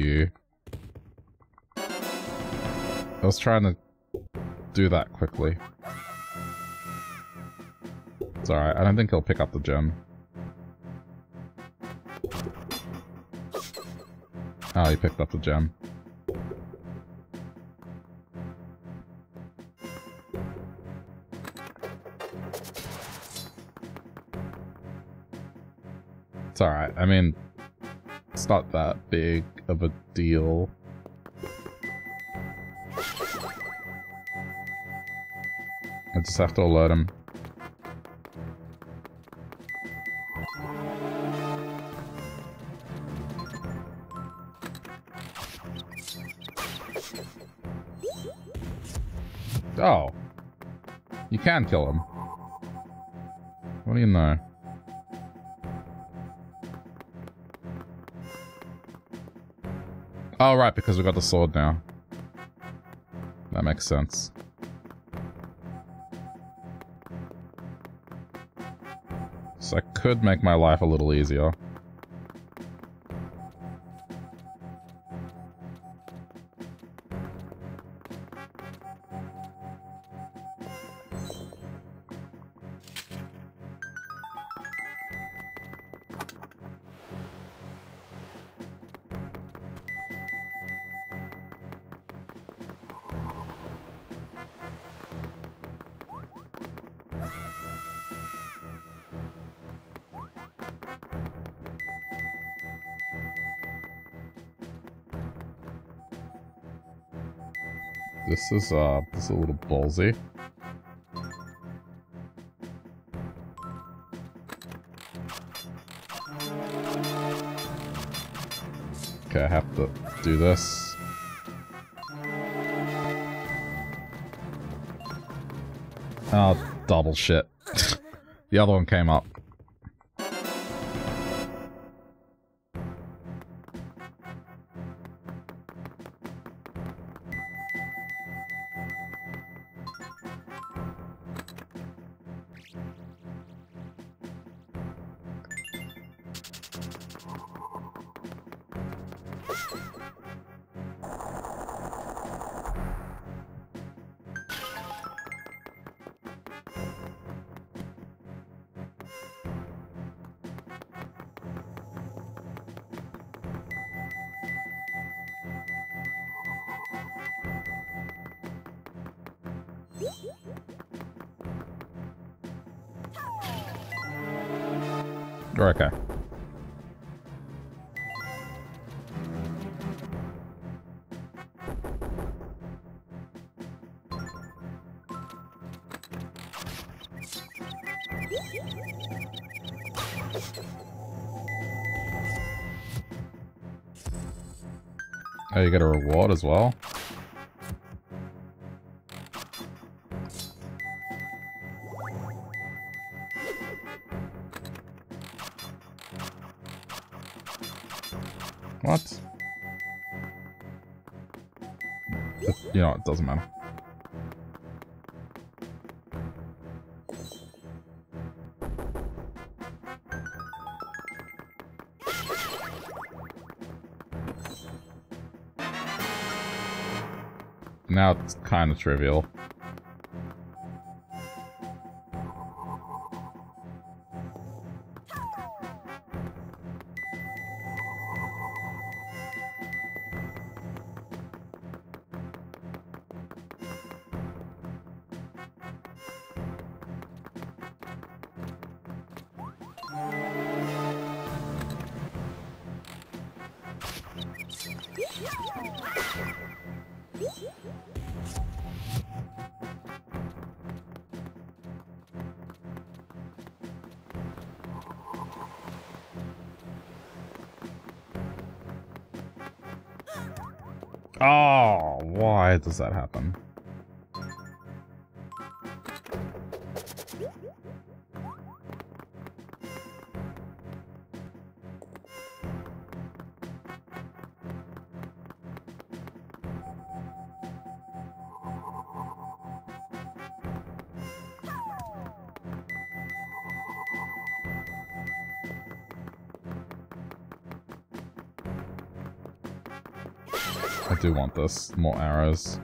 You. I was trying to do that quickly. It's alright, I don't think he'll pick up the gem. Oh, he picked up the gem. It's alright, I mean, it's not that big of a deal. I just have to alert him. Oh. You can kill him. What do you know? Oh, right, because we got the sword now. That makes sense. So I could make my life a little easier. This is, uh, this is a little ballsy. Okay, I have to do this. Oh, double shit. the other one came up. Reward as well? What? You know, it doesn't matter. Now it's kind of trivial. That happen? I do want this. More arrows.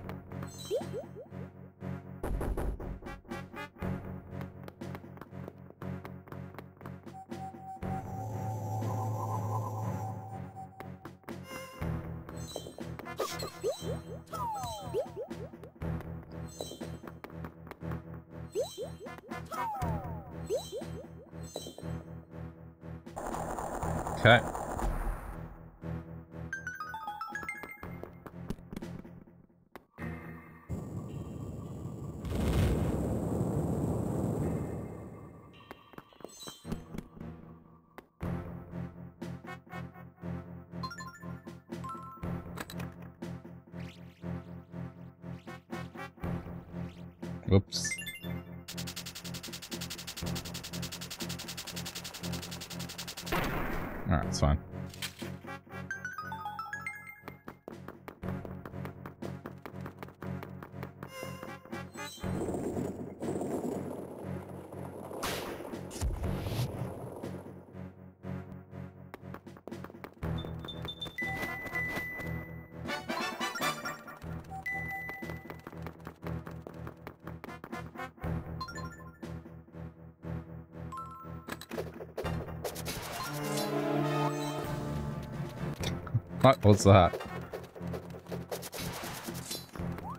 What's that?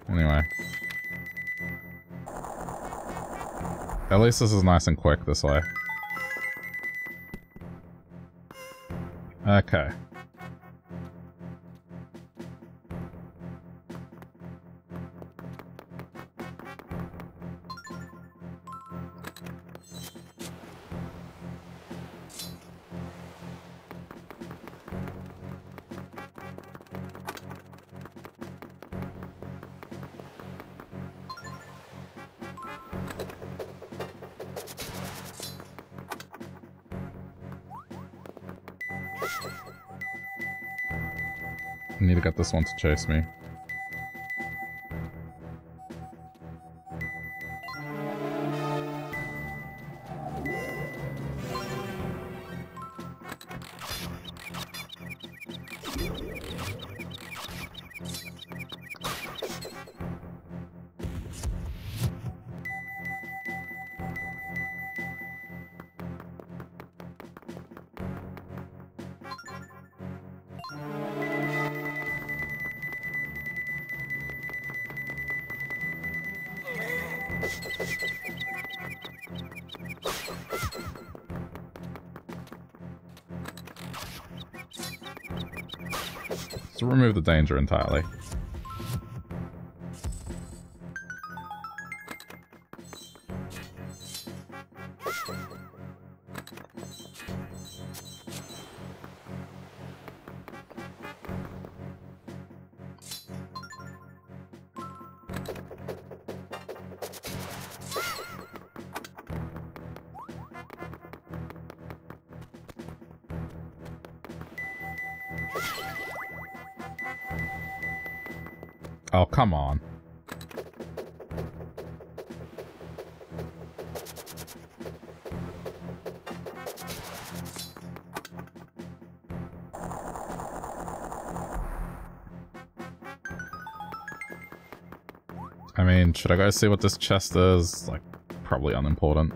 Anyway. At least this is nice and quick this way. Okay. This one to chase me. Danger entirely. Mean, should I go see what this chest is? Like, probably unimportant.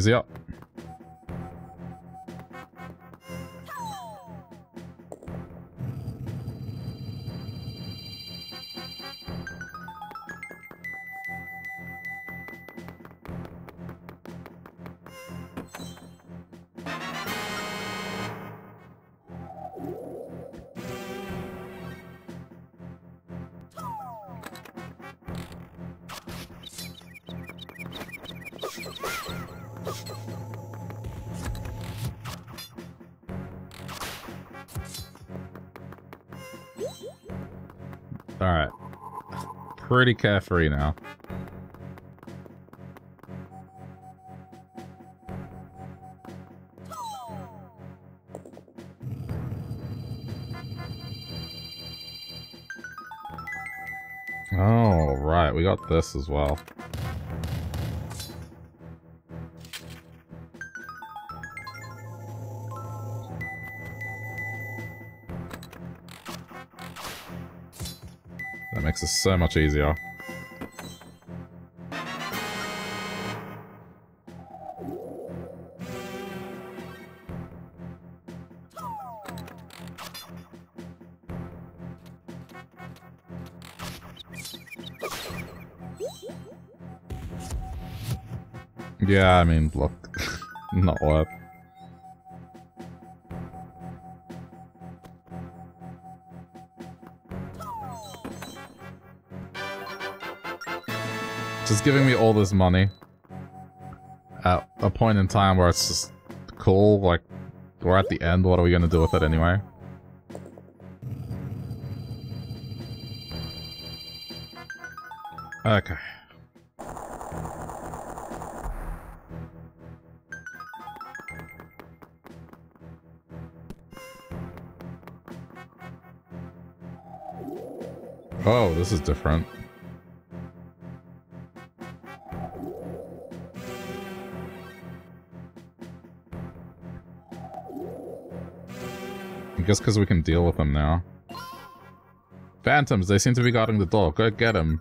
Easier. Pretty carefree now. Oh, right. We got this as well. So much easier. Yeah, I mean, look, not worth. Just giving me all this money at a point in time where it's just cool, like, we're at the end, what are we gonna do with it anyway? Okay. Oh, this is different. Guess because we can deal with them now. Phantoms, they seem to be guarding the door. Go get them.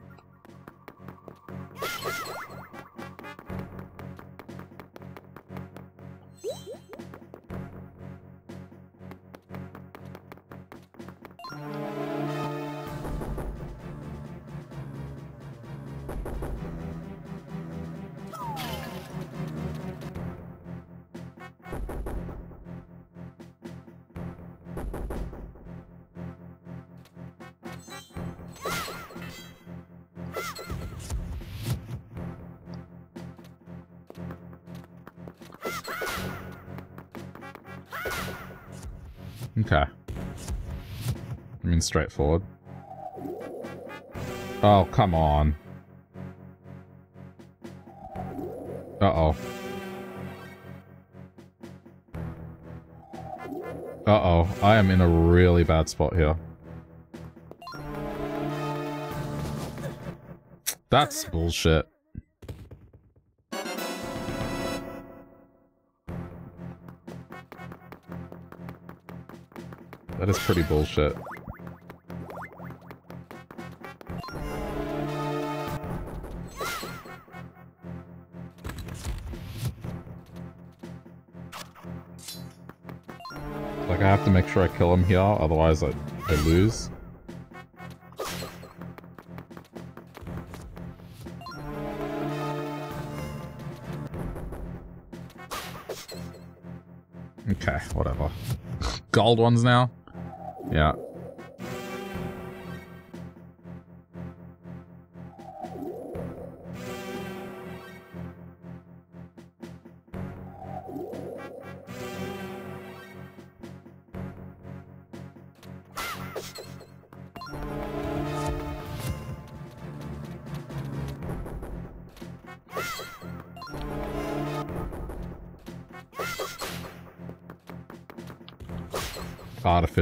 Straightforward. Oh, come on. Uh-oh. Uh-oh. I am in a really bad spot here. That's bullshit. That is pretty bullshit. sure I kill him here, otherwise I, I lose. Okay, whatever. Gold ones now? Yeah.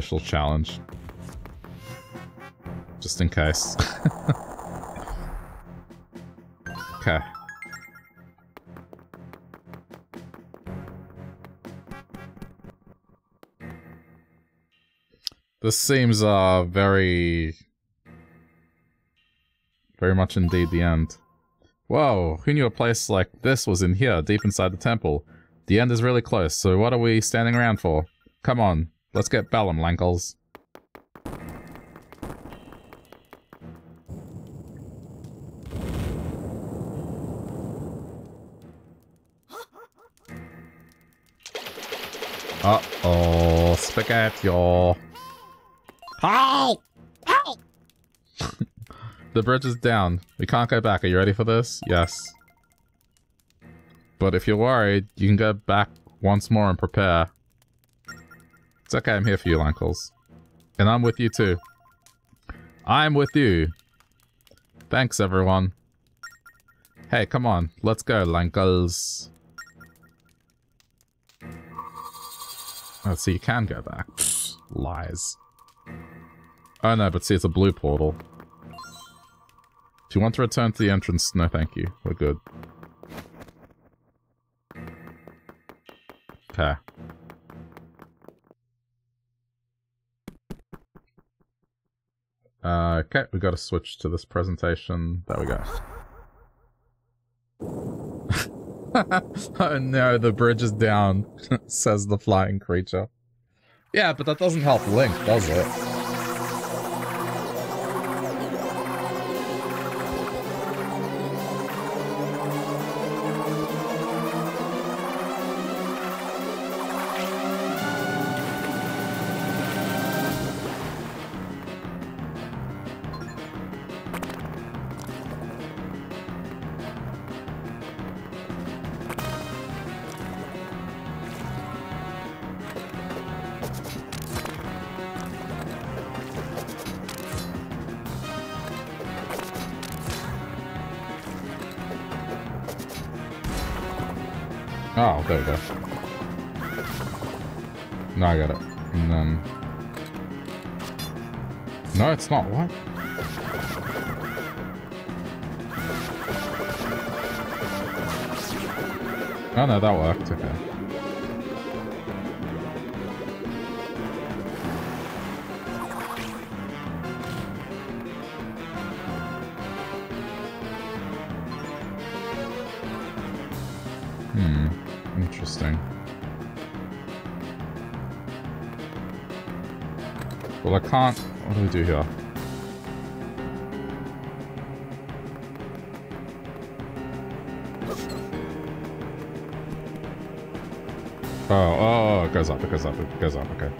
Artificial challenge. Just in case. okay. This seems, uh, very... Very much indeed the end. Whoa, who knew a place like this was in here, deep inside the temple? The end is really close, so what are we standing around for? Come on, let's get Bellum, Lankles. Uh-oh, spaghetti. Help! Help! the bridge is down. We can't go back. Are you ready for this? Yes. But if you're worried, you can go back once more and prepare. It's okay, I'm here for you, uncles. And I'm with you too. I'm with you. Thanks, everyone. Hey, come on. Let's go, Lankles. Oh, so you can go back. Lies. Oh no, but see, it's a blue portal. If you want to return to the entrance, no thank you. We're good. Okay. Uh, okay, we've got to switch to this presentation. There we go. oh no, the bridge is down, says the flying creature. Yeah, but that doesn't help Link, does it? Oh, there we go. No, I got it. And then... No, it's not. What? Oh no, that worked. Okay. Well, I can't... What do we do here? Oh, oh, oh, it goes up, it goes up, it goes up, okay.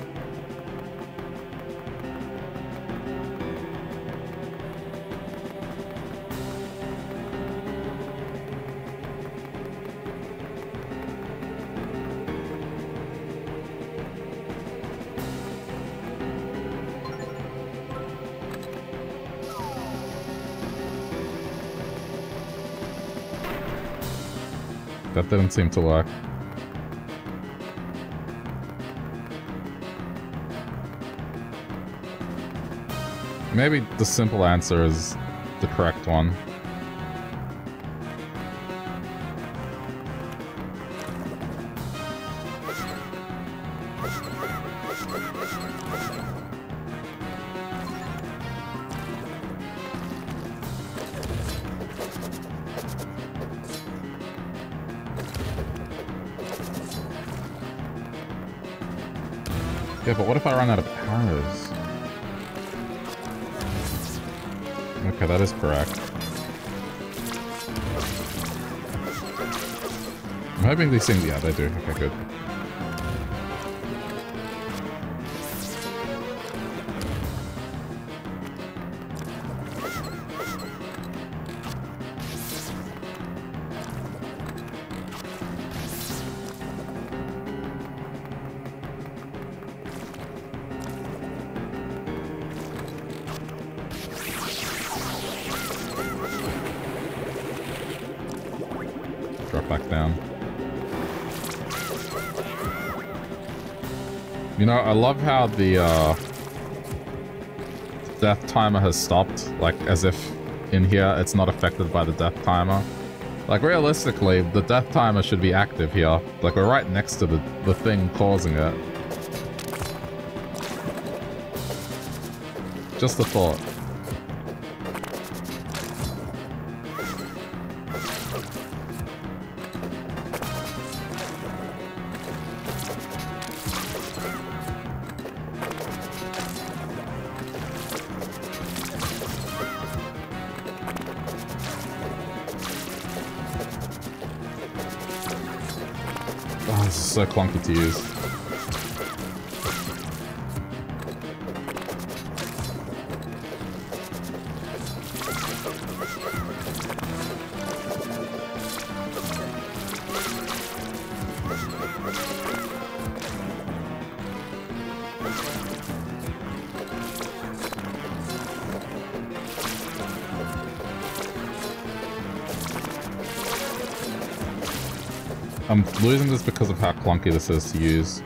Didn't seem to work. Maybe the simple answer is the correct one. But what if I run out of arrows? Okay, that is correct. I'm hoping these things... Yeah, they do. Okay, good. Know, I love how the uh, death timer has stopped, like as if in here it's not affected by the death timer. Like realistically, the death timer should be active here. Like we're right next to the, the thing causing it. Just a thought. So clunky to use. Losing this because of how clunky this is to use.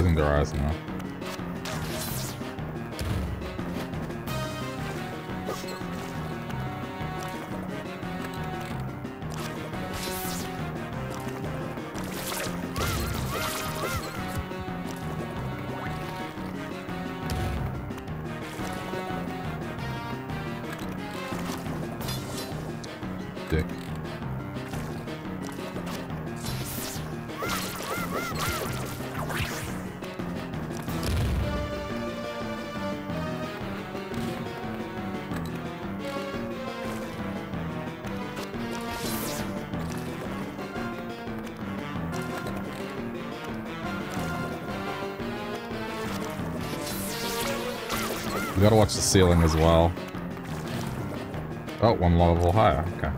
Closing their eyes now. Ceiling as well. Oh, one level higher. Okay.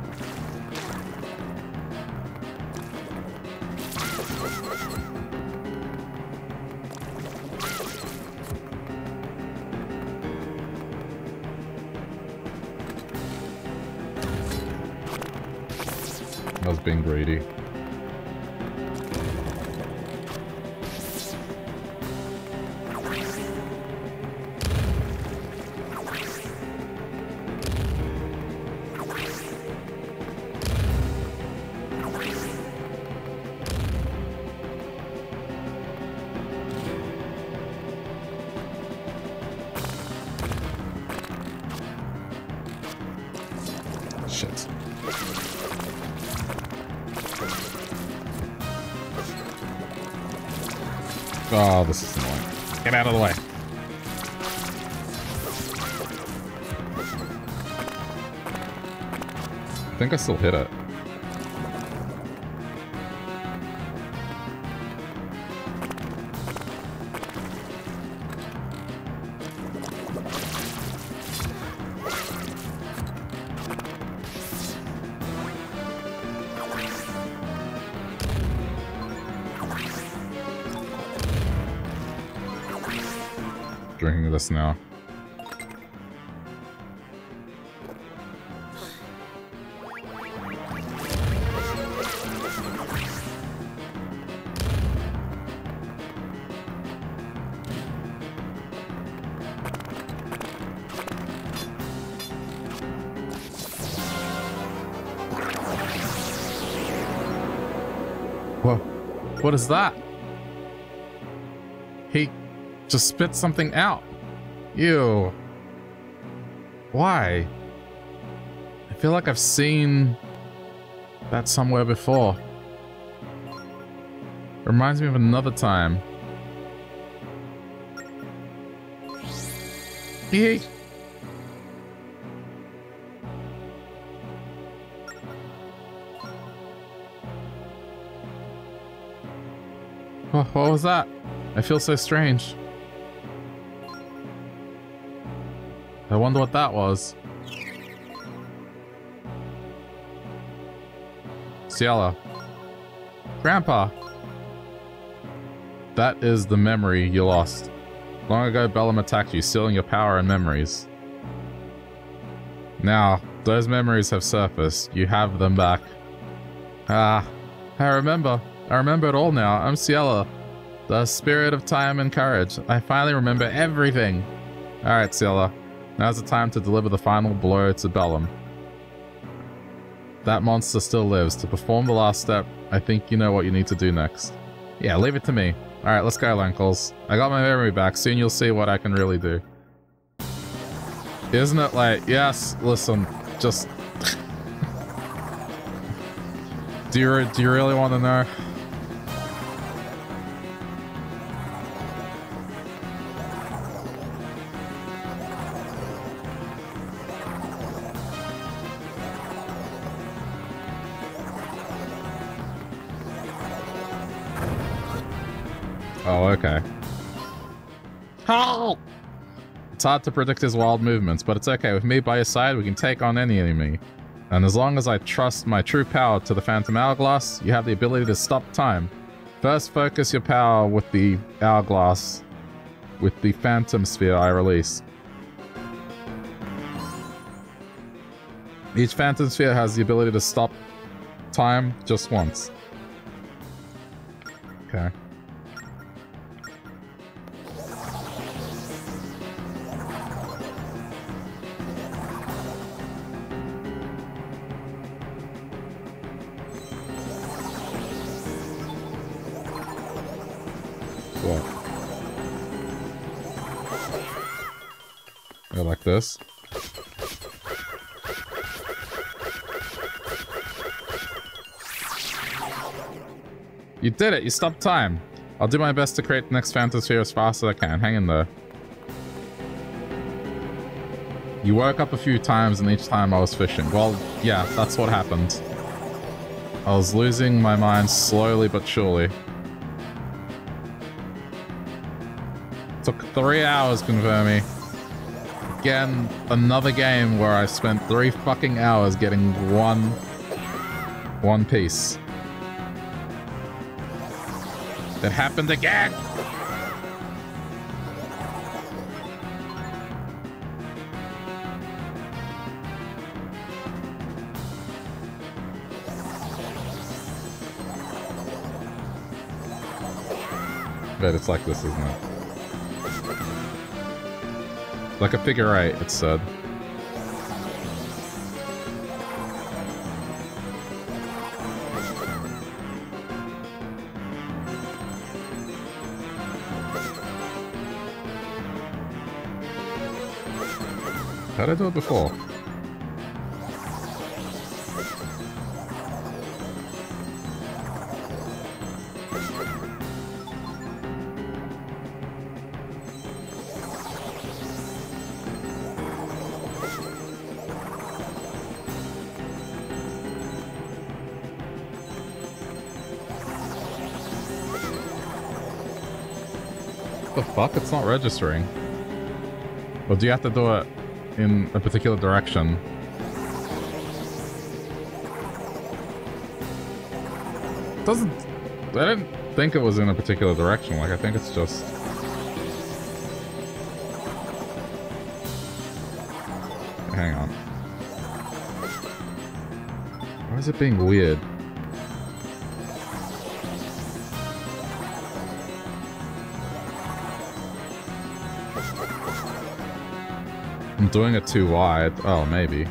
Being greedy. Think I still hit it. Drinking this now. What is that? He just spit something out. Ew. Why? I feel like I've seen that somewhere before. Reminds me of another time. Eek. What was that? I feel so strange. I wonder what that was. Ciela. Grandpa! That is the memory you lost. Long ago, Bellum attacked you, stealing your power and memories. Now, those memories have surfaced. You have them back. Ah, I remember. I remember it all now. I'm Ciela. The spirit of time and courage. I finally remember everything. Alright, Ciela. Now's the time to deliver the final blow to Bellum. That monster still lives. To perform the last step, I think you know what you need to do next. Yeah, leave it to me. Alright, let's go, Lankles. I got my memory back. Soon you'll see what I can really do. Isn't it like, yes, listen, just... do, you, do you really want to know? It's hard to predict his wild movements, but it's okay. With me by your side, we can take on any enemy. And as long as I trust my true power to the Phantom Hourglass, you have the ability to stop time. First, focus your power with the Hourglass, with the Phantom Sphere I release. Each Phantom Sphere has the ability to stop time just once. Okay. This. You did it! You stopped time! I'll do my best to create the next Sphere as fast as I can. Hang in there. You woke up a few times and each time I was fishing. Well, yeah, that's what happened. I was losing my mind slowly but surely. Took three hours confirming. Again, another game where I spent three fucking hours getting one... one piece. That happened again! But it's like this, isn't it? Like a figure eight, it said. Uh, How did I do it before? Fuck? It's not registering. Or do you have to do it in a particular direction? Doesn't... I didn't think it was in a particular direction. Like, I think it's just... Hang on. Why is it being weird? Doing it too wide. Oh, maybe.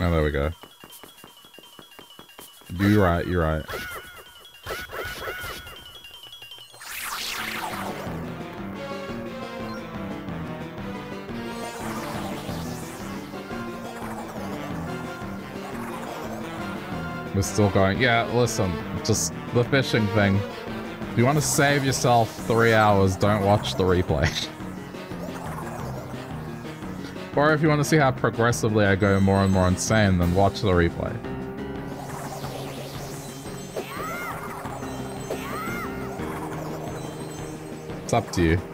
Oh, there we go. You're right, you're right. We're still going. Yeah, listen, just the fishing thing. If you want to save yourself three hours, don't watch the replay. or if you want to see how progressively I go more and more insane, then watch the replay. It's up to you.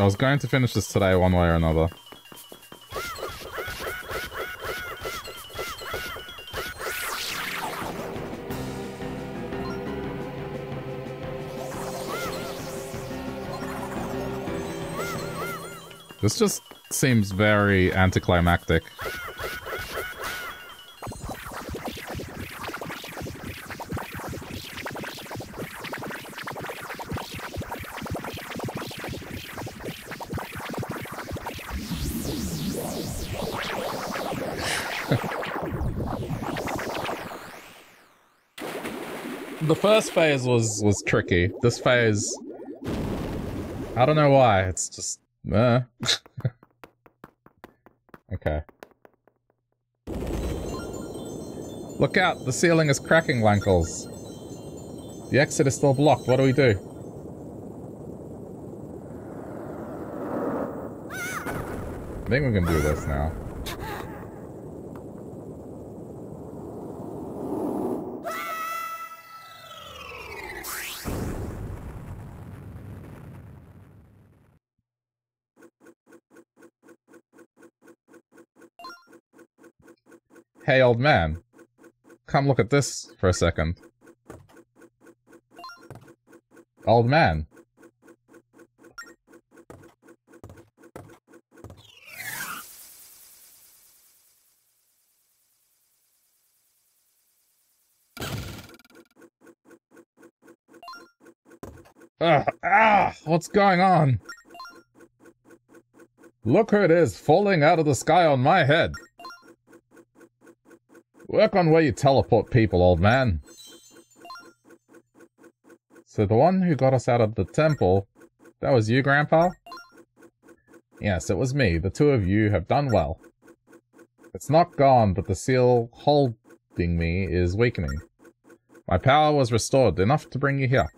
I was going to finish this today one way or another. This just seems very anticlimactic. Phase was was tricky. This phase, I don't know why. It's just, uh. okay. Look out! The ceiling is cracking, Lankles. The exit is still blocked. What do we do? I think we can do this now. Hey, old man. Come look at this for a second. Old man. Ugh, ah, what's going on? Look who it is, falling out of the sky on my head. Work on where you teleport people, old man. So the one who got us out of the temple, that was you, Grandpa? Yes, it was me. The two of you have done well. It's not gone, but the seal holding me is weakening. My power was restored, enough to bring you here.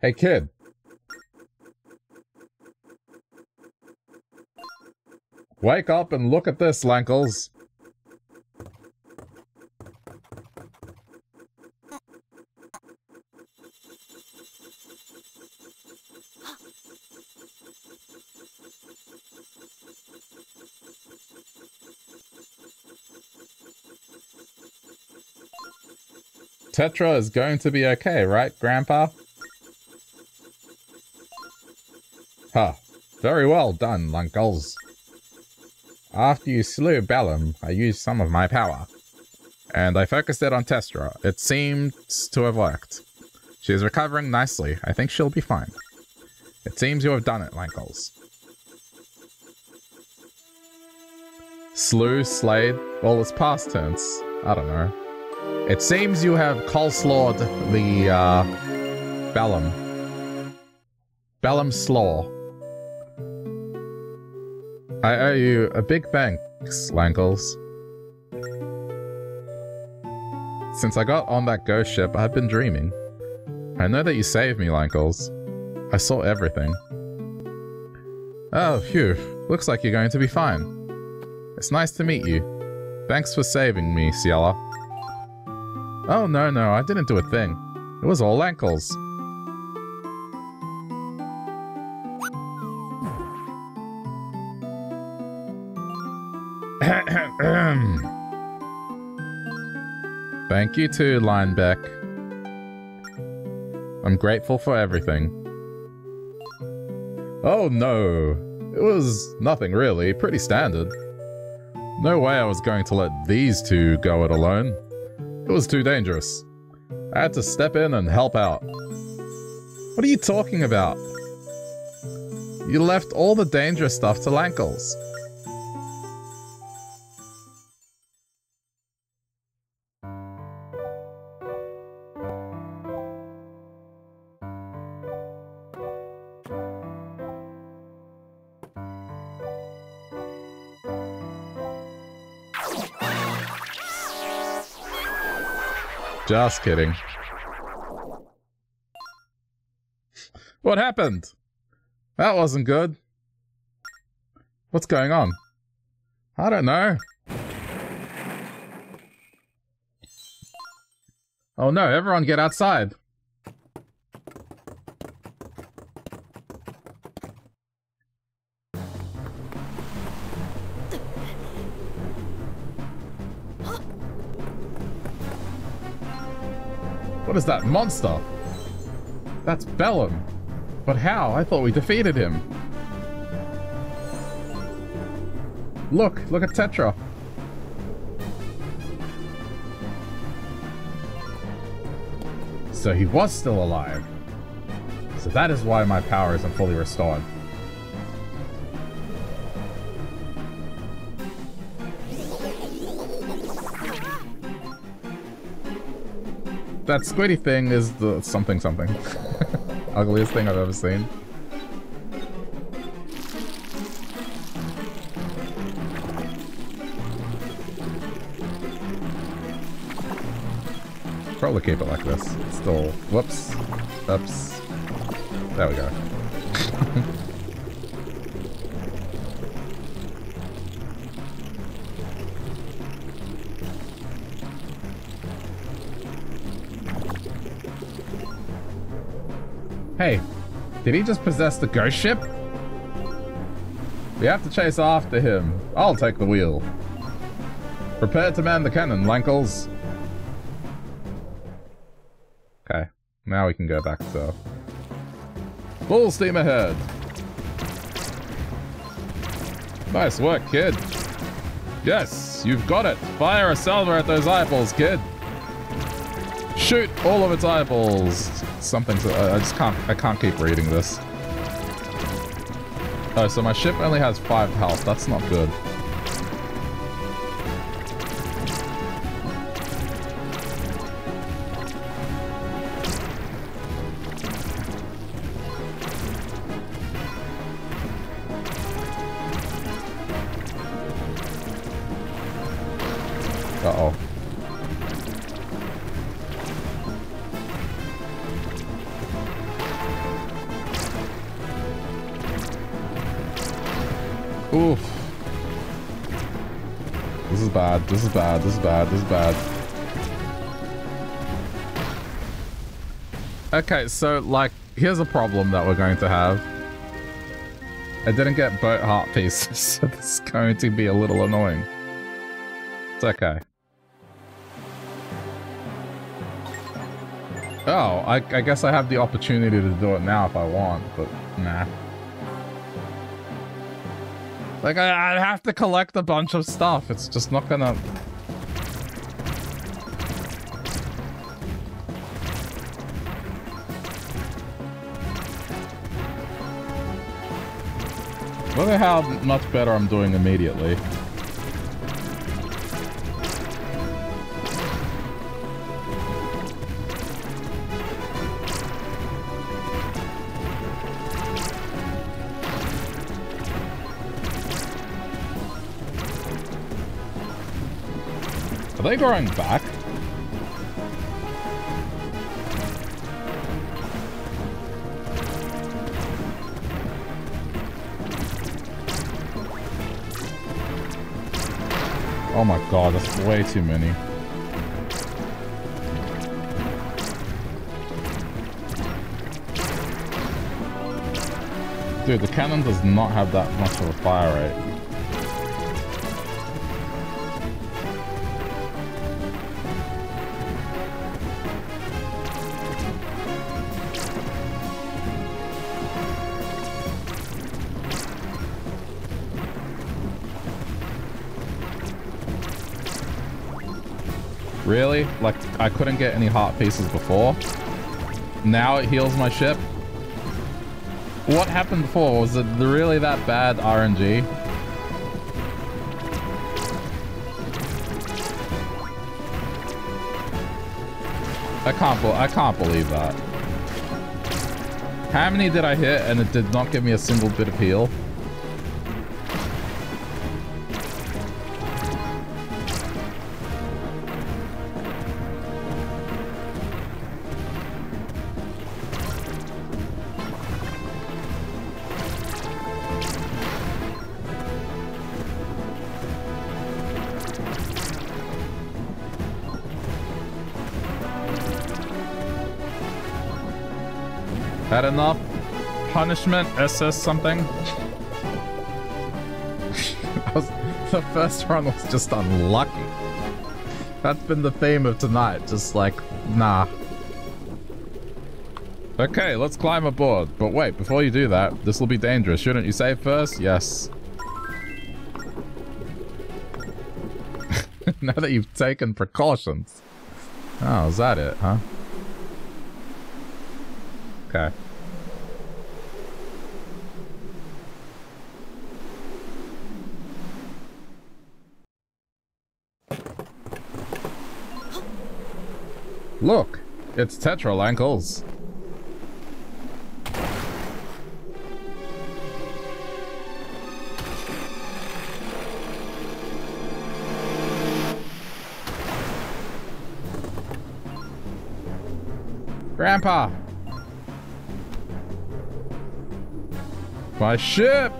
Hey, kid. Wake up and look at this, Lankles. Tetra is going to be okay, right, Grandpa? Huh. Very well done, Lankles. After you slew Bellum, I used some of my power. And I focused it on Tetra. It seems to have worked. She is recovering nicely. I think she'll be fine. It seems you have done it, Lankles. Slew, slayed, well, it's past tense. I don't know. It seems you have coleslawed the, uh, Bellum. Bellum Slaw. I owe you a big thanks, Lankles. Since I got on that ghost ship, I've been dreaming. I know that you saved me, Lankles. I saw everything. Oh, phew. Looks like you're going to be fine. It's nice to meet you. Thanks for saving me, Ciela. Oh, no, no, I didn't do a thing. It was all ankles. Thank you too, Linebeck. I'm grateful for everything. Oh no, it was nothing really, pretty standard. No way I was going to let these two go it alone. It was too dangerous. I had to step in and help out. What are you talking about? You left all the dangerous stuff to Lankles. Just kidding. What happened? That wasn't good. What's going on? I don't know. Oh no, everyone get outside. Is that monster? That's Bellum. But how? I thought we defeated him. Look, look at Tetra. So he was still alive. So that is why my power isn't fully restored. That squiddy thing is the something something. Ugliest thing I've ever seen. Probably keep it like this. Still, whoops, oops. There we go. Did he just possess the ghost ship? We have to chase after him. I'll take the wheel. Prepare to man the cannon, Lankles. Okay. Now we can go back to... Full steam ahead! Nice work, kid. Yes, you've got it. Fire a salver at those eyeballs, kid. Shoot all of its eyeballs. Something. I just can't. I can't keep reading this. Oh, so my ship only has five health. That's not good. This is bad. This is bad. This is bad. Okay, so, like, here's a problem that we're going to have. I didn't get boat heart pieces, so this is going to be a little annoying. It's okay. Oh, I, I guess I have the opportunity to do it now if I want, but nah. Like, I, I have to collect a bunch of stuff. It's just not gonna... Look at how much better I'm doing immediately. They growing back? Oh my god, that's way too many. Dude, the cannon does not have that much of a fire rate. I couldn't get any heart pieces before. Now it heals my ship. What happened before? Was it really that bad RNG? I can't, I can't believe that. How many did I hit and it did not give me a single bit of heal? Punishment, SS something. was, the first run was just unlucky. That's been the theme of tonight, just like, nah. Okay, let's climb aboard. But wait, before you do that, this will be dangerous. Shouldn't you save first? Yes. now that you've taken precautions. Oh, is that it, huh? Okay. Look, Tetral Tetralankles. Grandpa! My ship!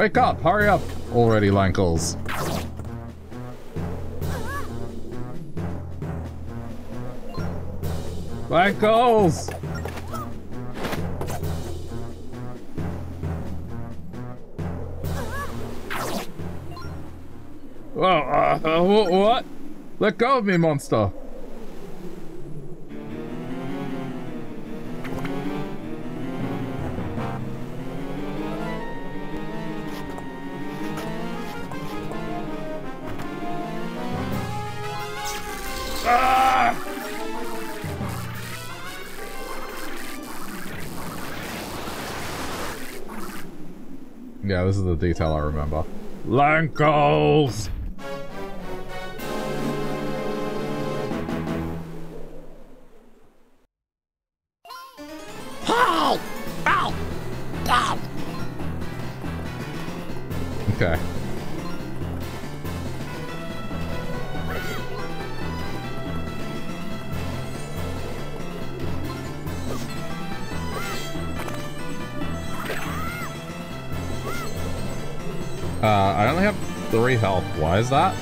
Wake up! Hurry up already, Lankles. Lankles! Uh, what? Let go of me, monster! Yeah, this is the detail I remember. Lankles! Why is that?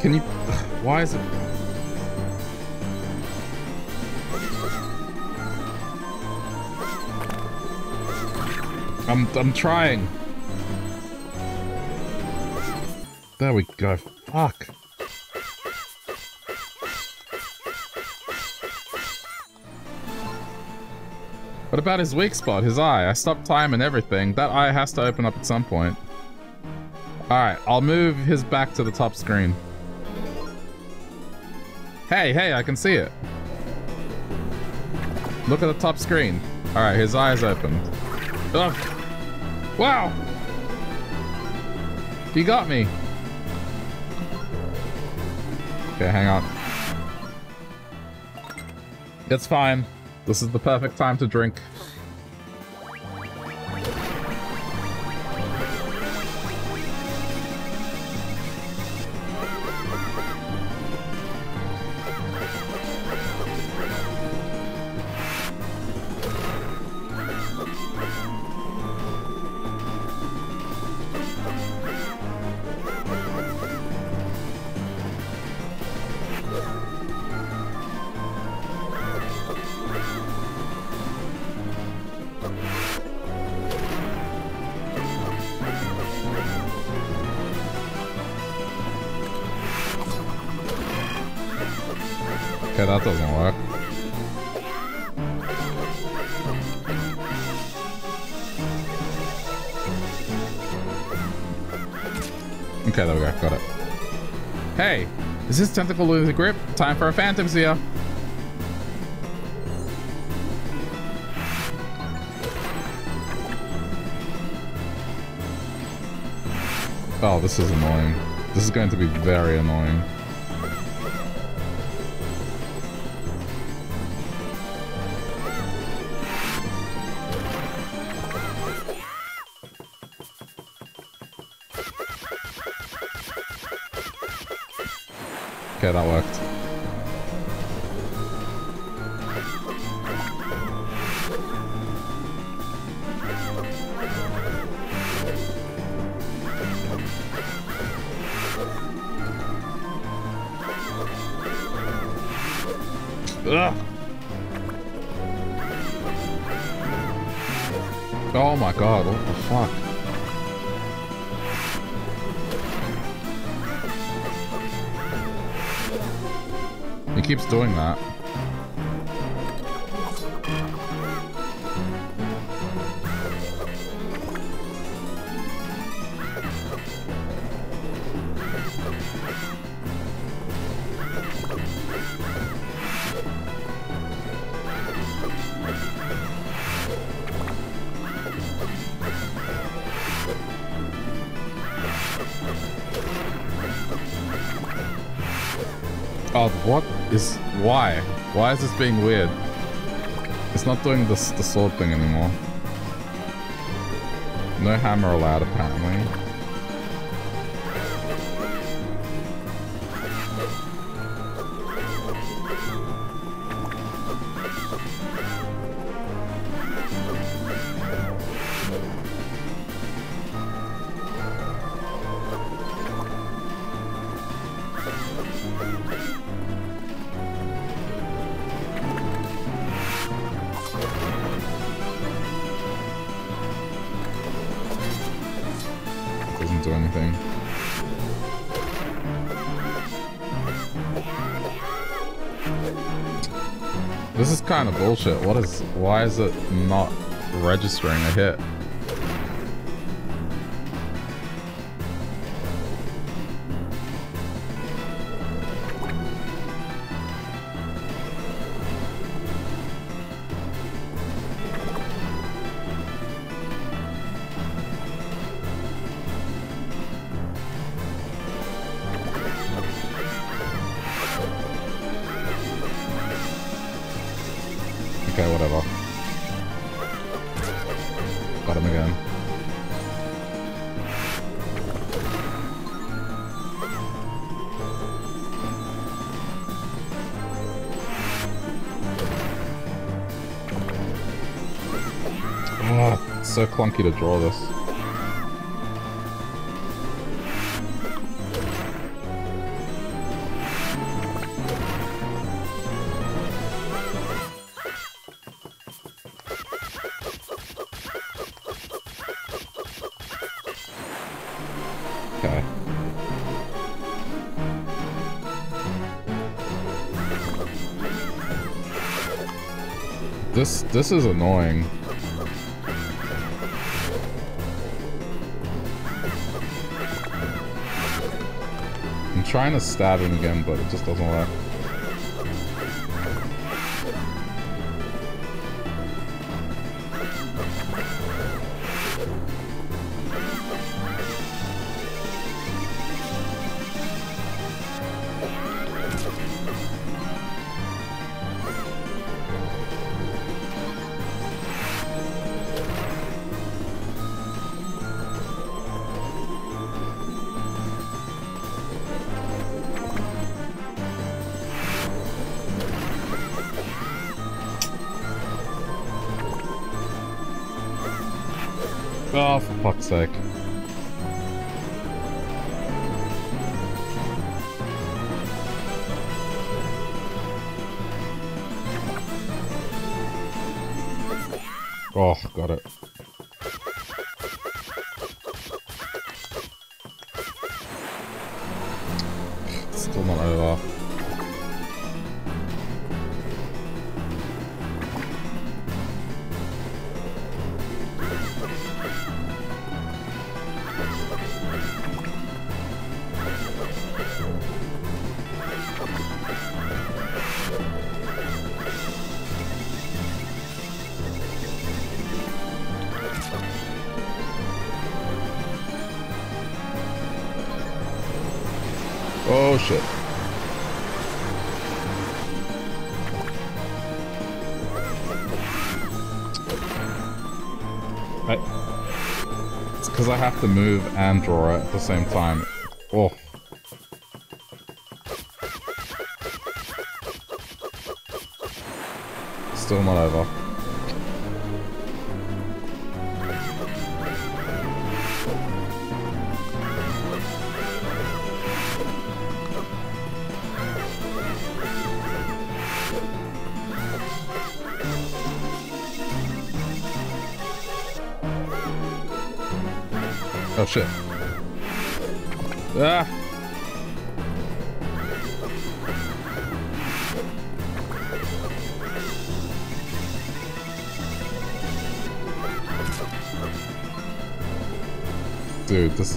Can you... Why is it... I'm, I'm trying. There we go. Fuck. What about his weak spot, his eye? I stopped time and everything. That eye has to open up at some point. Alright, I'll move his back to the top screen. Hey, hey, I can see it. Look at the top screen. Alright, his eye's is opened. Ugh. Wow! He got me. Okay, hang on. It's fine. This is the perfect time to drink. Is this tentacle lose grip? Time for a phantom here. Oh, this is annoying. This is going to be very annoying. Being weird? It's not doing this the sword thing anymore. No hammer allowed, apparently. What is... Why is it not registering a hit? Clunky to draw this. This this is annoying. Trying to stab him again, but it just doesn't work. Oh, got it. Have to move and draw it at the same time.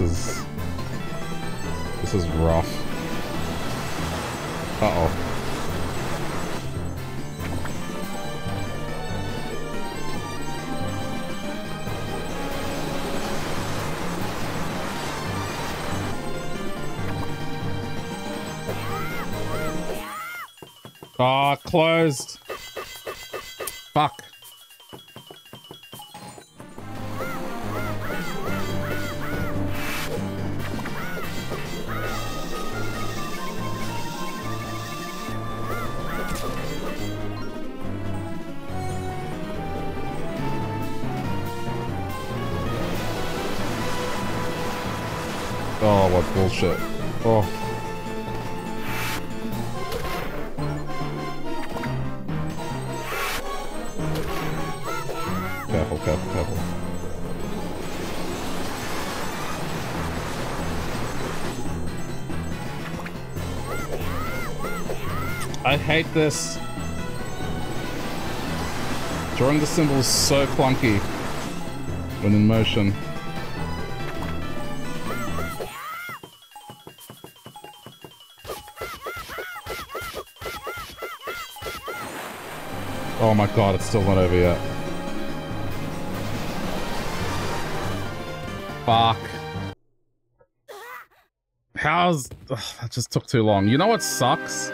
Is... hate this. Drawing the symbol is so clunky when in motion. Oh my god, it's still not over yet. Fuck. How's... Ugh, that just took too long. You know what sucks?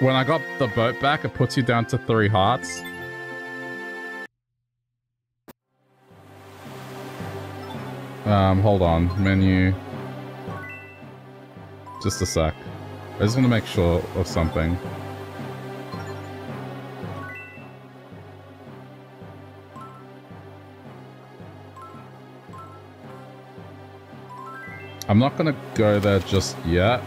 When I got the boat back, it puts you down to three hearts. Um, hold on. Menu. Just a sec. I just want to make sure of something. I'm not gonna go there just yet.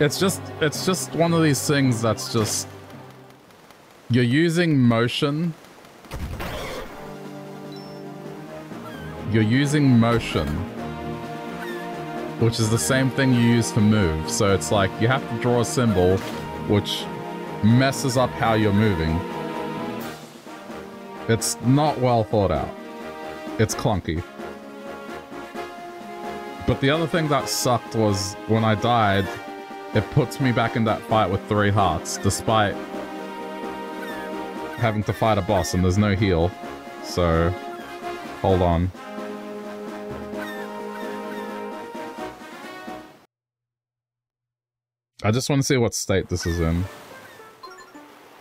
It's just, it's just one of these things that's just... You're using motion. You're using motion. Which is the same thing you use to move. So it's like, you have to draw a symbol, which messes up how you're moving. It's not well thought out. It's clunky. But the other thing that sucked was when I died, it puts me back in that fight with three hearts, despite having to fight a boss and there's no heal. So, hold on. I just want to see what state this is in.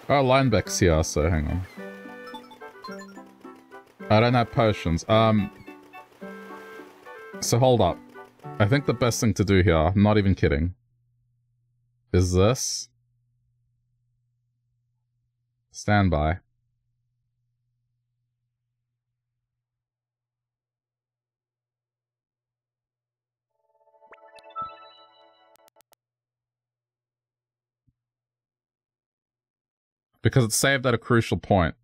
Oh, Linebeck's here, so hang on. I don't have potions. Um, so hold up. I think the best thing to do here, I'm not even kidding, is this. Standby. Because it's saved at a crucial point.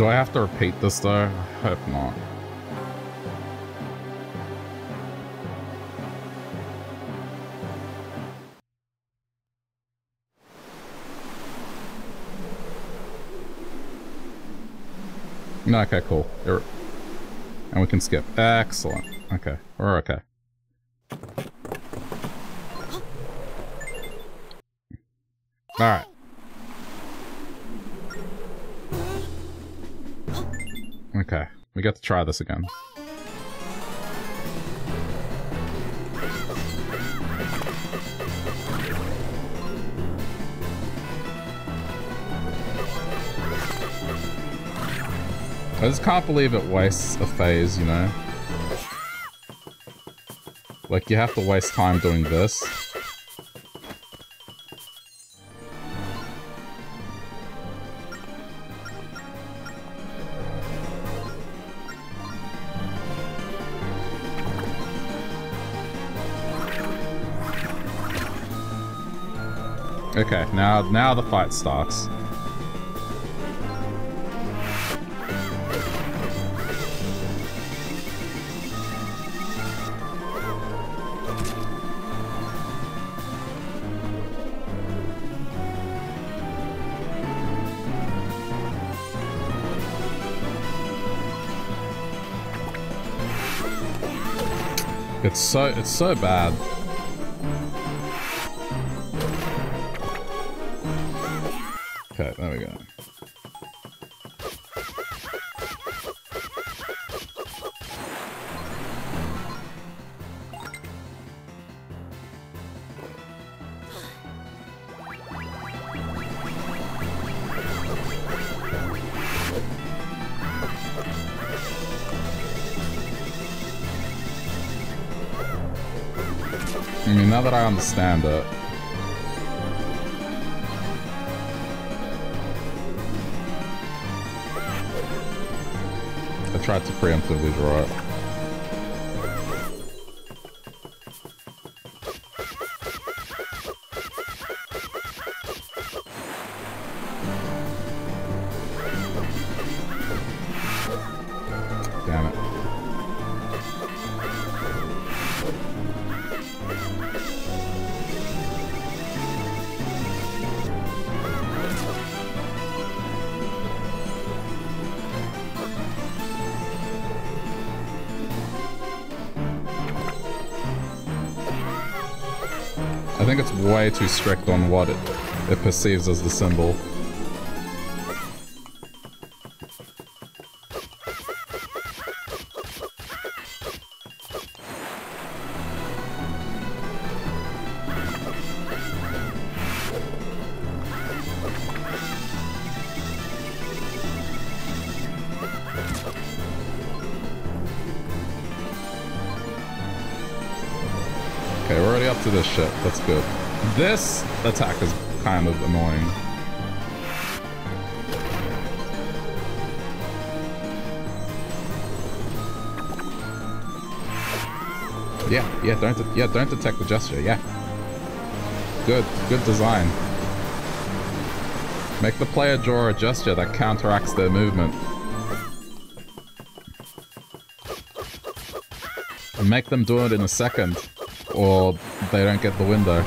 Do I have to repeat this though? I Hope not. No, okay, cool. And we can skip. Excellent. Okay, we're okay. Alright. We got to try this again. I just can't believe it wastes a phase, you know? Like, you have to waste time doing this. Now now the fight starts. It's so it's so bad. There we go. I mean, now that I understand it, tried to preemptively draw it. Way too strict on what it, it perceives as the symbol. That's good. This attack is kind of annoying. Yeah, yeah, don't yeah, don't detect the gesture, yeah. Good, good design. Make the player draw a gesture that counteracts their movement. And make them do it in a second, or they don't get the window.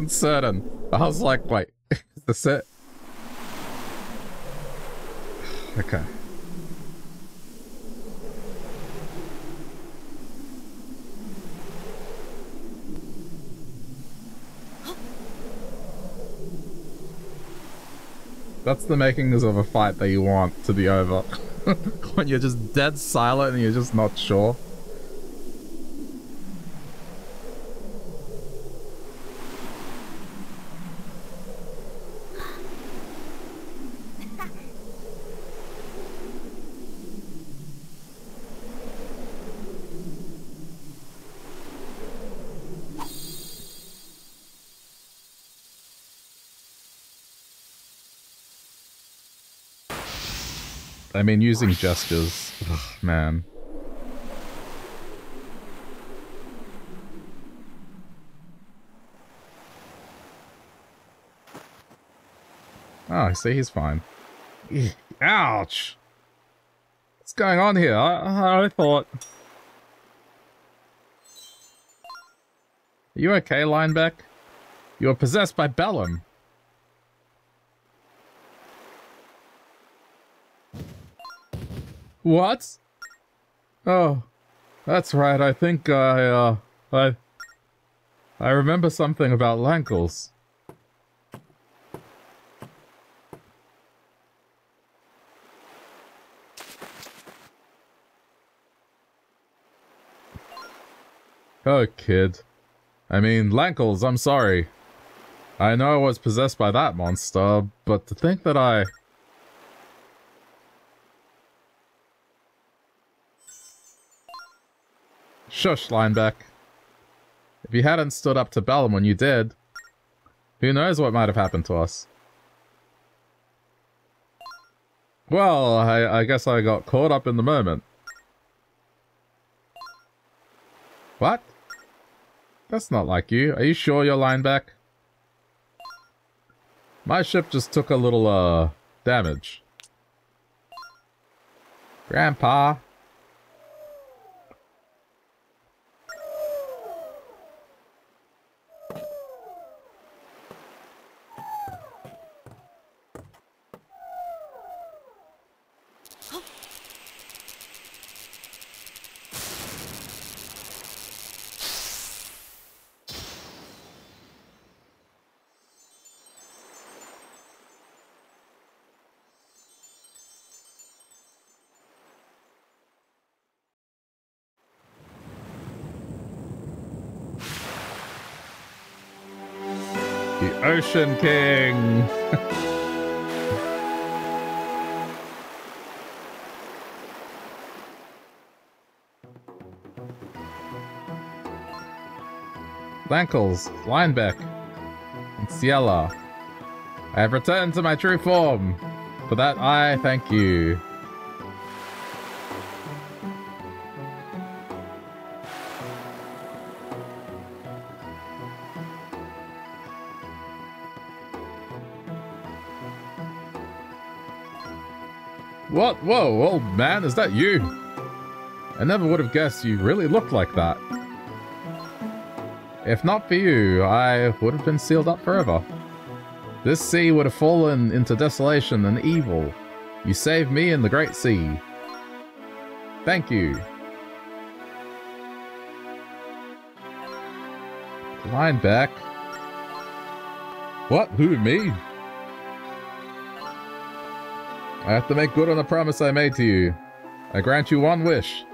wasn't certain. I was like, wait, is this it? Okay. That's the makings of a fight that you want to be over. when you're just dead silent and you're just not sure. I mean, using gestures. Ugh, man. Oh, I see he's fine. Ouch! What's going on here? I, I thought... Are you okay, Linebeck? You are possessed by Bellum. What? Oh, that's right. I think I, uh, I, I remember something about Lankles. Oh, kid. I mean, Lankles, I'm sorry. I know I was possessed by that monster, but to think that I... Shush, Linebeck. If you hadn't stood up to Bellum when you did, who knows what might have happened to us. Well, I, I guess I got caught up in the moment. What? That's not like you. Are you sure you're Linebeck? My ship just took a little, uh, damage. Grandpa, King. Lankles, Linebeck, and Ciela. I have returned to my true form. For that I thank you. What? Whoa, old man, is that you? I never would have guessed you really looked like that. If not for you, I would have been sealed up forever. This sea would have fallen into desolation and evil. You saved me in the great sea. Thank you. Linebeck. What? Who, me? I have to make good on the promise I made to you. I grant you one wish.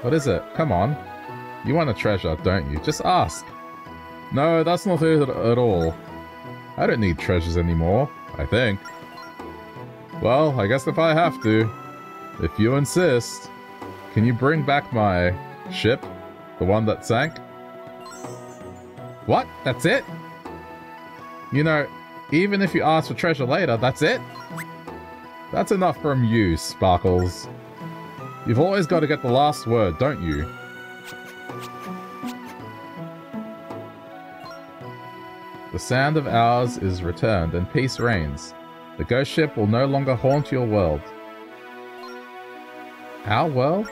What is it? Come on. You want a treasure, don't you? Just ask. No, that's not it at all. I don't need treasures anymore, I think. Well, I guess if I have to. If you insist. Can you bring back my ship? The one that sank? What? That's it? You know, even if you ask for treasure later, that's it? That's enough from you, Sparkles. You've always got to get the last word, don't you? The sound of ours is returned, and peace reigns. The ghost ship will no longer haunt your world. Our world?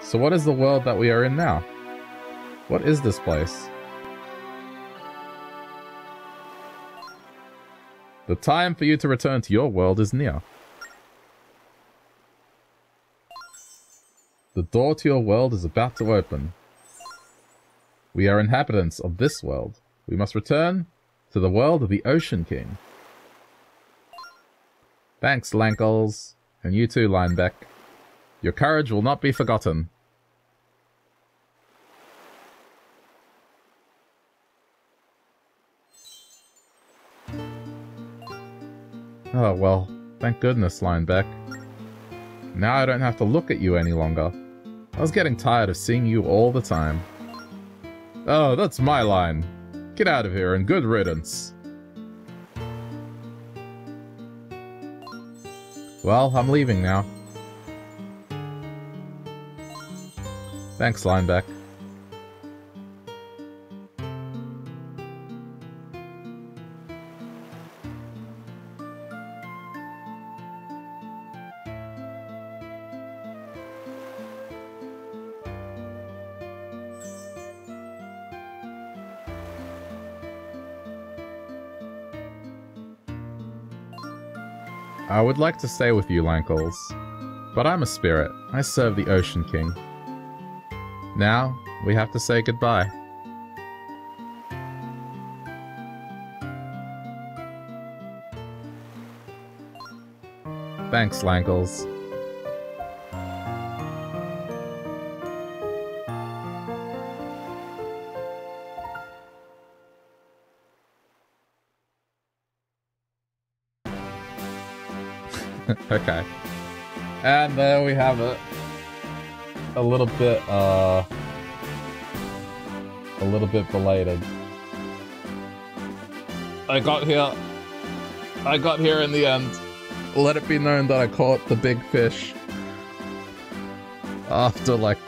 So what is the world that we are in now? What is this place? The time for you to return to your world is near. The door to your world is about to open. We are inhabitants of this world. We must return to the world of the Ocean King. Thanks, Lankles. And you too, Linebeck. Your courage will not be forgotten. Oh, well, thank goodness, Linebeck. Now I don't have to look at you any longer. I was getting tired of seeing you all the time. Oh, that's my line. Get out of here and good riddance. Well, I'm leaving now. Thanks, Linebeck. Would like to stay with you, Lankles. But I'm a spirit. I serve the Ocean King. Now, we have to say goodbye. Thanks, Lankles. Okay. And there we have it. A little bit, uh... A little bit belated. I got here. I got here in the end. Let it be known that I caught the big fish. After, like,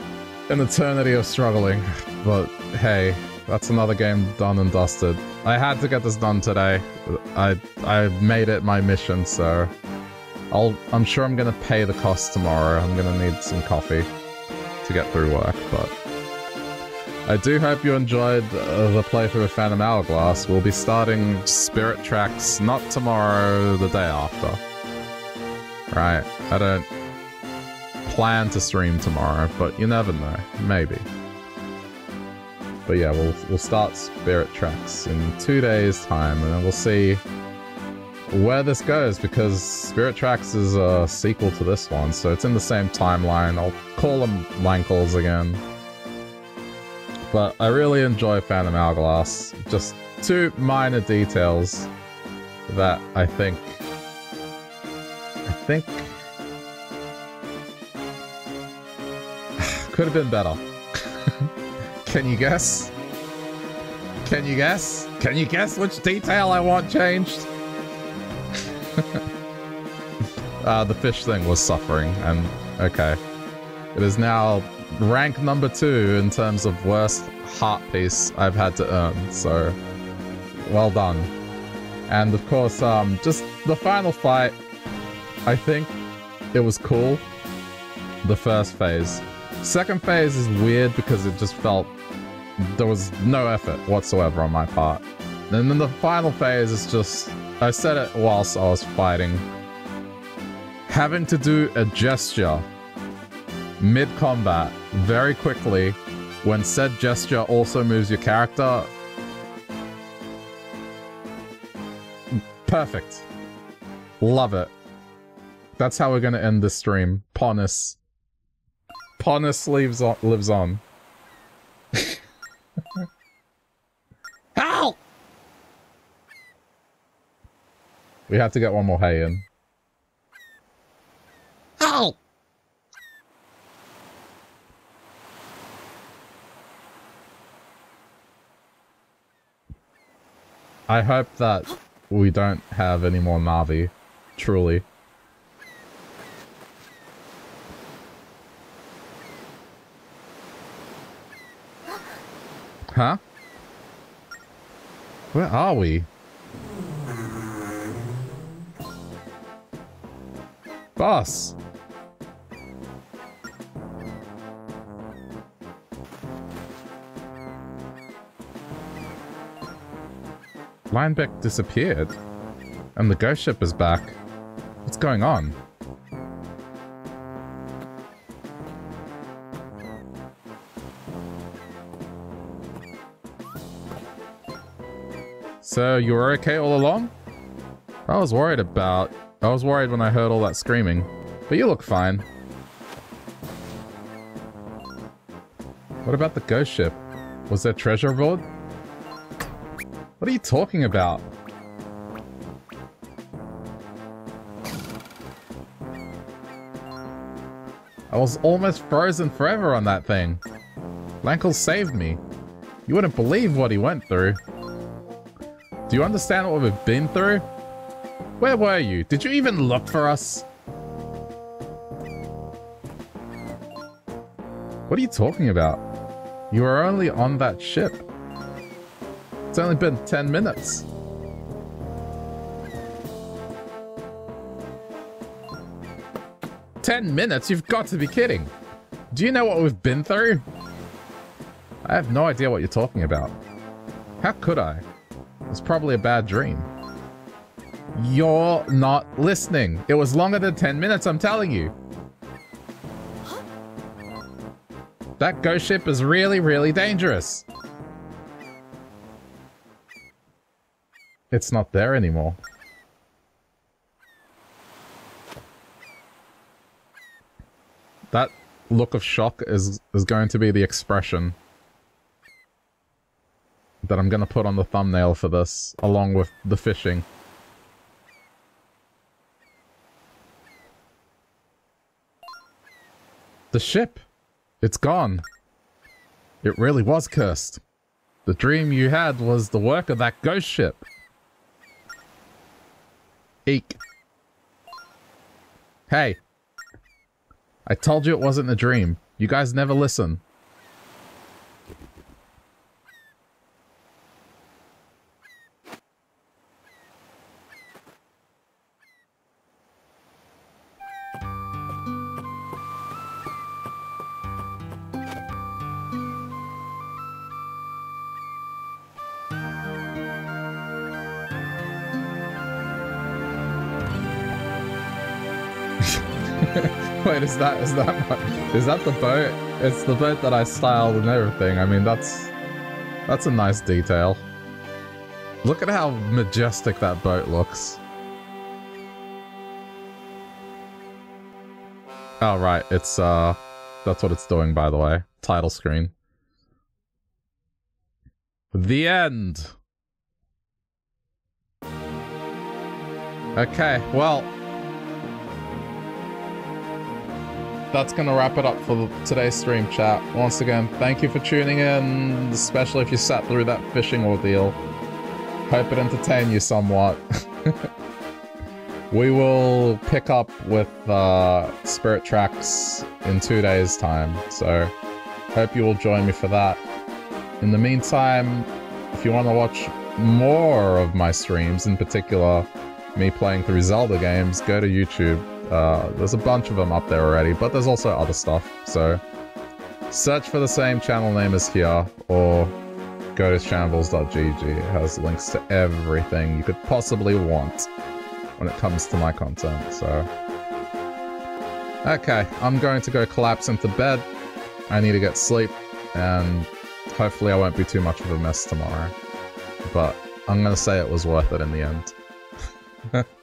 an eternity of struggling. But, hey, that's another game done and dusted. I had to get this done today. I I made it my mission, so... I'm sure I'm gonna pay the cost tomorrow. I'm gonna need some coffee to get through work, but... I do hope you enjoyed uh, the playthrough of Phantom Hourglass. We'll be starting Spirit Tracks not tomorrow, the day after. Right, I don't plan to stream tomorrow, but you never know. Maybe. But yeah, we'll, we'll start Spirit Tracks in two days' time, and we'll see where this goes because Spirit Tracks is a sequel to this one, so it's in the same timeline. I'll call them line calls again. But I really enjoy Phantom Hourglass. Just two minor details that I think... I think... Could have been better. Can you guess? Can you guess? Can you guess which detail I want changed? uh, the fish thing was suffering, and okay. It is now rank number two in terms of worst heart piece I've had to earn, so well done. And of course, um, just the final fight, I think it was cool. The first phase. Second phase is weird because it just felt there was no effort whatsoever on my part. And then the final phase is just I said it whilst I was fighting. Having to do a gesture mid-combat very quickly when said gesture also moves your character. Perfect. Love it. That's how we're gonna end this stream. Ponus. Ponus lives on. Lives on. We have to get one more hay in. Ow! I hope that we don't have any more Navi. Truly. Huh? Where are we? Boss! Linebeck disappeared. And the ghost ship is back. What's going on? So you were okay all along? I was worried about... I was worried when I heard all that screaming. But you look fine. What about the ghost ship? Was there treasure aboard? What are you talking about? I was almost frozen forever on that thing. Lankle saved me. You wouldn't believe what he went through. Do you understand what we've been through? Where were you? Did you even look for us? What are you talking about? You were only on that ship. It's only been 10 minutes. Ten minutes? You've got to be kidding. Do you know what we've been through? I have no idea what you're talking about. How could I? It's probably a bad dream. You're not listening. It was longer than 10 minutes, I'm telling you. That ghost ship is really, really dangerous. It's not there anymore. That look of shock is, is going to be the expression that I'm going to put on the thumbnail for this, along with the fishing. The ship! It's gone. It really was cursed. The dream you had was the work of that ghost ship. Eek. Hey. I told you it wasn't a dream. You guys never listen. Is that is that my, is that the boat? It's the boat that I styled and everything. I mean, that's that's a nice detail. Look at how majestic that boat looks. Oh right, it's uh that's what it's doing by the way. Title screen. The end. Okay, well, that's going to wrap it up for today's stream chat. Once again, thank you for tuning in, especially if you sat through that fishing ordeal. Hope it entertained you somewhat. we will pick up with uh, Spirit Tracks in two days' time, so hope you will join me for that. In the meantime, if you want to watch more of my streams, in particular me playing through Zelda games, go to YouTube uh, there's a bunch of them up there already, but there's also other stuff, so search for the same channel name as here, or go to shambles.gg. It has links to everything you could possibly want when it comes to my content, so... Okay, I'm going to go collapse into bed. I need to get sleep, and hopefully I won't be too much of a mess tomorrow. But I'm gonna say it was worth it in the end.